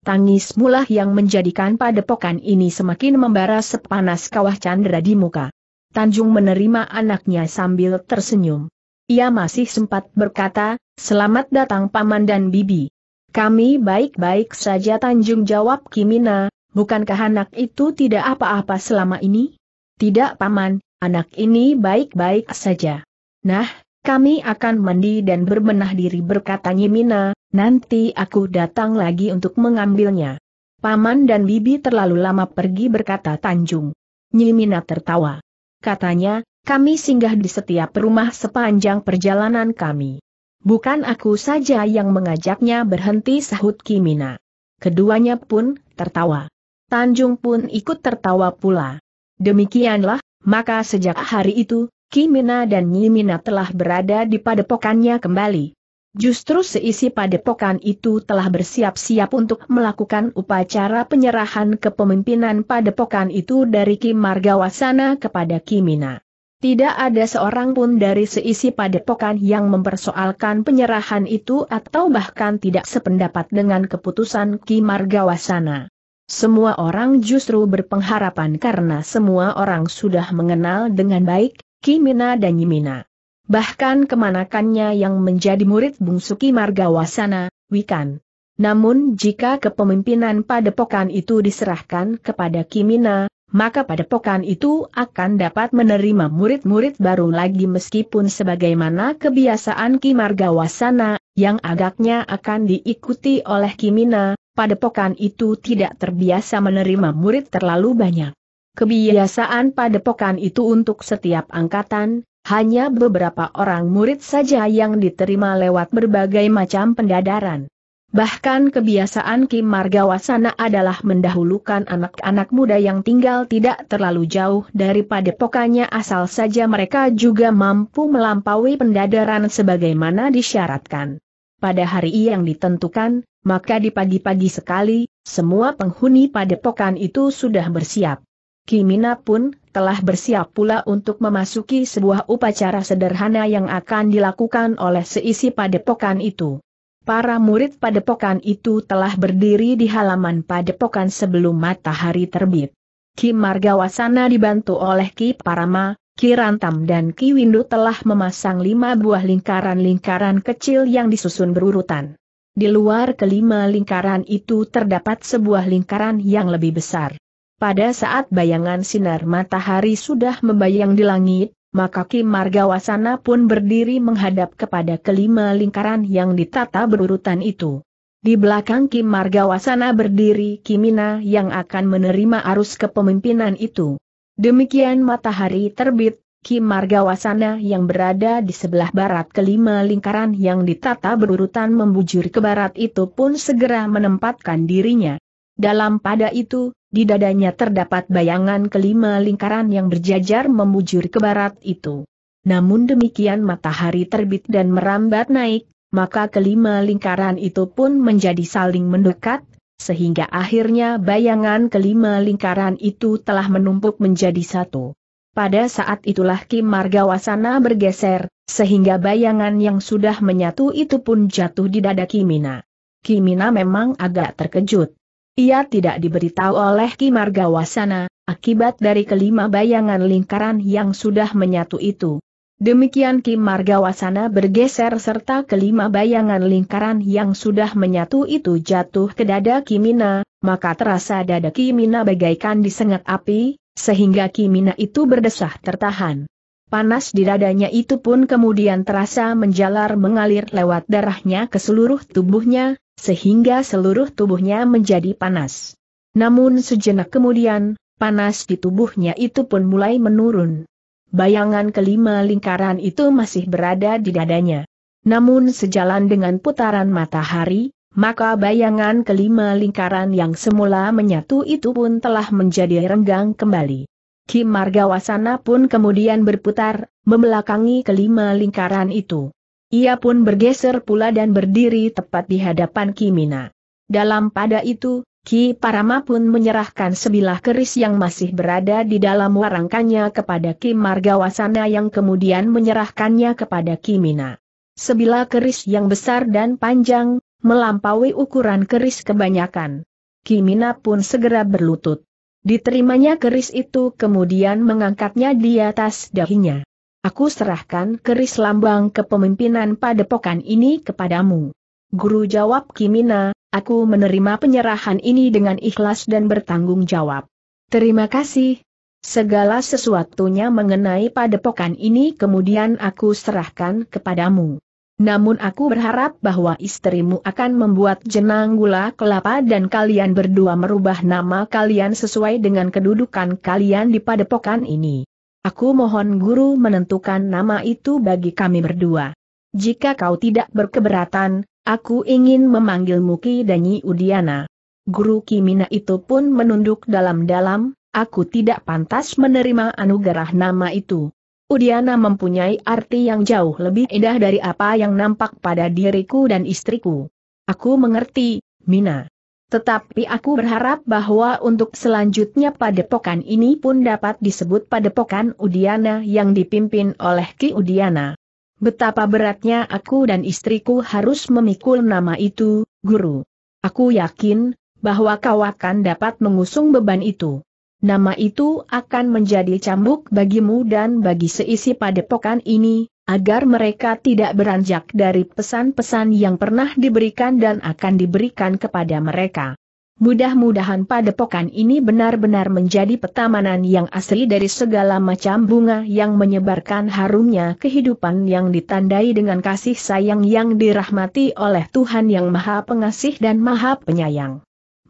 Tangis mulah yang menjadikan padepokan ini semakin membara sepanas kawah candra di muka. Tanjung menerima anaknya sambil tersenyum. Ia masih sempat berkata, selamat datang paman dan bibi. Kami baik-baik saja Tanjung jawab Kimina, bukankah anak itu tidak apa-apa selama ini? Tidak paman, anak ini baik-baik saja. Nah, kami akan mandi dan berbenah diri berkata Nyimina, nanti aku datang lagi untuk mengambilnya. Paman dan bibi terlalu lama pergi berkata Tanjung. Nyimina tertawa katanya, kami singgah di setiap rumah sepanjang perjalanan kami. Bukan aku saja yang mengajaknya berhenti sahut Kimina. Keduanya pun tertawa. Tanjung pun ikut tertawa pula. Demikianlah, maka sejak hari itu, Kimina dan Nyimina telah berada di padepokannya kembali. Justru seisi padepokan itu telah bersiap-siap untuk melakukan upacara penyerahan kepemimpinan padepokan itu dari Kim Margawasana kepada Kimina. Tidak ada seorang pun dari seisi padepokan yang mempersoalkan penyerahan itu atau bahkan tidak sependapat dengan keputusan Kim Margawasana. Semua orang justru berpengharapan karena semua orang sudah mengenal dengan baik Kimina dan Yimina bahkan kemanakannya yang menjadi murid bungsu Ki Margawasana, Wikan. Namun jika kepemimpinan padepokan itu diserahkan kepada Kimina, maka padepokan itu akan dapat menerima murid-murid baru lagi meskipun sebagaimana kebiasaan Ki Margawasana, yang agaknya akan diikuti oleh Kimina, padepokan itu tidak terbiasa menerima murid terlalu banyak. Kebiasaan padepokan itu untuk setiap angkatan, hanya beberapa orang murid saja yang diterima lewat berbagai macam pendadaran. Bahkan kebiasaan Kim Margawasana adalah mendahulukan anak-anak muda yang tinggal tidak terlalu jauh daripada pokannya asal saja mereka juga mampu melampaui pendadaran sebagaimana disyaratkan. Pada hari yang ditentukan, maka di pagi-pagi sekali, semua penghuni padepokan itu sudah bersiap. Kimina pun telah bersiap pula untuk memasuki sebuah upacara sederhana yang akan dilakukan oleh seisi padepokan itu. Para murid padepokan itu telah berdiri di halaman padepokan sebelum matahari terbit. Ki Margawasana dibantu oleh Ki Parama, Ki Rantam dan Ki Windu telah memasang lima buah lingkaran-lingkaran kecil yang disusun berurutan. Di luar kelima lingkaran itu terdapat sebuah lingkaran yang lebih besar. Pada saat bayangan sinar matahari sudah membayang di langit, maka Kim Margawasana pun berdiri menghadap kepada kelima lingkaran yang ditata berurutan itu. Di belakang Kim Margawasana berdiri Kimina yang akan menerima arus kepemimpinan itu. Demikian matahari terbit, Kim Margawasana yang berada di sebelah barat kelima lingkaran yang ditata berurutan membujur ke barat itu pun segera menempatkan dirinya. Dalam pada itu, di dadanya terdapat bayangan kelima lingkaran yang berjajar memujur ke barat itu. Namun demikian matahari terbit dan merambat naik, maka kelima lingkaran itu pun menjadi saling mendekat, sehingga akhirnya bayangan kelima lingkaran itu telah menumpuk menjadi satu. Pada saat itulah Kim Margawasana bergeser, sehingga bayangan yang sudah menyatu itu pun jatuh di dada Kimina. Kimina memang agak terkejut. Ia tidak diberitahu oleh Ki Margawasana, akibat dari kelima bayangan lingkaran yang sudah menyatu itu. Demikian Ki Margawasana bergeser serta kelima bayangan lingkaran yang sudah menyatu itu jatuh ke dada Kimina, maka terasa dada Kimina bagaikan disengat api, sehingga Kimina itu berdesah tertahan. Panas di dadanya itu pun kemudian terasa menjalar mengalir lewat darahnya ke seluruh tubuhnya, sehingga seluruh tubuhnya menjadi panas. Namun sejenak kemudian, panas di tubuhnya itu pun mulai menurun. Bayangan kelima lingkaran itu masih berada di dadanya. Namun sejalan dengan putaran matahari, maka bayangan kelima lingkaran yang semula menyatu itu pun telah menjadi renggang kembali. Ki Margawasana pun kemudian berputar, membelakangi kelima lingkaran itu. Ia pun bergeser pula dan berdiri tepat di hadapan Kimina. Dalam pada itu, Ki Parama pun menyerahkan sebilah keris yang masih berada di dalam warangkannya kepada Ki Margawasana yang kemudian menyerahkannya kepada Kimina. Sebilah keris yang besar dan panjang, melampaui ukuran keris kebanyakan. Kimina pun segera berlutut. Diterimanya keris itu kemudian mengangkatnya di atas dahinya. Aku serahkan keris lambang kepemimpinan padepokan ini kepadamu. Guru jawab Kimina, aku menerima penyerahan ini dengan ikhlas dan bertanggung jawab. Terima kasih. Segala sesuatunya mengenai padepokan ini kemudian aku serahkan kepadamu. Namun aku berharap bahwa istrimu akan membuat jenang gula kelapa dan kalian berdua merubah nama kalian sesuai dengan kedudukan kalian di padepokan ini. Aku mohon guru menentukan nama itu bagi kami berdua. Jika kau tidak berkeberatan, aku ingin memanggilmu Ki Danyi Udiana. Guru Kimina itu pun menunduk dalam-dalam, aku tidak pantas menerima anugerah nama itu. Udiana mempunyai arti yang jauh lebih indah dari apa yang nampak pada diriku dan istriku. Aku mengerti, Mina. Tetapi aku berharap bahwa untuk selanjutnya padepokan ini pun dapat disebut padepokan Udiana yang dipimpin oleh Ki Udiana. Betapa beratnya aku dan istriku harus memikul nama itu, guru. Aku yakin, bahwa kau akan dapat mengusung beban itu nama itu akan menjadi cambuk bagimu dan bagi seisi padepokan ini, agar mereka tidak beranjak dari pesan-pesan yang pernah diberikan dan akan diberikan kepada mereka. Mudah-mudahan padepokan ini benar-benar menjadi petamanan yang asli dari segala macam bunga yang menyebarkan harumnya kehidupan yang ditandai dengan kasih sayang yang dirahmati oleh Tuhan yang Maha Pengasih dan Maha Penyayang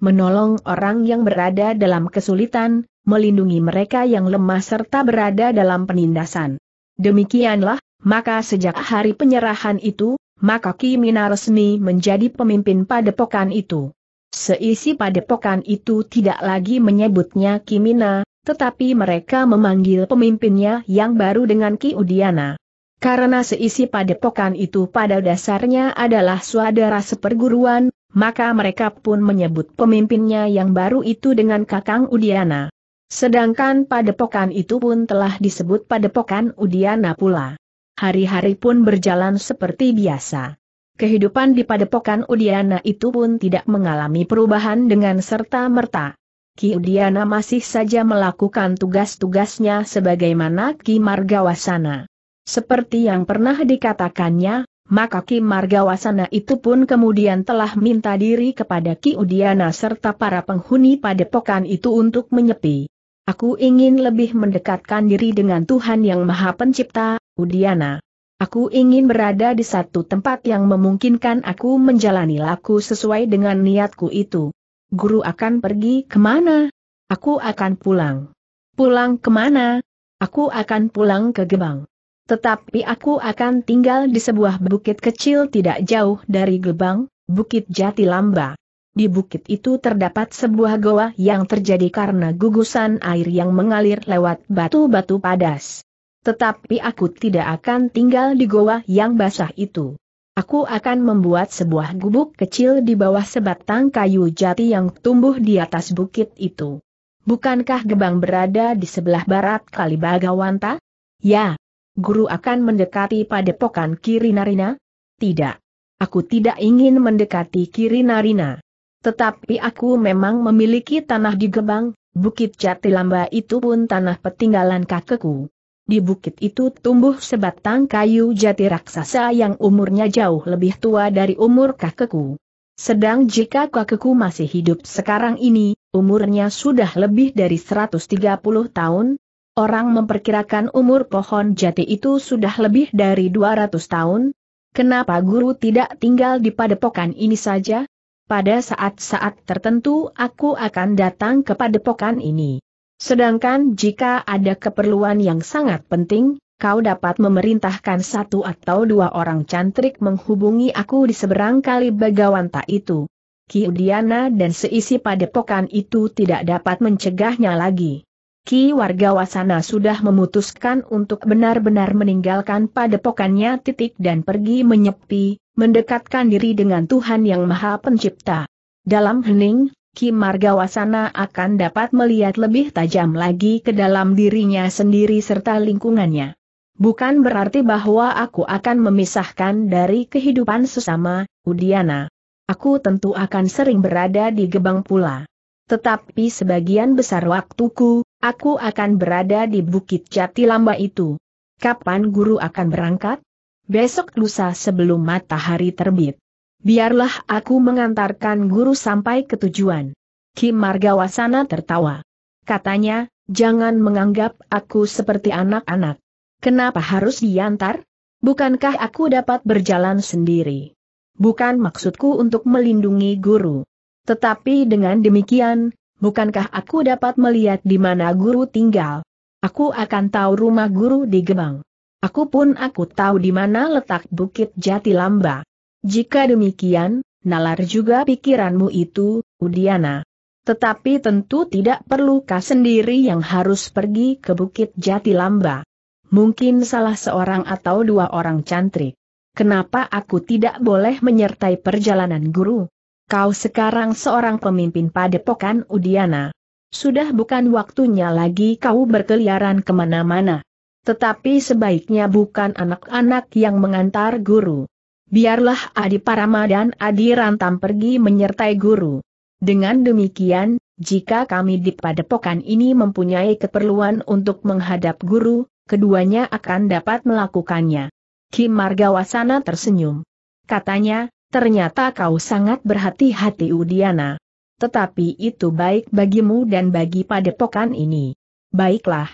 menolong orang yang berada dalam kesulitan, melindungi mereka yang lemah serta berada dalam penindasan. Demikianlah, maka sejak hari penyerahan itu, maka Kimina resmi menjadi pemimpin padepokan itu. Seisi padepokan itu tidak lagi menyebutnya Kimina, tetapi mereka memanggil pemimpinnya yang baru dengan Ki Udiana. Karena seisi padepokan itu pada dasarnya adalah saudara seperguruan, maka mereka pun menyebut pemimpinnya yang baru itu dengan Kakang Udiana. Sedangkan padepokan itu pun telah disebut padepokan Udiana pula. Hari-hari pun berjalan seperti biasa. Kehidupan di padepokan Udiana itu pun tidak mengalami perubahan dengan serta-merta. Ki Udiana masih saja melakukan tugas-tugasnya sebagaimana Ki Margawasana. Seperti yang pernah dikatakannya, maka Ki Margawasana itu pun kemudian telah minta diri kepada Ki Udiana serta para penghuni padepokan itu untuk menyepi. Aku ingin lebih mendekatkan diri dengan Tuhan yang Maha Pencipta, Udiana. Aku ingin berada di satu tempat yang memungkinkan aku menjalani laku sesuai dengan niatku itu. Guru akan pergi ke mana? Aku akan pulang. Pulang ke mana? Aku akan pulang ke Gebang. Tetapi aku akan tinggal di sebuah bukit kecil tidak jauh dari Gebang, Bukit Jati Lamba. Di bukit itu terdapat sebuah goa yang terjadi karena gugusan air yang mengalir lewat batu-batu padas. Tetapi aku tidak akan tinggal di goa yang basah itu. Aku akan membuat sebuah gubuk kecil di bawah sebatang kayu jati yang tumbuh di atas bukit itu. Bukankah Gebang berada di sebelah barat Kali Bagawanta? Ya, guru akan mendekati padepokan Kirinarina? Tidak. Aku tidak ingin mendekati Kirinarina. Tetapi aku memang memiliki tanah di Gebang, Bukit Jatilamba itu pun tanah petinggalan kakekku. Di bukit itu tumbuh sebatang kayu jati raksasa yang umurnya jauh lebih tua dari umur kakekku. Sedang jika kakekku masih hidup sekarang ini, umurnya sudah lebih dari 130 tahun, Orang memperkirakan umur pohon jati itu sudah lebih dari 200 tahun. Kenapa guru tidak tinggal di padepokan ini saja? Pada saat-saat tertentu aku akan datang ke padepokan ini. Sedangkan jika ada keperluan yang sangat penting, kau dapat memerintahkan satu atau dua orang cantrik menghubungi aku di seberang kali Bagawanta itu. Ki Udiana dan seisi padepokan itu tidak dapat mencegahnya lagi. Ki warga Wasana sudah memutuskan untuk benar-benar meninggalkan padepokannya titik dan pergi menyepi, mendekatkan diri dengan Tuhan Yang Maha Pencipta. Dalam hening, Ki Margawasana akan dapat melihat lebih tajam lagi ke dalam dirinya sendiri serta lingkungannya. Bukan berarti bahwa aku akan memisahkan dari kehidupan sesama, Udiana. Aku tentu akan sering berada di Gebang pula. Tetapi sebagian besar waktuku, aku akan berada di Bukit Jati Lamba itu. Kapan guru akan berangkat? Besok lusa sebelum matahari terbit. Biarlah aku mengantarkan guru sampai ke tujuan. Kim Margawasana tertawa. Katanya, jangan menganggap aku seperti anak-anak. Kenapa harus diantar? Bukankah aku dapat berjalan sendiri? Bukan maksudku untuk melindungi guru. Tetapi dengan demikian, bukankah aku dapat melihat di mana guru tinggal? Aku akan tahu rumah guru di Gebang. Aku pun aku tahu di mana letak Bukit Jati Lamba. Jika demikian, nalar juga pikiranmu itu, Udiana. Tetapi tentu tidak perlu kau sendiri yang harus pergi ke Bukit Jati Lamba. Mungkin salah seorang atau dua orang cantrik. Kenapa aku tidak boleh menyertai perjalanan guru? Kau sekarang seorang pemimpin padepokan Udiana. Sudah bukan waktunya lagi kau berkeliaran ke mana-mana. Tetapi sebaiknya bukan anak-anak yang mengantar guru. Biarlah Adi Parama dan Adi Rantam pergi menyertai guru. Dengan demikian, jika kami di padepokan ini mempunyai keperluan untuk menghadap guru, keduanya akan dapat melakukannya. Kim Margawasana tersenyum. Katanya, Ternyata kau sangat berhati-hati Udiana. Tetapi itu baik bagimu dan bagi padepokan ini. Baiklah.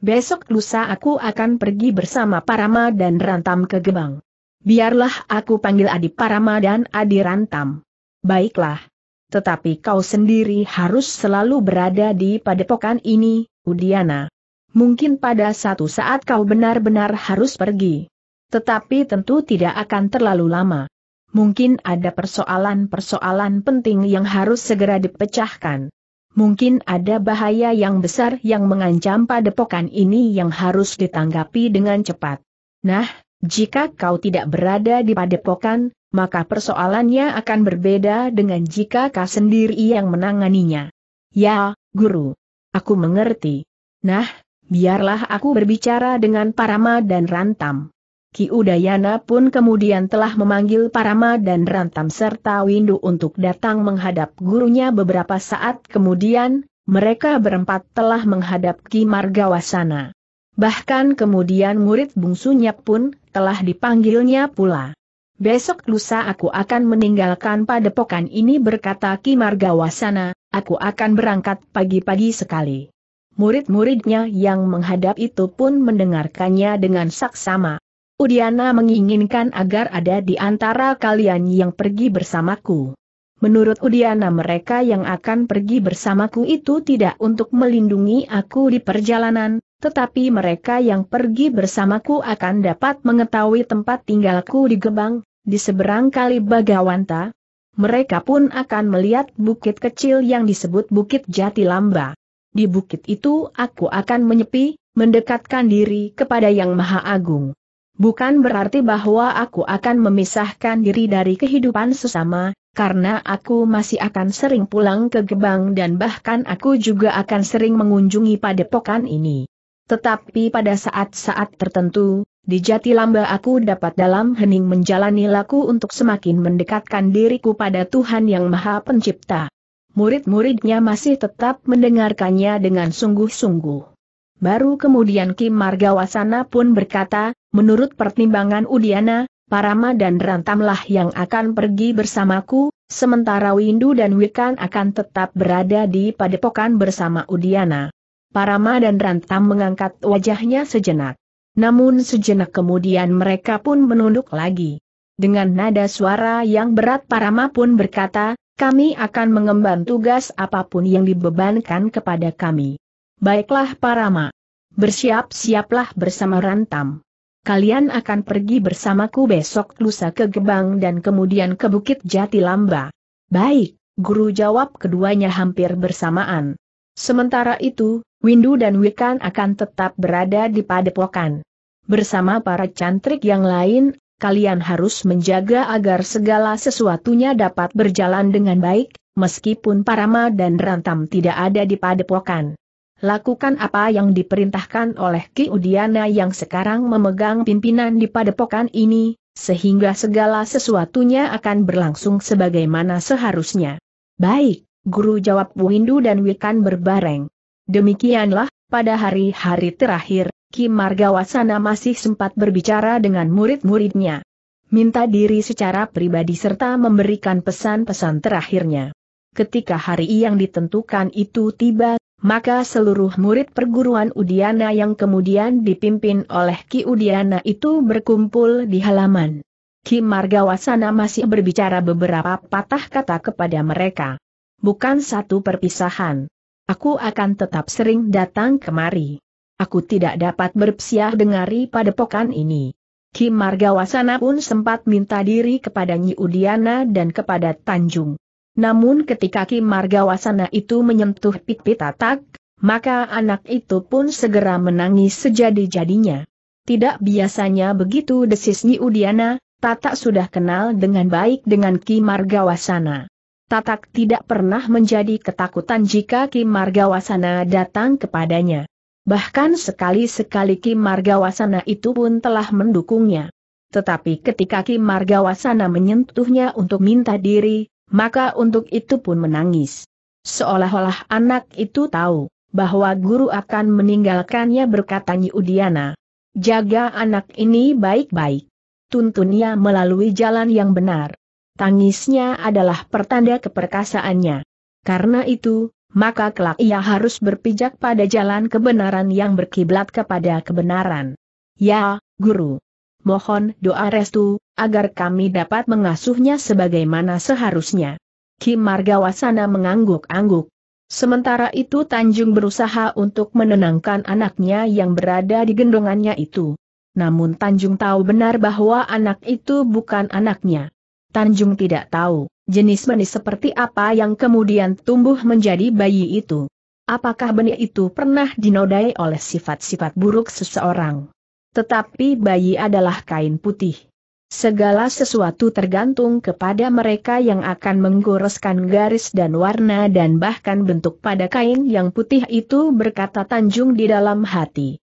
Besok lusa aku akan pergi bersama Parama dan Rantam ke Gebang. Biarlah aku panggil Adi Parama dan Adi Rantam. Baiklah. Tetapi kau sendiri harus selalu berada di padepokan ini, Udiana. Mungkin pada satu saat kau benar-benar harus pergi. Tetapi tentu tidak akan terlalu lama mungkin ada persoalan-persoalan penting yang harus segera dipecahkan. Mungkin ada bahaya yang besar yang mengancam padepokan ini yang harus ditanggapi dengan cepat. Nah, jika kau tidak berada di padepokan, maka persoalannya akan berbeda dengan jika kau sendiri yang menanganinya. Ya, guru. Aku mengerti. Nah, biarlah aku berbicara dengan Parama dan Rantam. Ki Udayana pun kemudian telah memanggil Parama dan Rantam serta Windu untuk datang menghadap gurunya beberapa saat kemudian, mereka berempat telah menghadap Ki Margawasana. Bahkan kemudian murid bungsunya pun telah dipanggilnya pula. Besok lusa aku akan meninggalkan padepokan ini berkata Ki Margawasana, aku akan berangkat pagi-pagi sekali. Murid-muridnya yang menghadap itu pun mendengarkannya dengan saksama. Udiana menginginkan agar ada di antara kalian yang pergi bersamaku. Menurut Udiana mereka yang akan pergi bersamaku itu tidak untuk melindungi aku di perjalanan, tetapi mereka yang pergi bersamaku akan dapat mengetahui tempat tinggalku di Gebang, di seberang kali Bagawanta. Mereka pun akan melihat bukit kecil yang disebut Bukit Jati Lamba. Di bukit itu aku akan menyepi, mendekatkan diri kepada Yang Maha Agung. Bukan berarti bahwa aku akan memisahkan diri dari kehidupan sesama, karena aku masih akan sering pulang ke Gebang dan bahkan aku juga akan sering mengunjungi padepokan ini. Tetapi pada saat-saat tertentu, di Jati Lamba aku dapat dalam hening menjalani laku untuk semakin mendekatkan diriku pada Tuhan Yang Maha Pencipta. Murid-muridnya masih tetap mendengarkannya dengan sungguh-sungguh. Baru kemudian Kim Margawasana pun berkata, menurut pertimbangan Udiana, Parama dan Rantamlah yang akan pergi bersamaku, sementara Windu dan Wikan akan tetap berada di padepokan bersama Udiana. Parama dan Rantam mengangkat wajahnya sejenak. Namun sejenak kemudian mereka pun menunduk lagi. Dengan nada suara yang berat Parama pun berkata, kami akan mengemban tugas apa pun yang dibebankan kepada kami. Baiklah Parama. Bersiap-siaplah bersama Rantam. Kalian akan pergi bersamaku besok lusa ke Gebang dan kemudian ke Bukit Jati Lamba. Baik, guru jawab keduanya hampir bersamaan. Sementara itu, Windu dan Wikan akan tetap berada di padepokan. Bersama para cantrik yang lain, kalian harus menjaga agar segala sesuatunya dapat berjalan dengan baik, meskipun Parama dan Rantam tidak ada di padepokan. Lakukan apa yang diperintahkan oleh Ki Udiana yang sekarang memegang pimpinan di padepokan ini, sehingga segala sesuatunya akan berlangsung sebagaimana seharusnya. Baik, Guru jawab Windu dan Wikan berbareng. Demikianlah, pada hari-hari terakhir, Ki Margawasana masih sempat berbicara dengan murid-muridnya. Minta diri secara pribadi serta memberikan pesan-pesan terakhirnya. Ketika hari yang ditentukan itu tiba, maka seluruh murid perguruan Udiana yang kemudian dipimpin oleh Ki Udiana itu berkumpul di halaman. Ki Margawasana masih berbicara beberapa patah kata kepada mereka. Bukan satu perpisahan. Aku akan tetap sering datang kemari. Aku tidak dapat berpsiah dengari padepokan ini. Ki Margawasana pun sempat minta diri kepada Nyi Udiana dan kepada Tanjung. Namun ketika Ki Margawasana itu menyentuh pit-pit tatak, maka anak itu pun segera menangis sejadi-jadinya. Tidak biasanya begitu desis Nyi Udiana, Tatak sudah kenal dengan baik dengan Ki Margawasana. Tatak tidak pernah menjadi ketakutan jika Ki Margawasana datang kepadanya. Bahkan sekali-sekali Ki Margawasana itu pun telah mendukungnya. Tetapi ketika Ki Margawasana menyentuhnya untuk minta diri, maka untuk itu pun menangis. Seolah-olah anak itu tahu bahwa guru akan meninggalkannya berkata Nyi Udiana. Jaga anak ini baik-baik. Tuntunnya melalui jalan yang benar. Tangisnya adalah pertanda keperkasaannya. Karena itu, maka kelak ia harus berpijak pada jalan kebenaran yang berkiblat kepada kebenaran. Ya, Guru mohon doa restu, agar kami dapat mengasuhnya sebagaimana seharusnya. Kim Margawasana mengangguk-angguk. Sementara itu Tanjung berusaha untuk menenangkan anaknya yang berada di gendongannya itu. Namun Tanjung tahu benar bahwa anak itu bukan anaknya. Tanjung tidak tahu, jenis benih seperti apa yang kemudian tumbuh menjadi bayi itu. Apakah benih itu pernah dinodai oleh sifat-sifat buruk seseorang? Tetapi bayi adalah kain putih. Segala sesuatu tergantung kepada mereka yang akan menggoreskan garis dan warna dan bahkan bentuk pada kain yang putih itu berkata Tanjung di dalam hati.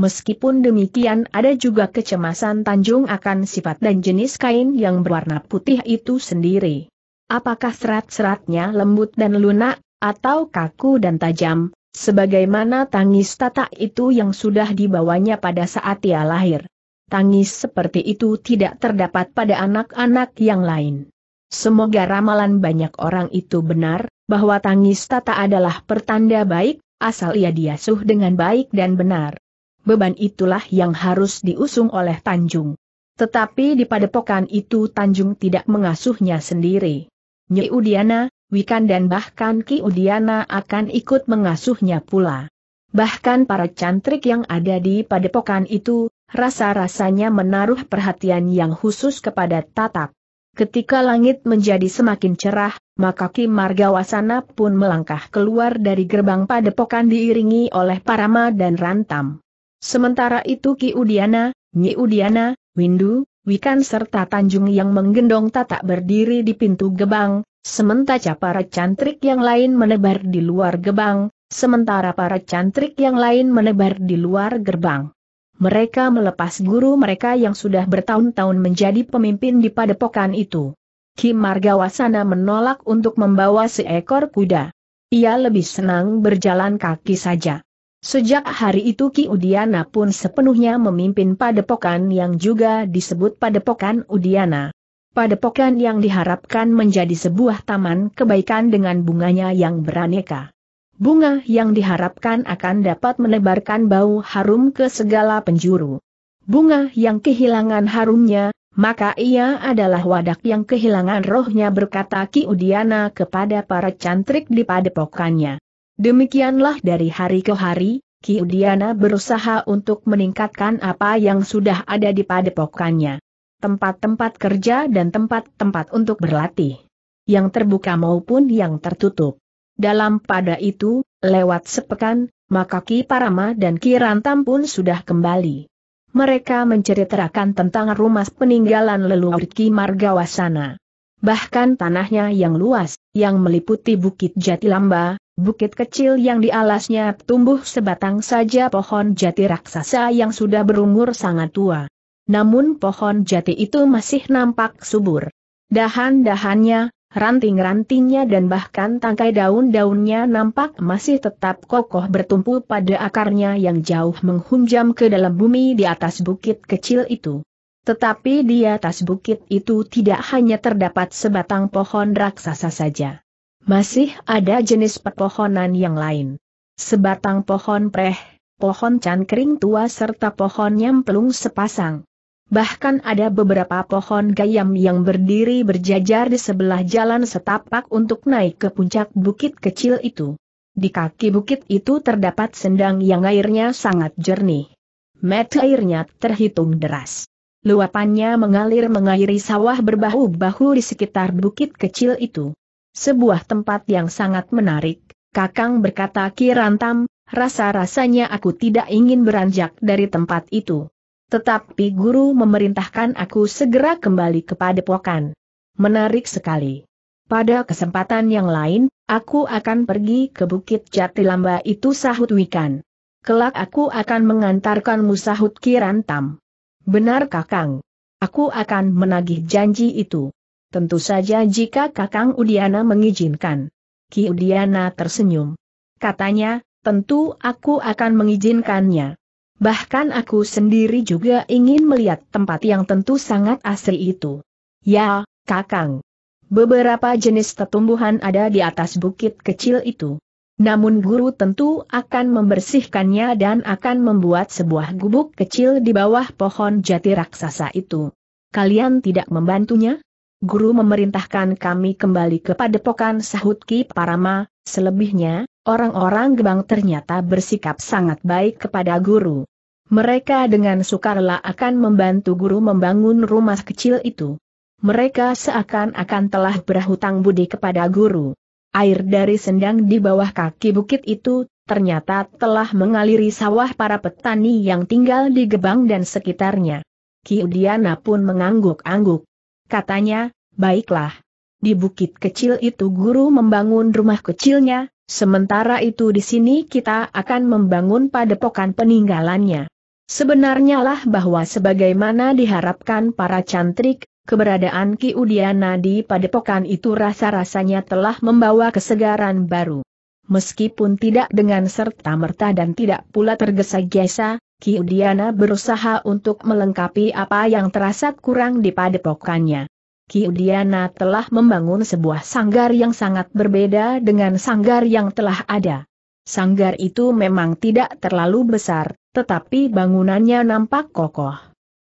Meskipun demikian ada juga kecemasan Tanjung akan sifat dan jenis kain yang berwarna putih itu sendiri. Apakah serat-seratnya lembut dan lunak, atau kaku dan tajam, Sebagaimana tangis tata itu yang sudah dibawanya pada saat ia lahir. Tangis seperti itu tidak terdapat pada anak-anak yang lain. Semoga ramalan banyak orang itu benar, bahwa tangis tata adalah pertanda baik, asal ia diasuh dengan baik dan benar. Beban itulah yang harus diusung oleh Tanjung. Tetapi di padepokan itu Tanjung tidak mengasuhnya sendiri. Nyi Udiana, Wikan dan bahkan Ki Udiana akan ikut mengasuhnya pula. Bahkan para cantrik yang ada di padepokan itu, rasa-rasanya menaruh perhatian yang khusus kepada Tatak. Ketika langit menjadi semakin cerah, maka Ki Margawasana pun melangkah keluar dari gerbang padepokan diiringi oleh Parama dan Rantam. Sementara itu Ki Udiana, Nyi Udiana, Windu, Wikan serta Tanjung yang menggendong Tatak berdiri di pintu gebang, Sementara para cantrik yang lain menebar di luar gebang, sementara para cantrik yang lain menebar di luar gerbang. Mereka melepas guru mereka yang sudah bertahun-tahun menjadi pemimpin di padepokan itu. Kim Margawasana menolak untuk membawa seekor kuda. Ia lebih senang berjalan kaki saja. Sejak hari itu Ki Udiana pun sepenuhnya memimpin padepokan yang juga disebut padepokan Udiana padepokan yang diharapkan menjadi sebuah taman kebaikan dengan bunganya yang beraneka. Bunga yang diharapkan akan dapat menebarkan bau harum ke segala penjuru. Bunga yang kehilangan harumnya, maka ia adalah wadak yang kehilangan rohnya berkata Ki Udiana kepada para cantrik di padepokannya. Demikianlah dari hari ke hari, Ki Udiana berusaha untuk meningkatkan apa yang sudah ada di padepokannya tempat-tempat kerja dan tempat-tempat untuk berlatih. Yang terbuka maupun yang tertutup. Dalam pada itu, lewat sepekan, maka Ki Parama dan Ki Rantam pun sudah kembali. Mereka menceritakan tentang rumah peninggalan leluhur Ki Margawasana. Bahkan tanahnya yang luas, yang meliputi Bukit Jatilamba, bukit kecil yang di alasnya tumbuh sebatang saja pohon jati raksasa yang sudah berumur sangat tua. Namun pohon jati itu masih nampak subur. Dahan-dahannya, ranting-rantingnya dan bahkan tangkai daun-daunnya nampak masih tetap kokoh bertumpu pada akarnya yang jauh menghunjam ke dalam bumi di atas bukit kecil itu. Tetapi di atas bukit itu tidak hanya terdapat sebatang pohon raksasa saja. Masih ada jenis pepohonan yang lain. Sebatang pohon preh, pohon cangkring tua serta pohon nyemplung sepasang. Bahkan ada beberapa pohon gayam yang berdiri berjajar di sebelah jalan setapak untuk naik ke puncak bukit kecil itu. Di kaki bukit itu terdapat sendang yang airnya sangat jernih. Mata airnya terhitung deras. Luapannya mengalir mengairi sawah berbahu-bahu di sekitar bukit kecil itu. Sebuah tempat yang sangat menarik, Kakang berkata Kirantam, rasa-rasanya aku tidak ingin beranjak dari tempat itu. Tetapi guru memerintahkan aku segera kembali ke padepokan. Menarik sekali. Pada kesempatan yang lain, aku akan pergi ke Bukit Jatilamba itu sahut Wikan. Kelak aku akan mengantarkanmu sahut Kirantam. Benar Kakang. Aku akan menagih janji itu. Tentu saja jika Kakang Udiana mengizinkan. Ki Udiana tersenyum. Katanya, tentu aku akan mengizinkannya. Bahkan aku sendiri juga ingin melihat tempat yang tentu sangat asri itu. Ya, Kakang. Beberapa jenis tetumbuhan ada di atas bukit kecil itu. Namun guru tentu akan membersihkannya dan akan membuat sebuah gubuk kecil di bawah pohon jati raksasa itu. Kalian tidak membantunya? Guru memerintahkan kami kembali ke padepokan sahut Ki Parama, selebihnya, orang-orang Gebang ternyata bersikap sangat baik kepada guru. Mereka dengan sukarela akan membantu guru membangun rumah kecil itu. Mereka seakan-akan telah berhutang budi kepada guru. Air dari sendang di bawah kaki bukit itu, ternyata telah mengaliri sawah para petani yang tinggal di Gebang dan sekitarnya. Ki Udiana pun mengangguk-angguk. Katanya, baiklah. Di bukit kecil itu guru membangun rumah kecilnya, sementara itu di sini kita akan membangun padepokan peninggalannya. Sebenarnya lah bahwa sebagaimana diharapkan para cantrik, keberadaan Ki Udiana di padepokan itu rasa-rasanya telah membawa kesegaran baru. Meskipun tidak dengan serta-merta dan tidak pula tergesa-gesa, Ki Udiana berusaha untuk melengkapi apa yang terasa kurang di padepokannya. Ki Udiana telah membangun sebuah sanggar yang sangat berbeda dengan sanggar yang telah ada. Sanggar itu memang tidak terlalu besar, tetapi bangunannya nampak kokoh.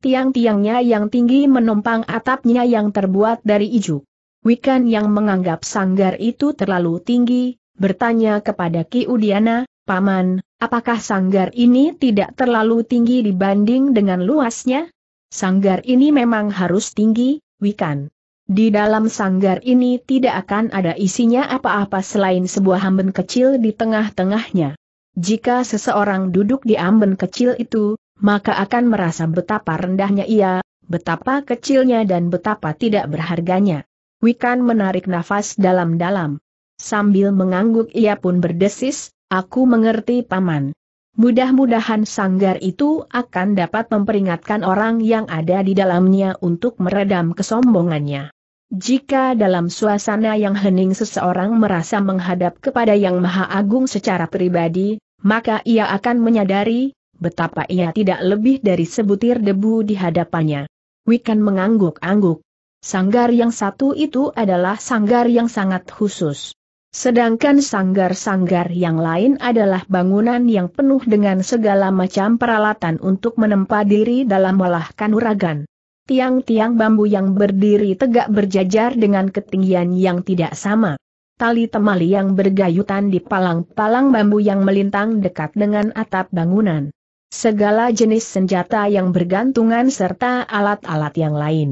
Tiang-tiangnya yang tinggi menumpang atapnya yang terbuat dari ijuk. Wikan yang menganggap sanggar itu terlalu tinggi, bertanya kepada Ki Udiana, Paman, apakah sanggar ini tidak terlalu tinggi dibanding dengan luasnya? Sanggar ini memang harus tinggi, Wikan. Di dalam sanggar ini tidak akan ada isinya apa-apa selain sebuah hamben kecil di tengah-tengahnya. Jika seseorang duduk di amben kecil itu, maka akan merasa betapa rendahnya ia, betapa kecilnya dan betapa tidak berharganya. Wikan menarik nafas dalam-dalam. Sambil mengangguk ia pun berdesis, aku mengerti paman. Mudah-mudahan sanggar itu akan dapat memperingatkan orang yang ada di dalamnya untuk meredam kesombongannya. Jika dalam suasana yang hening seseorang merasa menghadap kepada Yang Maha Agung secara pribadi, maka ia akan menyadari, betapa ia tidak lebih dari sebutir debu di hadapannya. Wikan mengangguk-angguk. Sanggar yang satu itu adalah sanggar yang sangat khusus. Sedangkan sanggar-sanggar yang lain adalah bangunan yang penuh dengan segala macam peralatan untuk menempa diri dalam olah kanuragan. Tiang-tiang bambu yang berdiri tegak berjajar dengan ketinggian yang tidak sama tali temali yang bergayutan di palang-palang bambu yang melintang dekat dengan atap bangunan. Segala jenis senjata yang bergantungan serta alat-alat yang lain.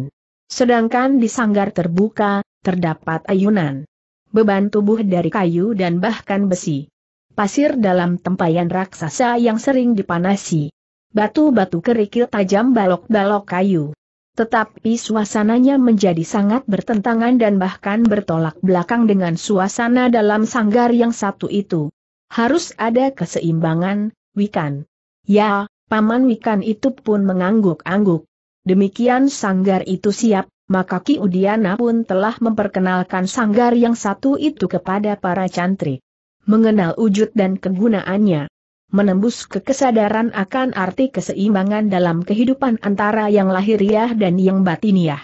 Sedangkan di sanggar terbuka, terdapat ayunan. Beban tubuh dari kayu dan bahkan besi. pasir dalam tempayan raksasa yang sering dipanasi. Batu-batu kerikil tajam balok-balok kayu. Tetapi suasananya menjadi sangat bertentangan dan bahkan bertolak belakang dengan suasana dalam sanggar yang satu itu. Harus ada keseimbangan, Wikan. Ya, Paman Wikan itu pun mengangguk-angguk. Demikian sanggar itu siap, maka Ki Udiana pun telah memperkenalkan sanggar yang satu itu kepada para cantrik. Mengenal wujud dan kegunaannya. Menembus kekesadaran akan arti keseimbangan dalam kehidupan antara yang lahiriah dan yang batiniah.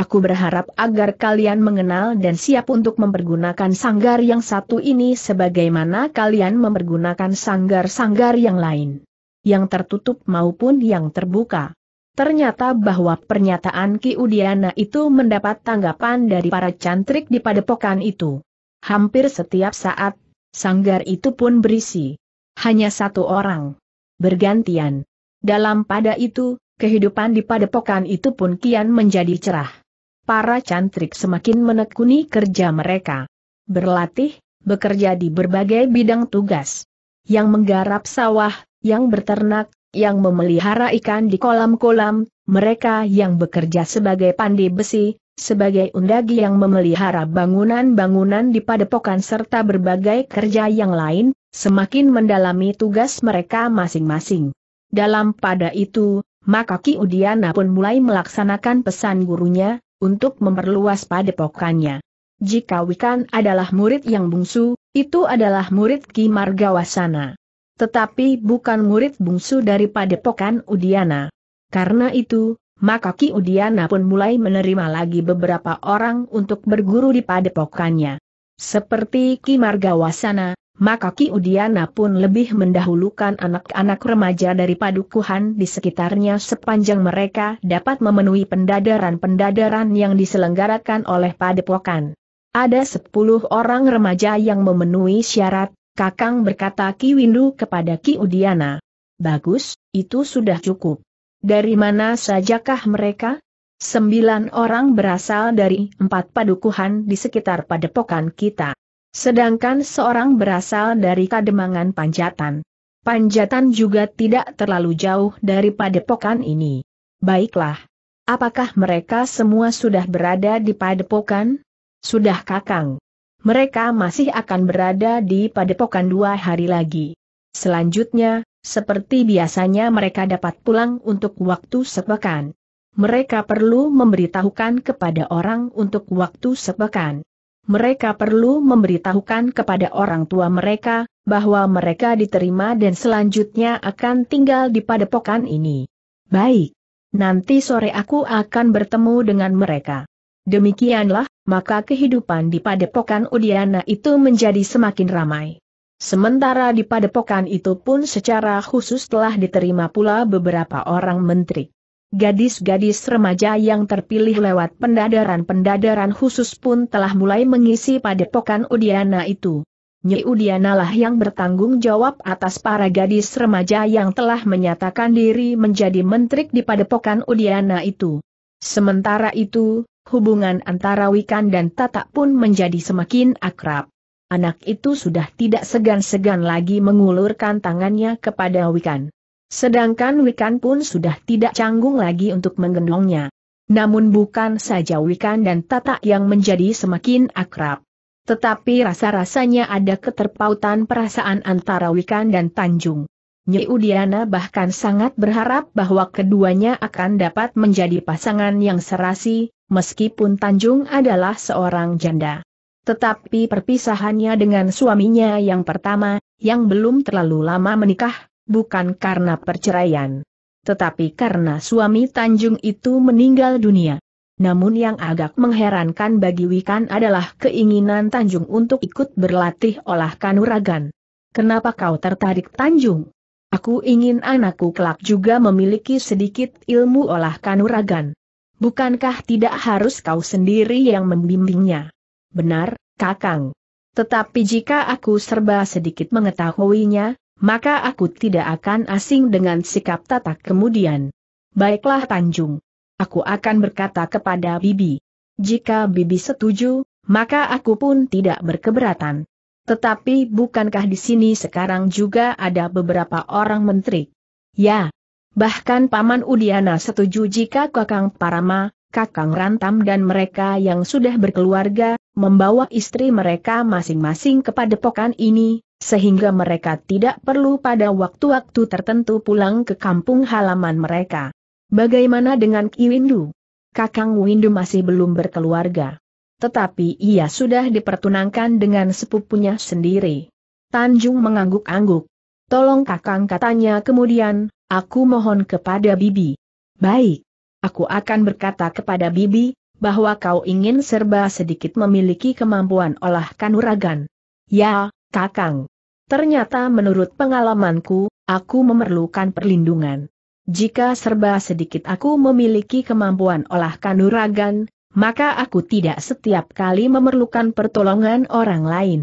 Aku berharap agar kalian mengenal dan siap untuk mempergunakan sanggar yang satu ini sebagaimana kalian mempergunakan sanggar-sanggar yang lain. Yang tertutup maupun yang terbuka. Ternyata bahwa pernyataan Ki Udiana itu mendapat tanggapan dari para cantrik di padepokan itu. Hampir setiap saat, sanggar itu pun berisi. Hanya satu orang. Bergantian. Dalam pada itu, kehidupan di padepokan itu pun kian menjadi cerah. Para cantrik semakin menekuni kerja mereka. Berlatih, bekerja di berbagai bidang tugas. Yang menggarap sawah, yang berternak, yang memelihara ikan di kolam-kolam, mereka yang bekerja sebagai pandai besi, sebagai undagi yang memelihara bangunan-bangunan di padepokan serta berbagai kerja yang lain, semakin mendalami tugas mereka masing-masing. Dalam pada itu, maka Ki Udiana pun mulai melaksanakan pesan gurunya, untuk memperluas padepokannya. Jika Wikan adalah murid yang bungsu, itu adalah murid Ki Margawasana tetapi bukan murid bungsu dari Padepokan Udiana. Karena itu, maka Ki Udiana pun mulai menerima lagi beberapa orang untuk berguru di padepokannya. Seperti Ki Margawasana, maka Ki Udiana pun lebih mendahulukan anak-anak remaja dari padukuhan di sekitarnya sepanjang mereka dapat memenuhi pendadaran-pendadaran yang diselenggarakan oleh padepokan. Ada sepuluh orang remaja yang memenuhi syarat, Kakang berkata Ki Windu kepada Ki Udiana. Bagus, itu sudah cukup. Dari mana sajakah mereka? Sembilan orang berasal dari empat padukuhan di sekitar padepokan kita. Sedangkan seorang berasal dari Kademangan Panjatan. Panjatan juga tidak terlalu jauh dari padepokan ini. Baiklah. Apakah mereka semua sudah berada di padepokan? Sudah kakang mereka masih akan berada di padepokan dua hari lagi. Selanjutnya, seperti biasanya mereka dapat pulang untuk waktu sepekan. Mereka perlu memberitahukan kepada orang untuk waktu sepekan. Mereka perlu memberitahukan kepada orang tua mereka, bahwa mereka diterima dan selanjutnya akan tinggal di padepokan ini. Baik. Nanti sore aku akan bertemu dengan mereka. Demikianlah, maka kehidupan di padepokan Udiana itu menjadi semakin ramai. Sementara di padepokan itu pun secara khusus telah diterima pula beberapa orang menteri. Gadis-gadis remaja yang terpilih lewat pendadaran-pendadaran khusus pun telah mulai mengisi padepokan Udiana itu. Nyi Udiana lah yang bertanggung jawab atas para gadis remaja yang telah menyatakan diri menjadi menteri di padepokan Udiana itu. Sementara itu, hubungan antara Wikan dan Tata pun menjadi semakin akrab. Anak itu sudah tidak segan-segan lagi mengulurkan tangannya kepada Wikan. Sedangkan Wikan pun sudah tidak canggung lagi untuk menggendongnya. Namun bukan saja Wikan dan Tata yang menjadi semakin akrab. Tetapi rasa-rasanya ada keterpautan perasaan antara Wikan dan Tanjung. Nyi Udiana bahkan sangat berharap bahwa keduanya akan dapat menjadi pasangan yang serasi, meskipun Tanjung adalah seorang janda. Tetapi perpisahannya dengan suaminya yang pertama, yang belum terlalu lama menikah, bukan karena perceraian. Tetapi karena suami Tanjung itu meninggal dunia. Namun yang agak mengherankan bagi Wikan adalah keinginan Tanjung untuk ikut berlatih olah kanuragan. Kenapa kau tertarik Tanjung? Aku ingin anakku kelak juga memiliki sedikit ilmu olah kanuragan. Bukankah tidak harus kau sendiri yang membimbingnya? Benar, Kakang. Tetapi jika aku serba sedikit mengetahuinya, maka aku tidak akan asing dengan sikap tata kemudian. Baiklah Tanjung. Aku akan berkata kepada Bibi. Jika Bibi setuju, maka aku pun tidak berkeberatan. Tetapi bukankah di sini sekarang juga ada beberapa orang menteri? Ya. Bahkan Paman Udiana setuju jika Kakang Parama, Kakang Rantam dan mereka yang sudah berkeluarga, membawa istri mereka masing-masing ke padepokan ini, sehingga mereka tidak perlu pada waktu-waktu tertentu pulang ke kampung halaman mereka. Bagaimana dengan Ki Windu? Kakang Windu masih belum berkeluarga tetapi ia sudah dipertunangkan dengan sepupunya sendiri. Tanjung mengangguk-angguk. Tolong kakang katanya kemudian, aku mohon kepada Bibi. Baik. Aku akan berkata kepada Bibi, bahwa kau ingin serba sedikit memiliki kemampuan olah kanuragan. Ya, kakang. Ternyata menurut pengalamanku, aku memerlukan perlindungan. Jika serba sedikit aku memiliki kemampuan olah kanuragan, maka aku tidak setiap kali memerlukan pertolongan orang lain.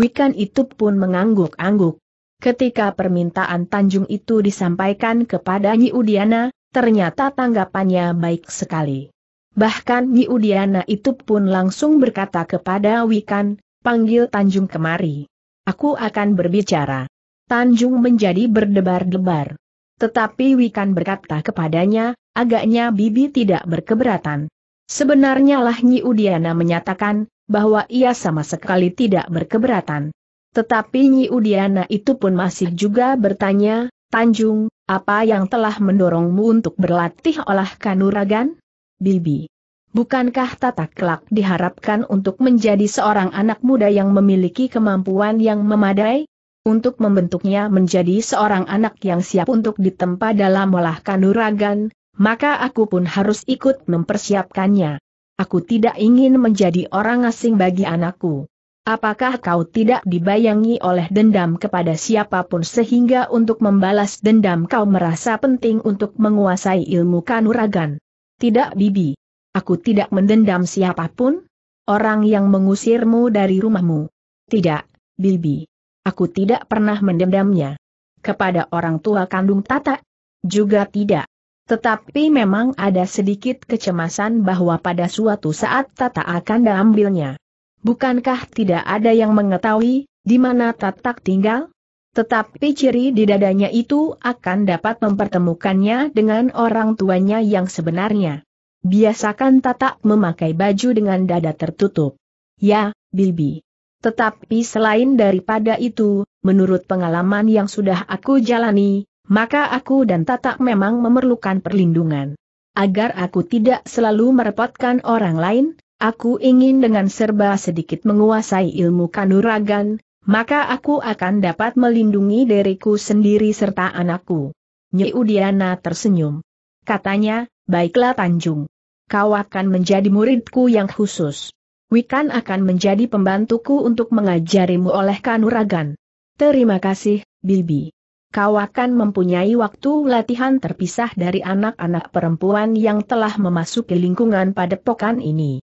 Wikan itu pun mengangguk-angguk. Ketika permintaan Tanjung itu disampaikan kepada Nyi Udiana, ternyata tanggapannya baik sekali. Bahkan Nyi Udiana itu pun langsung berkata kepada Wikan, panggil Tanjung kemari. Aku akan berbicara. Tanjung menjadi berdebar-debar. Tetapi Wikan berkata kepadanya, agaknya Bibi tidak berkeberatan. Sebenarnya lah Nyi Udiana menyatakan, bahwa ia sama sekali tidak berkeberatan. Tetapi Nyi Udiana itu pun masih juga bertanya, Tanjung, apa yang telah mendorongmu untuk berlatih olah kanuragan? Bibi. Bukankah tata kelak diharapkan untuk menjadi seorang anak muda yang memiliki kemampuan yang memadai? Untuk membentuknya menjadi seorang anak yang siap untuk ditempa dalam olah kanuragan, maka aku pun harus ikut mempersiapkannya. Aku tidak ingin menjadi orang asing bagi anakku. Apakah kau tidak dibayangi oleh dendam kepada siapa pun sehingga untuk membalas dendam kau merasa penting untuk menguasai ilmu kanuragan? Tidak Bibi. Aku tidak mendendam siapa pun. Orang yang mengusirmu dari rumahmu. Tidak, Bibi. Aku tidak pernah mendendamnya. Kepada orang tua kandung Tata? Juga tidak. Tetapi memang ada sedikit kecemasan bahwa pada suatu saat Tata akan diambilnya. Bukankah tidak ada yang mengetahui, di mana Tatak tinggal? Tetapi ciri di dadanya itu akan dapat mempertemukannya dengan orang tuanya yang sebenarnya. Biasakan Tatak memakai baju dengan dada tertutup. Ya, Bibi. Tetapi selain daripada itu, menurut pengalaman yang sudah aku jalani, maka aku dan Tatak memang memerlukan perlindungan. Agar aku tidak selalu merepotkan orang lain, aku ingin dengan serba sedikit menguasai ilmu kanuragan, maka aku akan dapat melindungi diriku sendiri serta anakku. Nyi Udiana tersenyum. Katanya, baiklah Tanjung. Kau akan menjadi muridku yang khusus. Wikan akan menjadi pembantuku untuk mengajarimu oleh kanuragan. Terima kasih, Bibi kau akan mempunyai waktu latihan terpisah dari anak-anak perempuan yang telah memasuki lingkungan padepokan ini.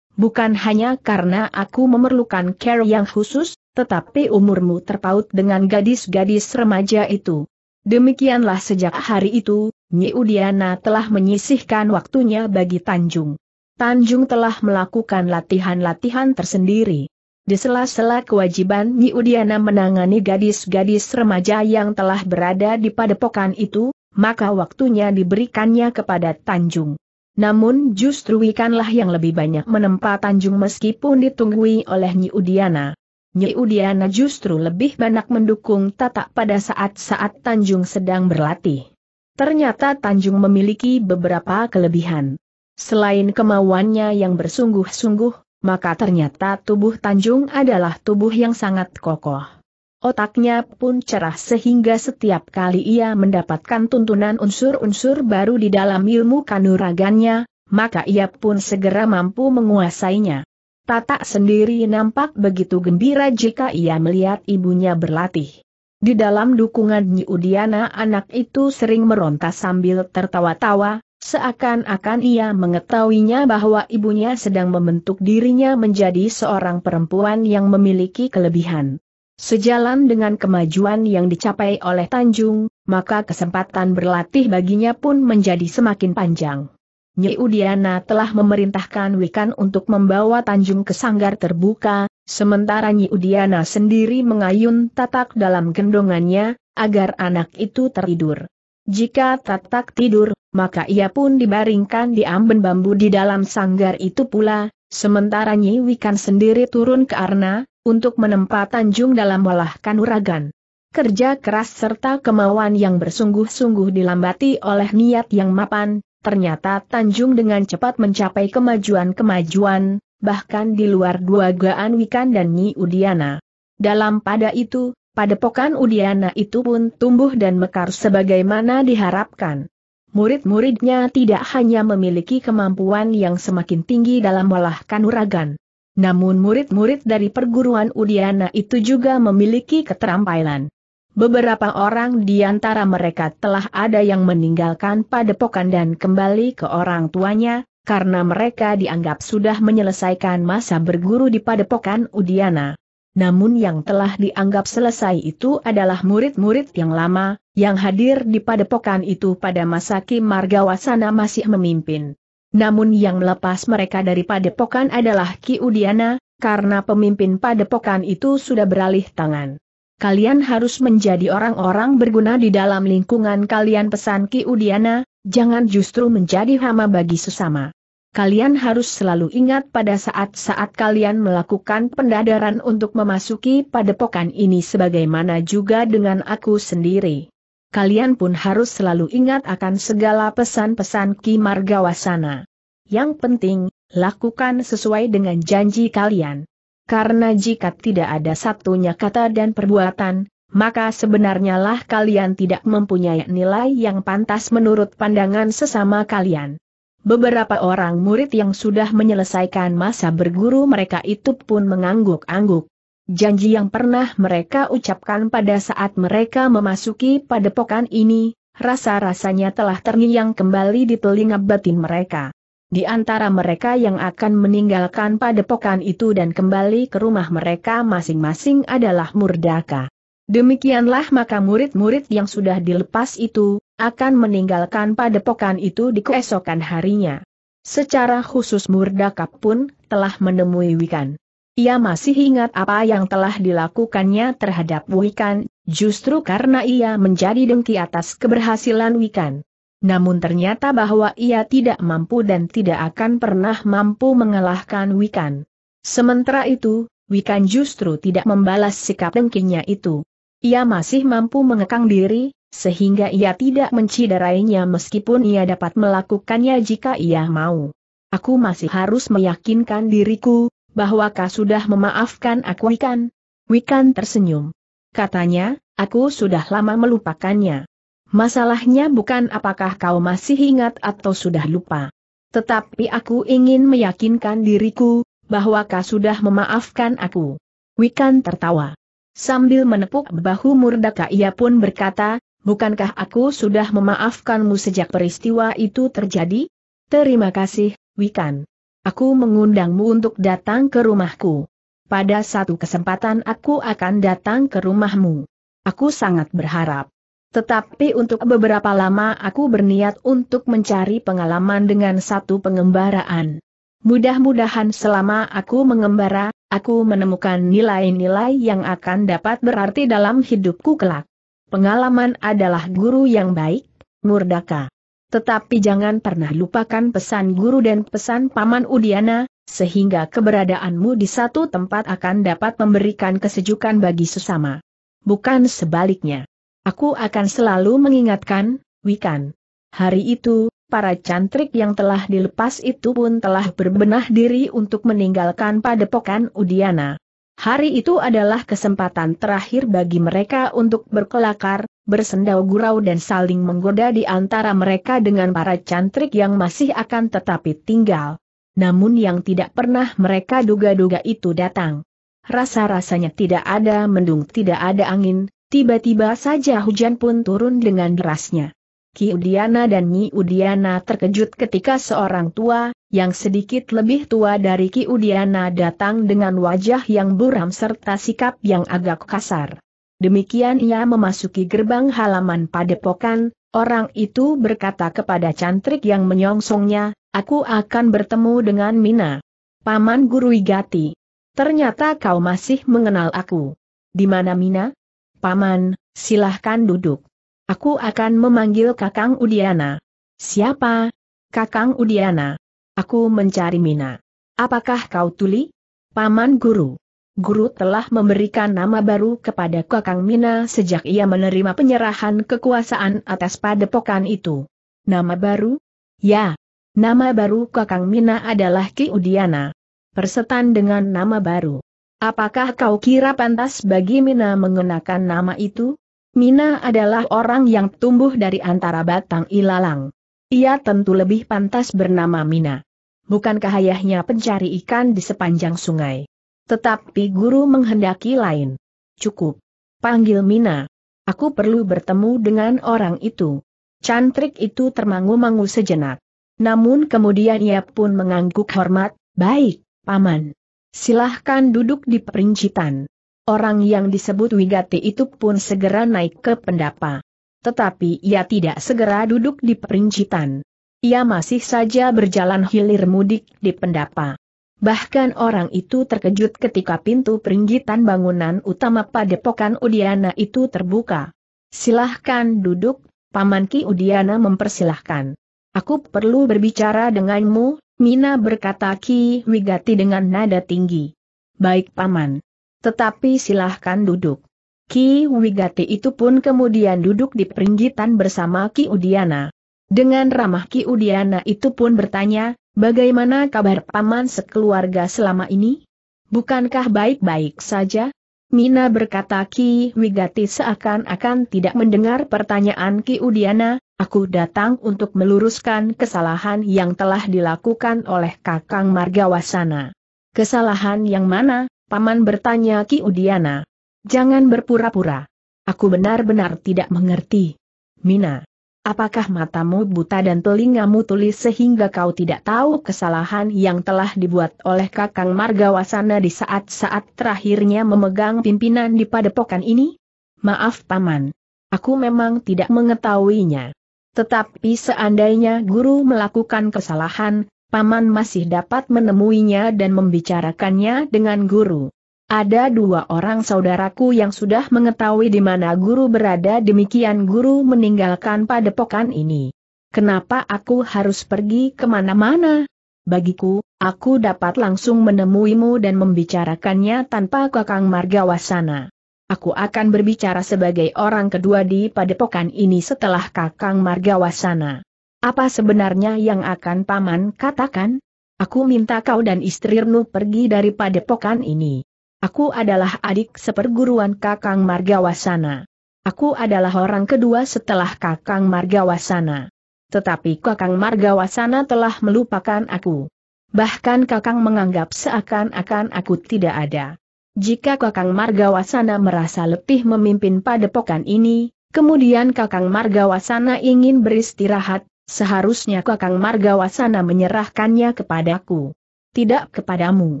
Bukan hanya karena aku memerlukan care yang khusus, tetapi umurmu terpaut dengan gadis-gadis remaja itu. Demikianlah sejak hari itu, Nyi Udiana telah menyisihkan waktunya bagi Tanjung. Tanjung telah melakukan latihan-latihan tersendiri. Di sela-sela kewajiban Nyi Udiana menangani gadis-gadis remaja yang telah berada di padepokan itu, maka waktunya diberikannya kepada Tanjung. Namun justru Wikanlah yang lebih banyak menempa Tanjung meskipun ditunggui oleh Nyi Udiana. Nyi Udiana justru lebih banyak mendukung Tatak pada saat-saat Tanjung sedang berlatih. Ternyata Tanjung memiliki beberapa kelebihan. Selain kemauannya yang bersungguh-sungguh, maka ternyata tubuh Tanjung adalah tubuh yang sangat kokoh. Otaknya pun cerah sehingga setiap kali ia mendapatkan tuntunan unsur-unsur baru di dalam ilmu kanuragannya, maka ia pun segera mampu menguasainya. Tatak sendiri nampak begitu gembira jika ia melihat ibunya berlatih. Di dalam dukungan Nyi Udiana anak itu sering meronta sambil tertawa-tawa, Seakan-akan ia mengetahuinya bahwa ibunya sedang membentuk dirinya menjadi seorang perempuan yang memiliki kelebihan. Sejalan dengan kemajuan yang dicapai oleh Tanjung, maka kesempatan berlatih baginya pun menjadi semakin panjang. Nyi Udiana telah memerintahkan Wikan untuk membawa Tanjung ke sanggar terbuka, sementara Nyi Udiana sendiri mengayun tatak dalam gendongannya, agar anak itu tertidur. Jika tatak tidur, maka ia pun dibaringkan di amben bambu di dalam sanggar itu pula, sementara Nyi Wikan sendiri turun ke Arna, untuk menempa Tanjung dalam olah kanuragan. Kerja keras serta kemauan yang bersungguh-sungguh dilambati oleh niat yang mapan, ternyata Tanjung dengan cepat mencapai kemajuan-kemajuan, bahkan di luar dua gaan Wikan dan Nyi Udiana. Dalam pada itu, padepokan Udiana itu pun tumbuh dan mekar sebagaimana diharapkan. Murid-muridnya tidak hanya memiliki kemampuan yang semakin tinggi dalam olah kanuragan. Namun murid-murid dari perguruan Udiana itu juga memiliki keterampilan. Beberapa orang di antara mereka telah ada yang meninggalkan padepokan dan kembali ke orang tuanya, karena mereka dianggap sudah menyelesaikan masa berguru di padepokan Udiana. Namun yang telah dianggap selesai itu adalah murid-murid yang lama, yang hadir di padepokan itu pada masa Ki Margawasana masih memimpin. Namun yang melepas mereka dari padepokan adalah Ki Udiana, karena pemimpin padepokan itu sudah beralih tangan. Kalian harus menjadi orang-orang berguna di dalam lingkungan kalian pesan Ki Udiana, jangan justru menjadi hama bagi sesama. Kalian harus selalu ingat pada saat-saat kalian melakukan pendadaran untuk memasuki padepokan ini sebagaimana juga dengan aku sendiri. Kalian pun harus selalu ingat akan segala pesan-pesan Ki Margawasana. Yang penting, lakukan sesuai dengan janji kalian. Karena jika tidak ada satunya kata dan perbuatan, maka sebenarnya lah kalian tidak mempunyai nilai yang pantas menurut pandangan sesama kalian. Beberapa orang murid yang sudah menyelesaikan masa berguru mereka itu pun mengangguk-angguk. Janji yang pernah mereka ucapkan pada saat mereka memasuki padepokan ini, rasa-rasanya telah terngiang kembali di telinga batin mereka. Di antara mereka yang akan meninggalkan padepokan itu dan kembali ke rumah mereka masing-masing adalah Murdaka. Demikianlah maka murid-murid yang sudah dilepas itu, akan meninggalkan padepokan itu di keesokan harinya. Secara khusus Murdaka pun telah menemui Wikan. Ia masih ingat apa yang telah dilakukannya terhadap Wikan, justru karena ia menjadi dengki atas keberhasilan Wikan. Namun ternyata bahwa ia tidak mampu dan tidak akan pernah mampu mengalahkan Wikan. Sementara itu, Wikan justru tidak membalas sikap dengkinya itu. Ia masih mampu mengekang diri, sehingga ia tidak menciderainya meskipun ia dapat melakukannya jika ia mau. Aku masih harus meyakinkan diriku, bahwa kau sudah memaafkan aku Wikan. Wikan tersenyum. Katanya, aku sudah lama melupakannya. Masalahnya bukan apakah kau masih ingat atau sudah lupa. Tetapi aku ingin meyakinkan diriku, bahwa kau sudah memaafkan aku. Wikan tertawa. Sambil menepuk bahu Murdaka ia pun berkata, bukankah aku sudah memaafkanmu sejak peristiwa itu terjadi? Terima kasih, Wikan. Aku mengundangmu untuk datang ke rumahku. Pada satu kesempatan aku akan datang ke rumahmu. Aku sangat berharap. Tetapi untuk beberapa lama aku berniat untuk mencari pengalaman dengan satu pengembaraan. Mudah-mudahan selama aku mengembara, aku menemukan nilai-nilai yang akan dapat berarti dalam hidupku kelak. Pengalaman adalah guru yang baik, Murdaka. Tetapi jangan pernah lupakan pesan guru dan pesan Paman Udiana, sehingga keberadaanmu di satu tempat akan dapat memberikan kesejukan bagi sesama. Bukan sebaliknya. Aku akan selalu mengingatkan, Wikan. Hari itu, para cantrik yang telah dilepas itu pun telah berbenah diri untuk meninggalkan padepokan Udiana. Hari itu adalah kesempatan terakhir bagi mereka untuk berkelakar, bersendau gurau dan saling menggoda di antara mereka dengan para cantrik yang masih akan tetapi tinggal. Namun yang tidak pernah mereka duga-duga itu datang. Rasa-rasanya tidak ada mendung tidak ada angin, tiba-tiba saja hujan pun turun dengan derasnya. Ki Udiana dan Nyi Udiana terkejut ketika seorang tua, yang sedikit lebih tua dari Ki Udiana datang dengan wajah yang buram serta sikap yang agak kasar. Demikian ia memasuki gerbang halaman padepokan, orang itu berkata kepada cantrik yang menyongsongnya, aku akan bertemu dengan Mina. Paman Guru Igati. Ternyata kau masih mengenal aku. Di mana Mina? Paman, silahkan duduk. Aku akan memanggil Kakang Udiana. Siapa? Kakang Udiana. Aku mencari Mina. Apakah kau tuli? Paman Guru. Guru telah memberikan nama baru kepada Kakang Mina sejak ia menerima penyerahan kekuasaan atas padepokan itu. Nama baru? Ya. Nama baru Kakang Mina adalah Ki Udiana persetan dengan nama baru. Apakah kau kira pantas bagi Mina mengenakan nama itu? Mina adalah orang yang tumbuh dari antara batang ilalang. Ia tentu lebih pantas bernama Mina. Bukankah ayahnya pencari ikan di sepanjang sungai? Tetapi guru menghendaki lain. Cukup. Panggil Mina. Aku perlu bertemu dengan orang itu. Cantrik itu termangu-mangu sejenak. Namun kemudian ia pun mengangguk hormat, baik. Paman. Silahkan duduk di perincitan. Orang yang disebut Wigati itu pun segera naik ke pendapa. Tetapi ia tidak segera duduk di perincitan. Ia masih saja berjalan hilir mudik di pendapa. Bahkan orang itu terkejut ketika pintu peringgitan bangunan utama padepokan Udiana itu terbuka. Silahkan duduk, Paman Ki Udiana mempersilahkan. Aku perlu berbicara denganmu, Mina berkata Ki Wigati dengan nada tinggi. Baik paman. Tetapi silahkan duduk. Ki Wigati itu pun kemudian duduk di peringgitan bersama Ki Udiana. Dengan ramah Ki Udiana itu pun bertanya, bagaimana kabar paman sekeluarga selama ini? Bukankah baik-baik saja? Mina berkata Ki Wigati seakan-akan tidak mendengar pertanyaan Ki Udiana, Aku datang untuk meluruskan kesalahan yang telah dilakukan oleh Kakang Margawasana. Kesalahan yang mana? Paman bertanya Ki Udiana. Jangan berpura-pura. Aku benar-benar tidak mengerti. Mina. Apakah matamu buta dan telingamu tulis sehingga kau tidak tahu kesalahan yang telah dibuat oleh Kakang Margawasana di saat-saat terakhirnya memegang pimpinan di padepokan ini? Maaf Paman. Aku memang tidak mengetahuinya. Tetapi seandainya guru melakukan kesalahan, paman masih dapat menemuinya dan membicarakannya dengan guru. Ada dua orang saudaraku yang sudah mengetahui di mana guru berada demikian guru meninggalkan padepokan ini. Kenapa aku harus pergi ke mana-mana? Bagiku, aku dapat langsung menemuimu dan membicarakannya tanpa kakang margawasana aku akan berbicara sebagai orang kedua di padepokan ini setelah Kakang Margawasana. Apa sebenarnya yang akan Paman katakan? Aku minta kau dan istrimu pergi dari padepokan ini. Aku adalah adik seperguruan Kakang Margawasana. Aku adalah orang kedua setelah Kakang Margawasana. Tetapi Kakang Margawasana telah melupakan aku. Bahkan Kakang menganggap seakan-akan aku tidak ada. Jika Kakang Margawasana merasa letih memimpin padepokan ini, kemudian Kakang Margawasana ingin beristirahat, seharusnya Kakang Margawasana menyerahkannya kepadaku. Tidak kepadamu.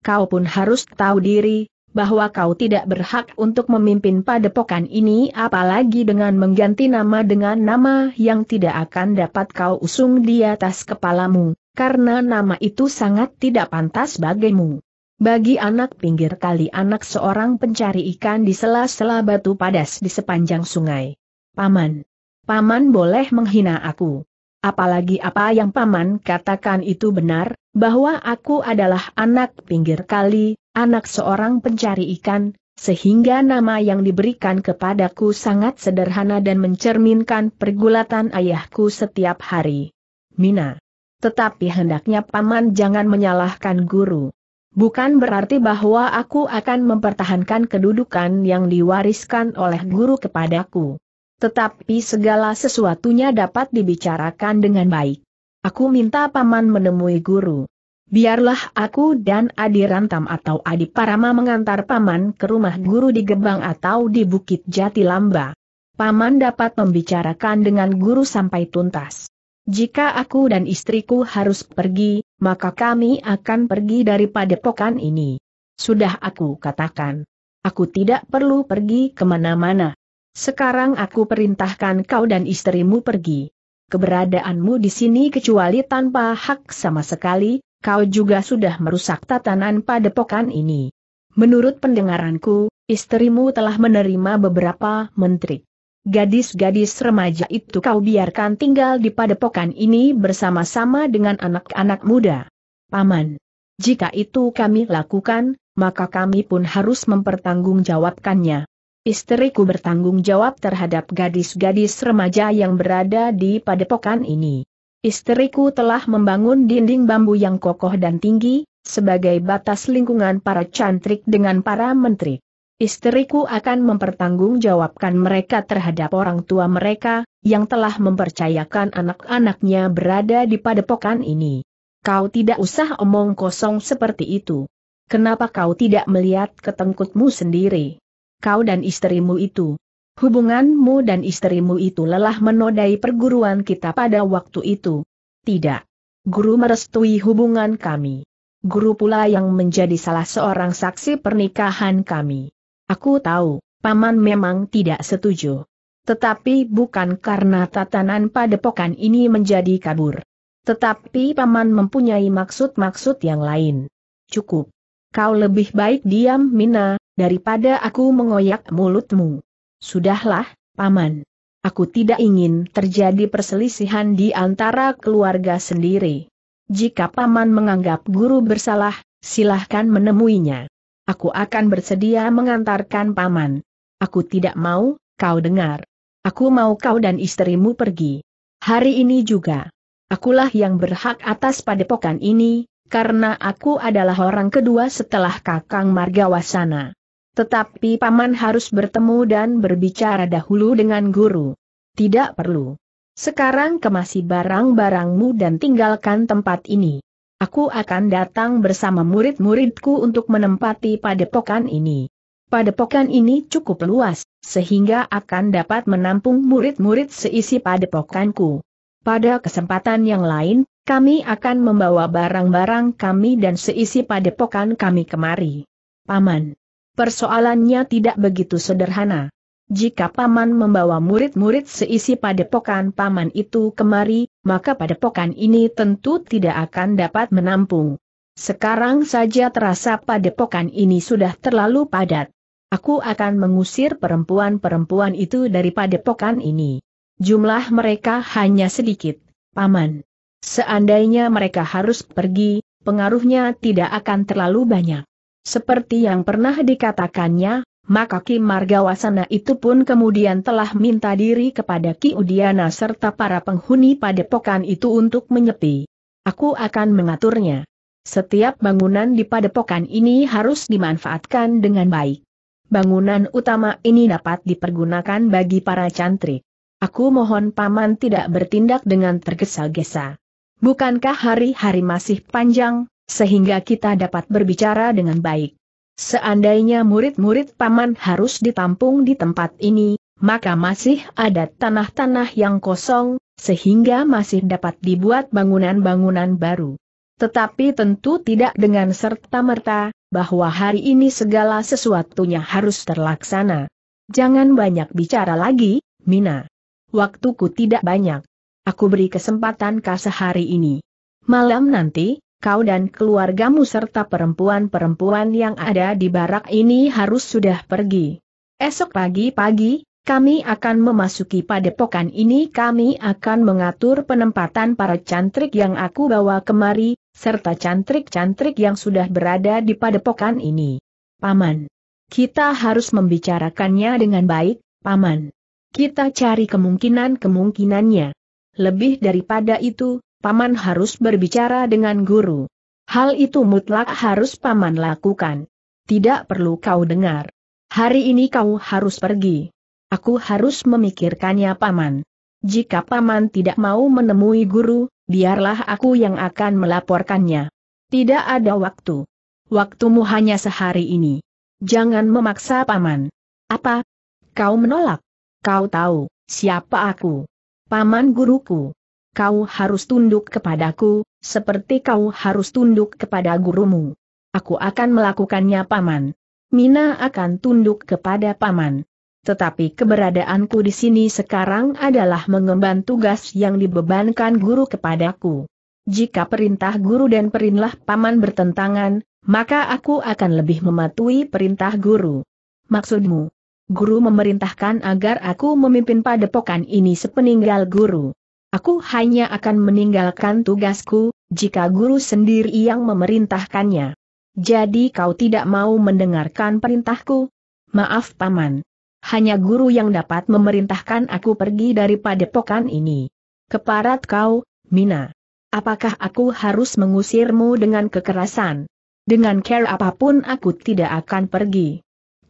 Kau pun harus tahu diri, bahwa kau tidak berhak untuk memimpin padepokan ini apalagi dengan mengganti nama dengan nama yang tidak akan dapat kau usung di atas kepalamu, karena nama itu sangat tidak pantas bagimu. Bagi anak pinggir kali anak seorang pencari ikan di sela-sela batu padas di sepanjang sungai. Paman. Paman boleh menghina aku. Apalagi apa yang paman katakan itu benar, bahwa aku adalah anak pinggir kali, anak seorang pencari ikan, sehingga nama yang diberikan kepadaku sangat sederhana dan mencerminkan pergulatan ayahku setiap hari. Mina. Tetapi hendaknya paman jangan menyalahkan guru. Bukan berarti bahwa aku akan mempertahankan kedudukan yang diwariskan oleh guru kepadaku. Tetapi segala sesuatunya dapat dibicarakan dengan baik. Aku minta paman menemui guru. Biarlah aku dan Adi Rantam atau Adi Parama mengantar paman ke rumah guru di Gebang atau di Bukit Jati Lamba. Paman dapat membicarakan dengan guru sampai tuntas. Jika aku dan istriku harus pergi, maka kami akan pergi dari padepokan ini. Sudah aku katakan. Aku tidak perlu pergi ke mana-mana. Sekarang aku perintahkan kau dan istrimu pergi. Keberadaanmu di sini kecuali tanpa hak sama sekali, kau juga sudah merusak tatanan padepokan ini. Menurut pendengaranku, istrimu telah menerima beberapa menteri. Gadis-gadis remaja itu kau biarkan tinggal di padepokan ini bersama-sama dengan anak-anak muda. Paman, jika itu kami lakukan, maka kami pun harus mempertanggungjawabkannya. Istriku bertanggung jawab terhadap gadis-gadis remaja yang berada di padepokan ini. Istriku telah membangun dinding bambu yang kokoh dan tinggi, sebagai batas lingkungan para cantrik dengan para menteri. Istriku akan mempertanggungjawabkan mereka terhadap orang tua mereka, yang telah mempercayakan anak-anaknya berada di padepokan ini. Kau tidak usah omong kosong seperti itu. Kenapa kau tidak melihat ketengkutmu sendiri? Kau dan istrimu itu, Hubunganmu dan istrimu itu lelah menodai perguruan kita pada waktu itu. Tidak. Guru merestui hubungan kami. Guru pula yang menjadi salah seorang saksi pernikahan kami. Aku tahu, Paman memang tidak setuju. Tetapi bukan karena tatanan padepokan ini menjadi kabur. Tetapi Paman mempunyai maksud-maksud yang lain. Cukup. Kau lebih baik diam Mina, daripada aku mengoyak mulutmu. Sudahlah, Paman. Aku tidak ingin terjadi perselisihan di antara keluarga sendiri. Jika Paman menganggap guru bersalah, silahkan menemuinya. Aku akan bersedia mengantarkan Paman. Aku tidak mau, kau dengar. Aku mau kau dan istrimu pergi. Hari ini juga. Akulah yang berhak atas padepokan ini, karena aku adalah orang kedua setelah Kakang Margawasana. Tetapi paman harus bertemu dan berbicara dahulu dengan guru. Tidak perlu. Sekarang kemasi barang-barangmu dan tinggalkan tempat ini. Aku akan datang bersama murid-muridku untuk menempati padepokan ini. Padepokan ini cukup luas, sehingga akan dapat menampung murid-murid seisi padepokanku. Pada kesempatan yang lain, kami akan membawa barang-barang kami dan seisi padepokan kami kemari. Paman. Persoalannya tidak begitu sederhana. Jika paman membawa murid-murid seisi padepokan paman itu kemari, maka padepokan ini tentu tidak akan dapat menampung. Sekarang saja terasa padepokan ini sudah terlalu padat. Aku akan mengusir perempuan-perempuan itu dari padepokan ini. Jumlah mereka hanya sedikit, paman. Seandainya mereka harus pergi, pengaruhnya tidak akan terlalu banyak. Seperti yang pernah dikatakannya, maka Ki Margawasana itu pun kemudian telah minta diri kepada Ki Udiana serta para penghuni padepokan itu untuk menyepi. Aku akan mengaturnya. Setiap bangunan di padepokan ini harus dimanfaatkan dengan baik. Bangunan utama ini dapat dipergunakan bagi para cantrik. Aku mohon paman tidak bertindak dengan tergesa-gesa. Bukankah hari-hari masih panjang, sehingga kita dapat berbicara dengan baik. Seandainya murid-murid paman harus ditampung di tempat ini, maka masih ada tanah-tanah yang kosong, sehingga masih dapat dibuat bangunan-bangunan baru. Tetapi tentu tidak dengan serta-merta, bahwa hari ini segala sesuatunya harus terlaksana. Jangan banyak bicara lagi, Mina. Waktuku tidak banyak. Aku beri kesempatan kau sehari ini. Malam nanti, kau dan keluargamu serta perempuan-perempuan yang ada di barak ini harus sudah pergi. Esok pagi-pagi, kami akan memasuki padepokan ini kami akan mengatur penempatan para cantrik yang aku bawa kemari, serta cantrik-cantrik yang sudah berada di padepokan ini. Paman. Kita harus membicarakannya dengan baik, Paman. Kita cari kemungkinan-kemungkinannya. Lebih daripada itu, Paman harus berbicara dengan guru. Hal itu mutlak harus Paman lakukan. Tidak perlu kau dengar. Hari ini kau harus pergi. Aku harus memikirkannya Paman. Jika Paman tidak mau menemui guru, biarlah aku yang akan melaporkannya. Tidak ada waktu. Waktumu hanya sehari ini. Jangan memaksa Paman. Apa? Kau menolak? Kau tahu, siapa aku? Paman guruku kau harus tunduk kepadaku, seperti kau harus tunduk kepada gurumu. Aku akan melakukannya paman. Mina akan tunduk kepada paman. Tetapi keberadaanku di sini sekarang adalah mengemban tugas yang dibebankan guru kepadaku. Jika perintah guru dan perintah paman bertentangan, maka aku akan lebih mematuhi perintah guru. Maksudmu? Guru memerintahkan agar aku memimpin padepokan ini sepeninggal guru. Aku hanya akan meninggalkan tugasku, jika guru sendiri yang memerintahkannya. Jadi kau tidak mau mendengarkan perintahku? Maaf paman. Hanya guru yang dapat memerintahkan aku pergi dari padepokan ini. Keparat kau, Mina. Apakah aku harus mengusirmu dengan kekerasan? Dengan care apa pun aku tidak akan pergi.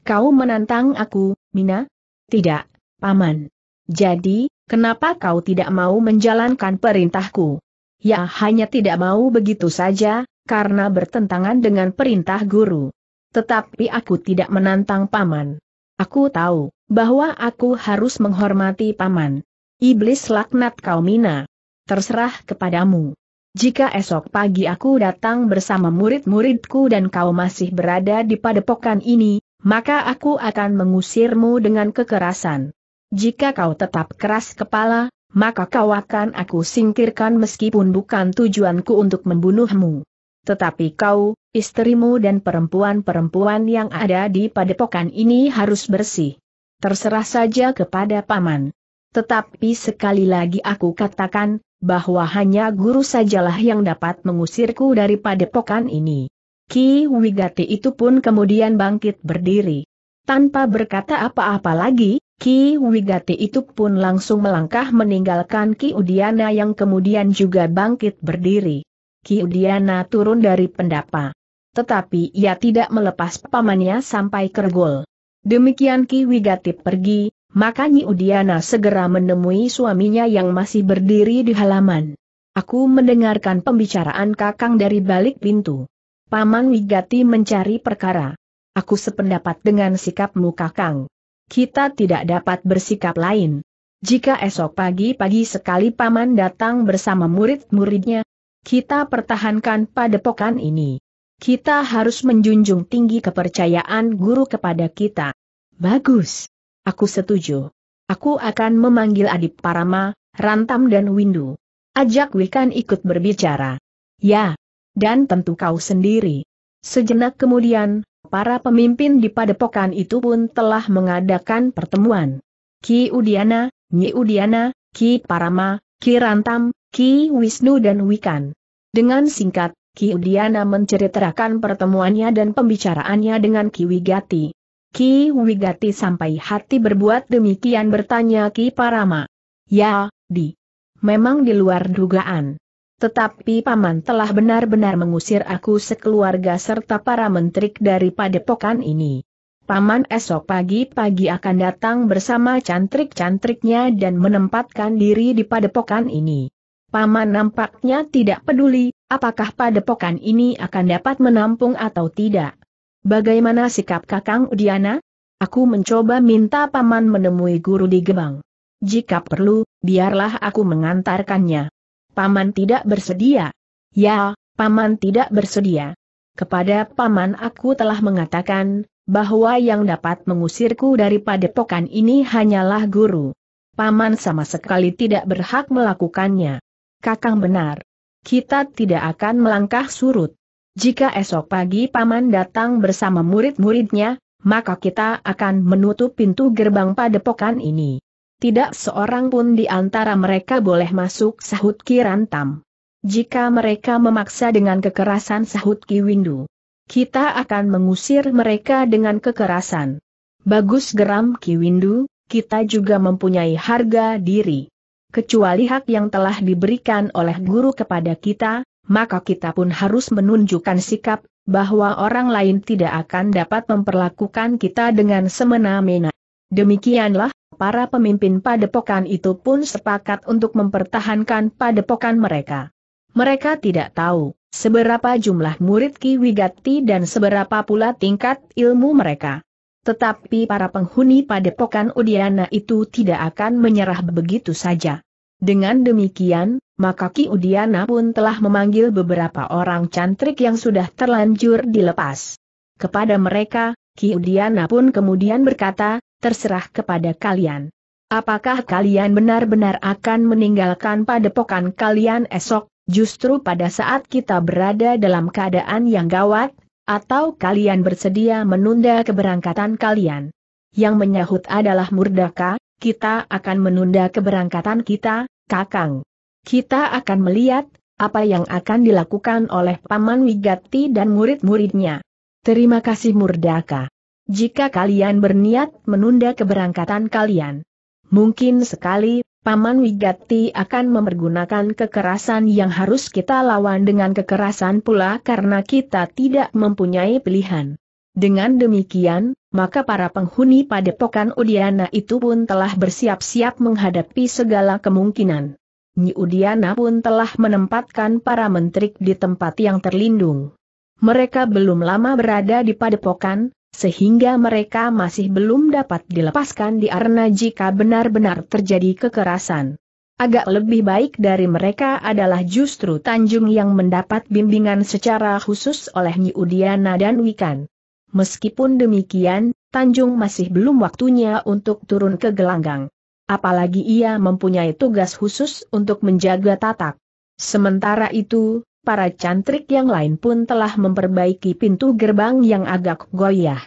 Kau menantang aku, Mina? Tidak, paman. Jadi, kenapa kau tidak mau menjalankan perintahku? Ya hanya tidak mau begitu saja, karena bertentangan dengan perintah guru. Tetapi aku tidak menantang paman. Aku tahu, bahwa aku harus menghormati paman. Iblis laknat kau Mina. Terserah kepadamu. Jika esok pagi aku datang bersama murid-muridku dan kau masih berada di padepokan ini, maka aku akan mengusirmu dengan kekerasan. Jika kau tetap keras kepala, maka kau akan aku singkirkan meskipun bukan tujuanku untuk membunuhmu. Tetapi kau, istrimu dan perempuan-perempuan yang ada di padepokan ini harus bersih. Terserah saja kepada paman. Tetapi sekali lagi aku katakan, bahwa hanya guru sajalah yang dapat mengusirku dari padepokan ini. Ki Wigati itu pun kemudian bangkit berdiri. Tanpa berkata apa-apa lagi, Ki Wigati itu pun langsung melangkah meninggalkan Ki Udiana yang kemudian juga bangkit berdiri. Ki Udiana turun dari pendapa. Tetapi ia tidak melepas pamannya sampai kergol. Demikian Ki Wigati pergi, maka Nyi Udiana segera menemui suaminya yang masih berdiri di halaman. Aku mendengarkan pembicaraan kakang dari balik pintu. Paman Wigati mencari perkara. Aku sependapat dengan sikapmu kakang kita tidak dapat bersikap lain. Jika esok pagi-pagi sekali paman datang bersama murid-muridnya, kita pertahankan padepokan ini. Kita harus menjunjung tinggi kepercayaan guru kepada kita. Bagus. Aku setuju. Aku akan memanggil Adip Parama, Rantam dan Windu. Ajak Wikan ikut berbicara. Ya. Dan tentu kau sendiri. Sejenak kemudian, para pemimpin di padepokan itu pun telah mengadakan pertemuan. Ki Udiana, Nyi Udiana, Ki Parama, Ki Rantam, Ki Wisnu dan Wikan. Dengan singkat, Ki Udiana menceritakan pertemuannya dan pembicaraannya dengan Ki Wigati. Ki Wigati sampai hati berbuat demikian bertanya Ki Parama. Ya, di. Memang di luar dugaan. Tetapi paman telah benar-benar mengusir aku sekeluarga serta para menteri dari padepokan ini. Paman esok pagi-pagi akan datang bersama cantrik-cantriknya dan menempatkan diri di padepokan ini. Paman nampaknya tidak peduli, apakah padepokan ini akan dapat menampung atau tidak. Bagaimana sikap Kakang Udiana? Aku mencoba minta paman menemui guru di Gebang. Jika perlu, biarlah aku mengantarkannya. Paman tidak bersedia. Ya, Paman tidak bersedia. Kepada Paman aku telah mengatakan, bahwa yang dapat mengusirku dari padepokan ini hanyalah guru. Paman sama sekali tidak berhak melakukannya. Kakang benar. Kita tidak akan melangkah surut. Jika esok pagi Paman datang bersama murid-muridnya, maka kita akan menutup pintu gerbang padepokan ini. Tidak seorang pun di antara mereka boleh masuk sahut Kirantam. Jika mereka memaksa dengan kekerasan sahut Ki Windu. Kita akan mengusir mereka dengan kekerasan. Bagus geram Ki Windu, kita juga mempunyai harga diri. Kecuali hak yang telah diberikan oleh guru kepada kita, maka kita pun harus menunjukkan sikap, bahwa orang lain tidak akan dapat memperlakukan kita dengan semena-mena. Demikianlah, para pemimpin padepokan itu pun sepakat untuk mempertahankan padepokan mereka. Mereka tidak tahu, seberapa jumlah murid Ki Wigati dan seberapa pula tingkat ilmu mereka. Tetapi para penghuni padepokan Udiana itu tidak akan menyerah begitu saja. Dengan demikian, maka Ki Udiana pun telah memanggil beberapa orang cantrik yang sudah terlanjur dilepas. Kepada mereka, Ki Udiana pun kemudian berkata, terserah kepada kalian. Apakah kalian benar-benar akan meninggalkan padepokan kalian esok, Justru pada saat kita berada dalam keadaan yang gawat, atau kalian bersedia menunda keberangkatan kalian. Yang menyahut adalah Murdaka, kita akan menunda keberangkatan kita, Kakang. Kita akan melihat, apa yang akan dilakukan oleh Paman Wigati dan murid-muridnya. Terima kasih Murdaka. Jika kalian berniat menunda keberangkatan kalian, mungkin sekali Paman Wigati akan mempergunakan kekerasan yang harus kita lawan dengan kekerasan pula karena kita tidak mempunyai pilihan. Dengan demikian, maka para penghuni padepokan Udiana itu pun telah bersiap-siap menghadapi segala kemungkinan. Nyi Udiana pun telah menempatkan para menteri di tempat yang terlindung. Mereka belum lama berada di padepokan, sehingga mereka masih belum dapat dilepaskan di arena jika benar-benar terjadi kekerasan. Agak lebih baik dari mereka adalah justru Tanjung yang mendapat bimbingan secara khusus oleh Nyi Udiana dan Wikan. Meskipun demikian, Tanjung masih belum waktunya untuk turun ke gelanggang apalagi ia mempunyai tugas khusus untuk menjaga tatak. Sementara itu, para cantrik yang lain pun telah memperbaiki pintu gerbang yang agak goyah.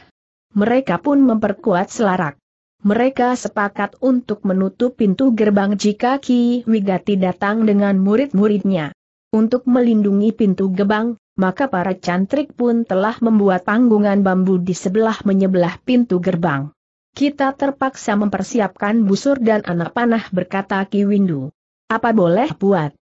Mereka pun memperkuat selarak. Mereka sepakat untuk menutup pintu gerbang jika Ki Wigati datang dengan murid-muridnya. Untuk melindungi pintu gerbang, maka para cantrik pun telah membuat panggungan bambu di sebelah menyebelah pintu gerbang. Kita terpaksa mempersiapkan busur dan anak panah berkata Ki Windu. Apa boleh buat?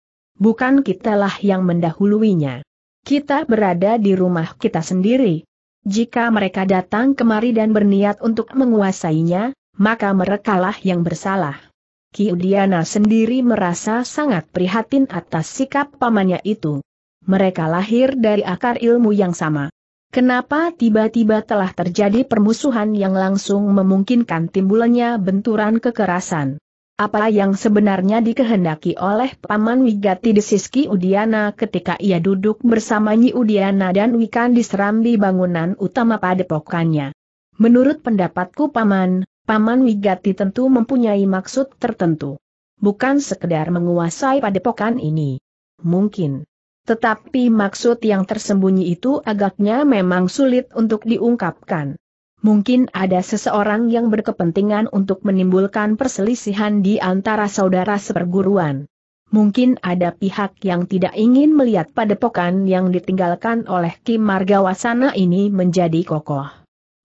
Bukan kitalah yang mendahuluinya. Kita berada di rumah kita sendiri. Jika mereka datang kemari dan berniat untuk menguasainya, maka merekalah yang bersalah. Ki Udiana sendiri merasa sangat prihatin atas sikap pamannya itu. Mereka lahir dari akar ilmu yang sama. Kenapa tiba-tiba telah terjadi permusuhan yang langsung memungkinkan timbulnya benturan kekerasan? Apa yang sebenarnya dikehendaki oleh Paman Wigati Desiski Udiana ketika ia duduk bersama Nyi Udiana dan Wikan di serambi bangunan utama padepokannya? Menurut pendapatku Paman, Paman Wigati tentu mempunyai maksud tertentu. Bukan sekedar menguasai padepokan ini. Mungkin tetapi maksud yang tersembunyi itu agaknya memang sulit untuk diungkapkan. Mungkin ada seseorang yang berkepentingan untuk menimbulkan perselisihan di antara saudara seperguruan. Mungkin ada pihak yang tidak ingin melihat padepokan yang ditinggalkan oleh Kim Margawasana ini menjadi kokoh.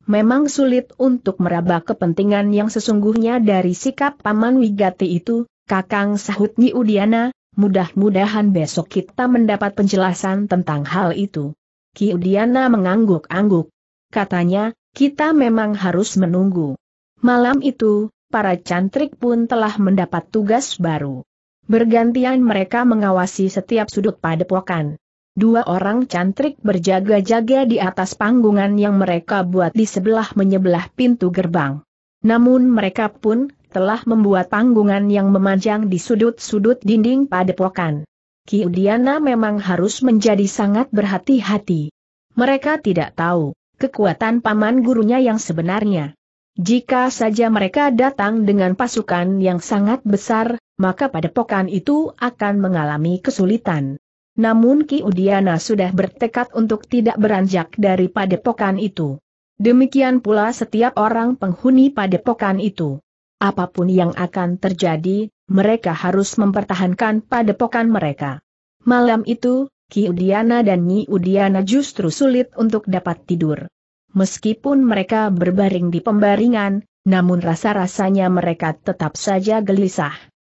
Memang sulit untuk meraba kepentingan yang sesungguhnya dari sikap Paman Wigati itu, Kakang Sahut Nyi Udiana, Mudah-mudahan besok kita mendapat penjelasan tentang hal itu. Ki Udiana mengangguk-angguk. Katanya, kita memang harus menunggu. Malam itu, para cantrik pun telah mendapat tugas baru. Bergantian mereka mengawasi setiap sudut padepokan. Dua orang cantrik berjaga-jaga di atas panggungan yang mereka buat di sebelah menyebelah pintu gerbang. Namun mereka pun telah membuat panggungan yang memanjang di sudut-sudut dinding padepokan. Ki Udiana memang harus menjadi sangat berhati-hati. Mereka tidak tahu kekuatan paman gurunya yang sebenarnya. Jika saja mereka datang dengan pasukan yang sangat besar, maka padepokan itu akan mengalami kesulitan. Namun Ki Udiana sudah bertekad untuk tidak beranjak dari padepokan itu. Demikian pula setiap orang penghuni padepokan itu. Apa pun yang akan terjadi, mereka harus mempertahankan padepokan mereka. Malam itu, Ki Udiana dan Nyi Udiana justru sulit untuk dapat tidur. Meskipun mereka berbaring di pembaringan, namun rasa-rasanya mereka tetap saja gelisah.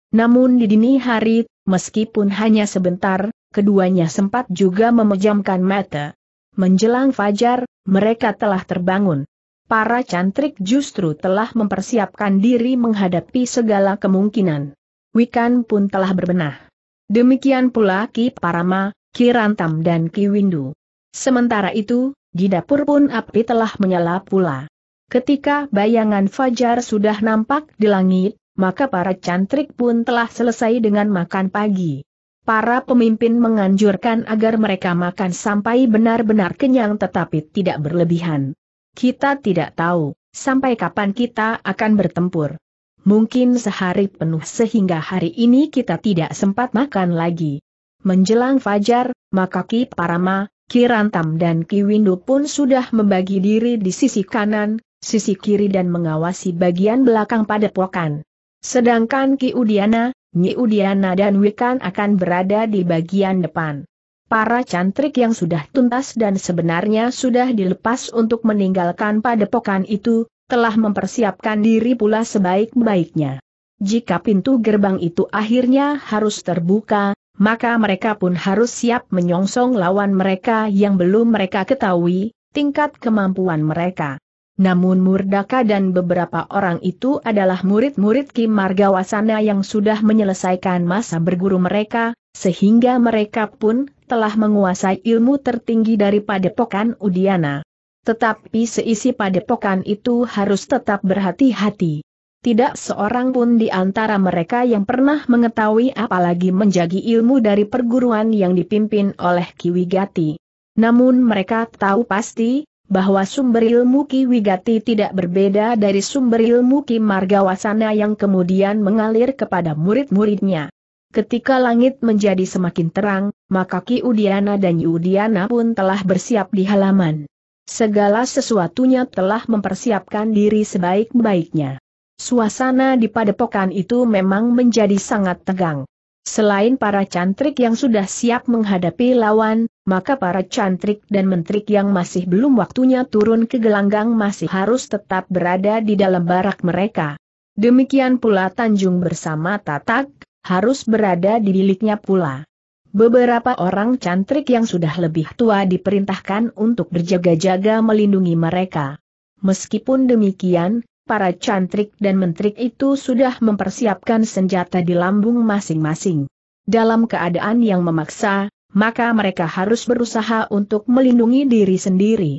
Namun di dini hari, meskipun hanya sebentar, keduanya sempat juga memejamkan mata. Menjelang fajar, mereka telah terbangun para cantrik justru telah mempersiapkan diri menghadapi segala kemungkinan. Wikan pun telah berbenah. Demikian pula Ki Parama, Ki Rantam dan Ki Windu. Sementara itu, di dapur pun api telah menyala pula. Ketika bayangan fajar sudah nampak di langit, maka para cantrik pun telah selesai dengan makan pagi. Para pemimpin menganjurkan agar mereka makan sampai benar-benar kenyang tetapi tidak berlebihan. Kita tidak tahu, sampai kapan kita akan bertempur. Mungkin sehari penuh sehingga hari ini kita tidak sempat makan lagi. Menjelang fajar, maka Ki Parama, Ki Rantam dan Ki Windu pun sudah membagi diri di sisi kanan, sisi kiri dan mengawasi bagian belakang padepokan. Sedangkan Ki Udiana, Nyi Udiana dan Wikan akan berada di bagian depan. Para cantrik yang sudah tuntas dan sebenarnya sudah dilepas untuk meninggalkan padepokan itu, telah mempersiapkan diri pula sebaik-baiknya. Jika pintu gerbang itu akhirnya harus terbuka, maka mereka pun harus siap menyongsong lawan mereka yang belum mereka ketahui, tingkat kemampuan mereka. Namun Murdaka dan beberapa orang itu adalah murid-murid Kim Margawasana yang sudah menyelesaikan masa berguru mereka, sehingga mereka pun telah menguasai ilmu tertinggi dari padepokan Udiana. Tetapi seisi padepokan itu harus tetap berhati-hati. Tidak seorang pun di antara mereka yang pernah mengetahui apalagi menjagi ilmu dari perguruan yang dipimpin oleh Kiwigati. Namun mereka tahu pasti, bahwa sumber ilmu Kiwigati tidak berbeda dari sumber ilmu Ki Margawasana yang kemudian mengalir kepada murid-muridnya. Ketika langit menjadi semakin terang, maka Ki Udiana dan Yudiana pun telah bersiap di halaman. Segala sesuatunya telah mempersiapkan diri sebaik-baiknya. Suasana di padepokan itu memang menjadi sangat tegang. Selain para cantrik yang sudah siap menghadapi lawan, maka para cantrik dan mentrik yang masih belum waktunya turun ke gelanggang masih harus tetap berada di dalam barak mereka. Demikian pula Tanjung bersama Tatak, harus berada di biliknya pula. Beberapa orang cantrik yang sudah lebih tua diperintahkan untuk berjaga-jaga melindungi mereka. Meskipun demikian, para cantrik dan mentrik itu sudah mempersiapkan senjata di lambung masing-masing. Dalam keadaan yang memaksa, maka mereka harus berusaha untuk melindungi diri sendiri.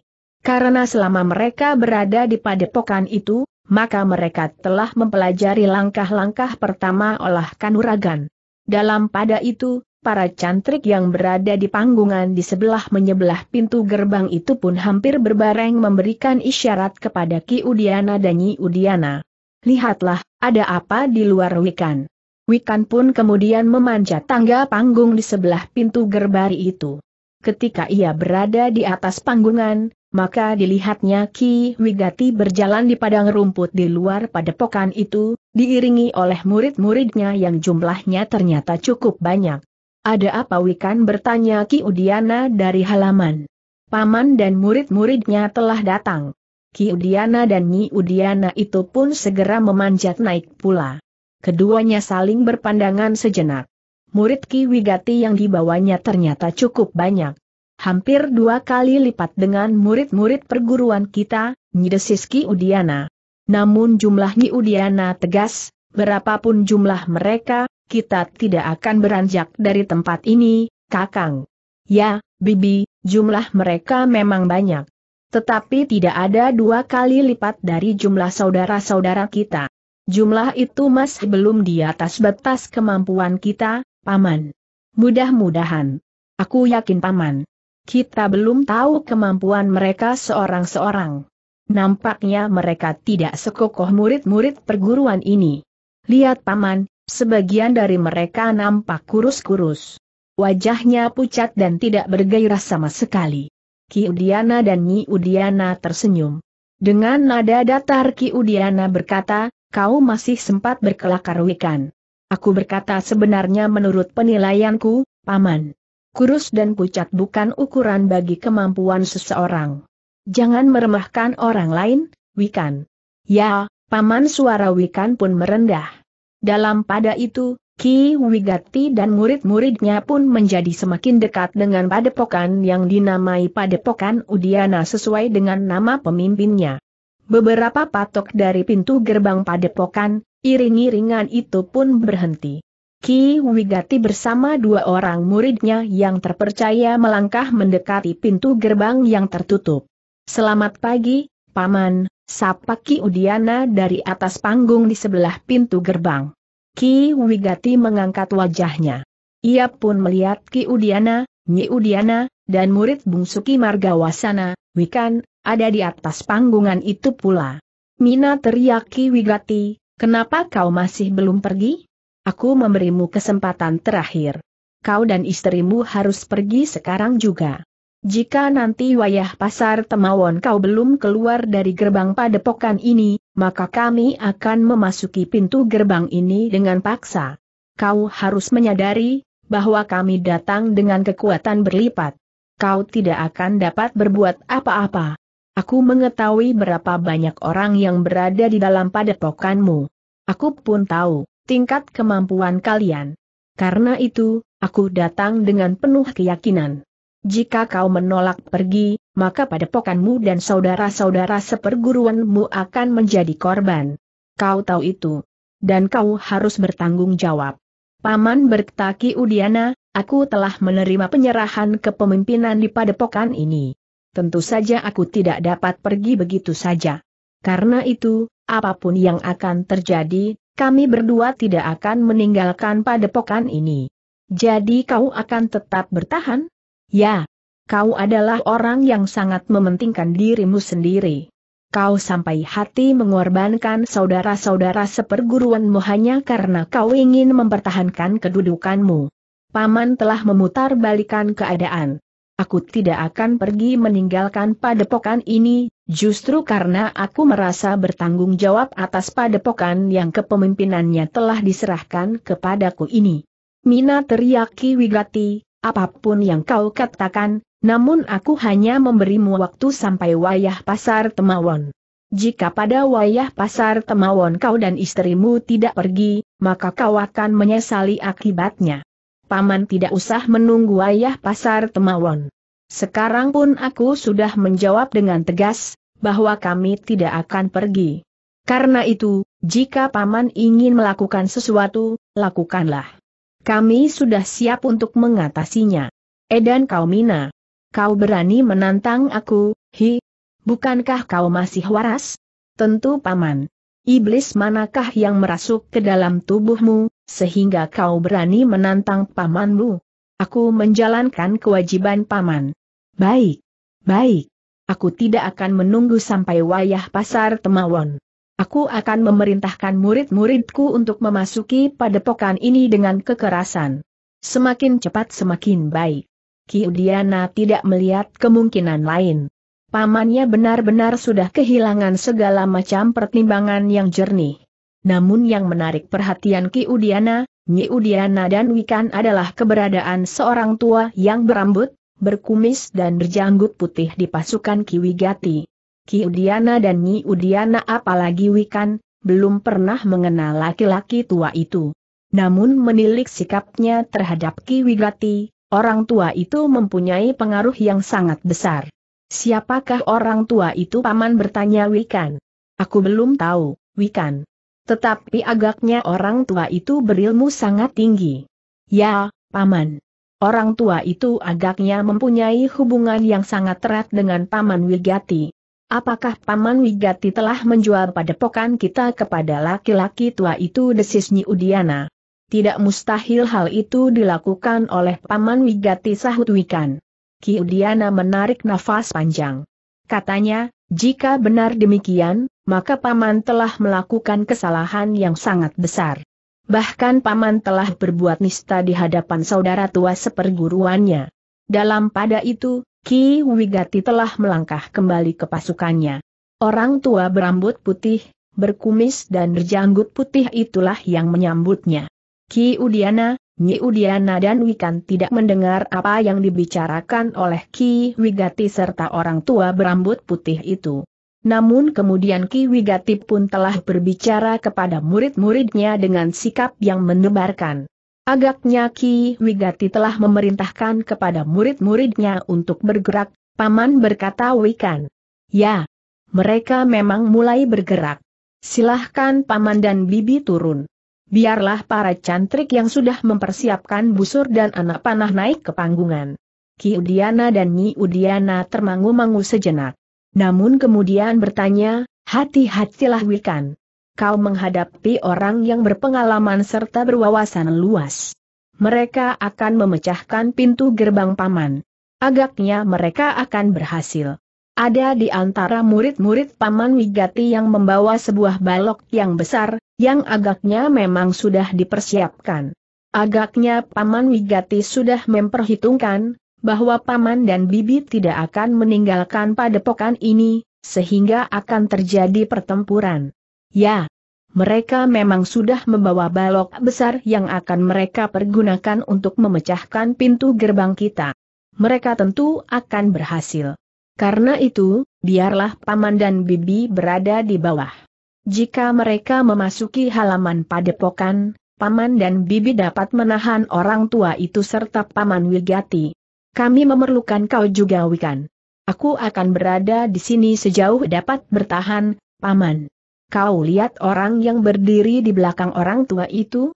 Karena selama mereka berada di padepokan itu, maka mereka telah mempelajari langkah-langkah pertama olah kanuragan. Dalam pada itu, para cantrik yang berada di panggungan di sebelah menyebelah pintu gerbang itu pun hampir berbareng memberikan isyarat kepada Ki Udiana dan Nyi Udiana. Lihatlah, ada apa di luar Wikan. Wikan pun kemudian memanjat tangga panggung di sebelah pintu gerbari itu. Ketika ia berada di atas panggungan, maka dilihatnya Ki Wigati berjalan di padang rumput di luar padepokan itu, diiringi oleh murid-muridnya yang jumlahnya ternyata cukup banyak. Ada apa Wikan bertanya Ki Udiana dari halaman. Paman dan murid-muridnya telah datang. Ki Udiana dan Nyi Udiana itu pun segera memanjat naik pula. Keduanya saling berpandangan sejenak. Murid Ki Wigati yang dibawanya ternyata cukup banyak. Hampir dua kali lipat dengan murid-murid perguruan kita, Nyidesis Ki Udiana. Namun jumlah Nyi Udiana tegas, berapapun jumlah mereka, kita tidak akan beranjak dari tempat ini, Kakang. Ya, Bibi, jumlah mereka memang banyak. Tetapi tidak ada dua kali lipat dari jumlah saudara-saudara kita. Jumlah itu masih belum di atas batas kemampuan kita, Paman. Mudah-mudahan. Aku yakin Paman. Kita belum tahu kemampuan mereka seorang-seorang. Nampaknya mereka tidak sekokoh murid-murid perguruan ini. Lihat Paman, Sebagian dari mereka nampak kurus-kurus. Wajahnya pucat dan tidak bergairah sama sekali. Ki Udiana dan Nyi Udiana tersenyum. Dengan nada datar Ki Udiana berkata, kau masih sempat berkelakar wikan. Aku berkata sebenarnya menurut penilaianku, Paman. Kurus dan pucat bukan ukuran bagi kemampuan seseorang. Jangan meremahkan orang lain, Wikan. Ya, Paman suara Wikan pun merendah. Dalam pada itu, Ki Wigati dan murid-muridnya pun menjadi semakin dekat dengan padepokan yang dinamai padepokan Udiana sesuai dengan nama pemimpinnya. Beberapa patok dari pintu gerbang padepokan, iring-iringan itu pun berhenti. Ki Wigati bersama dua orang muridnya yang terpercaya melangkah mendekati pintu gerbang yang tertutup. Selamat pagi, Paman, sapa Ki Udiana dari atas panggung di sebelah pintu gerbang. Ki Wigati mengangkat wajahnya. Ia pun melihat Ki Udiana, Nyi Udiana, dan murid bungsu Ki Margawasana, Wikan, ada di atas panggungan itu pula. Mina teriak Ki Wigati, kenapa kau masih belum pergi? Aku memberimu kesempatan terakhir. kau dan istrimu harus pergi sekarang juga. Jika nanti wayah pasar temawon kau belum keluar dari gerbang padepokan ini, maka kami akan memasuki pintu gerbang ini dengan paksa. Kau harus menyadari, bahwa kami datang dengan kekuatan berlipat. Kau tidak akan dapat berbuat apa-apa. Aku mengetahui berapa banyak orang yang berada di dalam padepokanmu. Aku pun tahu, tingkat kemampuan kalian. Karena itu, aku datang dengan penuh keyakinan. Jika kau menolak pergi, maka padepokanmu dan saudara-saudara seperguruanmu akan menjadi korban. Kau tahu itu. Dan kau harus bertanggung jawab. Paman berkata Udiana, aku telah menerima penyerahan kepemimpinan di padepokan ini. Tentu saja aku tidak dapat pergi begitu saja. Karena itu, apa pun yang akan terjadi, kami berdua tidak akan meninggalkan padepokan ini. Jadi kau akan tetap bertahan? Ya, kau adalah orang yang sangat mementingkan dirimu sendiri. Kau sampai hati mengorbankan saudara-saudara seperguruanmu hanya karena kau ingin mempertahankan kedudukanmu. Paman telah memutar balikan keadaan. Aku tidak akan pergi meninggalkan padepokan ini, justru karena aku merasa bertanggung jawab atas padepokan yang kepemimpinannya telah diserahkan kepadaku ini. Mina teriaki Wigati, apa pun yang kau katakan, namun aku hanya memberimu waktu sampai wayah pasar Temawon. Jika pada wayah pasar Temawon kau dan istrimu tidak pergi, maka kau akan menyesali akibatnya. Paman tidak usah menunggu wayah pasar Temawon. Sekarang pun aku sudah menjawab dengan tegas, bahwa kami tidak akan pergi. Karena itu, jika Paman ingin melakukan sesuatu, lakukanlah. Kami sudah siap untuk mengatasinya. Edan kau Mina. Kau berani menantang aku, hi? Bukankah kau masih waras? Tentu paman. Iblis manakah yang merasuk ke dalam tubuhmu, sehingga kau berani menantang pamanmu? Aku menjalankan kewajiban paman. Baik. Baik. Aku tidak akan menunggu sampai wayah pasar temawon. Aku akan memerintahkan murid-muridku untuk memasuki padepokan ini dengan kekerasan. Semakin cepat semakin baik. Ki Udiana tidak melihat kemungkinan lain. Pamannya benar-benar sudah kehilangan segala macam pertimbangan yang jernih. Namun yang menarik perhatian Ki Udiana, Nyi Udiana dan Wikan adalah keberadaan seorang tua yang berambut, berkumis dan berjanggut putih di pasukan Ki Wigati. Ki Udiana dan Nyi Udiana apalagi Wikan, belum pernah mengenal laki-laki tua itu. Namun menilik sikapnya terhadap Ki Wigati, orang tua itu mempunyai pengaruh yang sangat besar. Siapakah orang tua itu paman bertanya Wikan? Aku belum tahu, Wikan. Tetapi agaknya orang tua itu berilmu sangat tinggi. Ya, paman. Orang tua itu agaknya mempunyai hubungan yang sangat erat dengan paman Wigati. Apakah Paman Wigati telah menjual padepokan kita kepada laki-laki tua itu desis Nyi Udiana? Tidak mustahil hal itu dilakukan oleh Paman Wigati sahut Wikan. Ki Udiana menarik nafas panjang. Katanya, jika benar demikian, maka Paman telah melakukan kesalahan yang sangat besar. Bahkan Paman telah berbuat nista di hadapan saudara tua seperguruannya. Dalam pada itu, Ki Wigati telah melangkah kembali ke pasukannya. Orang tua berambut putih, berkumis dan berjanggut putih itulah yang menyambutnya. Ki Udiana, Nyi Udiana dan Wikan tidak mendengar apa yang dibicarakan oleh Ki Wigati serta orang tua berambut putih itu. Namun kemudian Ki Wigati pun telah berbicara kepada murid-muridnya dengan sikap yang menebarkan. Agaknya Ki Wigati telah memerintahkan kepada murid-muridnya untuk bergerak, Paman berkata Wikan. Ya, mereka memang mulai bergerak. Silahkan Paman dan Bibi turun. Biarlah para cantrik yang sudah mempersiapkan busur dan anak panah naik ke panggungan. Ki Udiana dan Nyi Udiana termangu-mangu sejenak. Namun kemudian bertanya, hati-hatilah Wikan kau menghadapi orang yang berpengalaman serta berwawasan luas. Mereka akan memecahkan pintu gerbang paman. Agaknya mereka akan berhasil. Ada di antara murid-murid paman Wigati yang membawa sebuah balok yang besar, yang agaknya memang sudah dipersiapkan. Agaknya Paman Wigati sudah memperhitungkan, bahwa Paman dan Bibi tidak akan meninggalkan padepokan ini, sehingga akan terjadi pertempuran. Ya, mereka memang sudah membawa balok besar yang akan mereka pergunakan untuk memecahkan pintu gerbang kita. Mereka tentu akan berhasil. Karena itu, biarlah Paman dan Bibi berada di bawah. Jika mereka memasuki halaman padepokan, Paman dan Bibi dapat menahan orang tua itu serta Paman Wigati. Kami memerlukan kau juga Wikan. Aku akan berada di sini sejauh dapat bertahan, Paman. Kau lihat orang yang berdiri di belakang orang tua itu?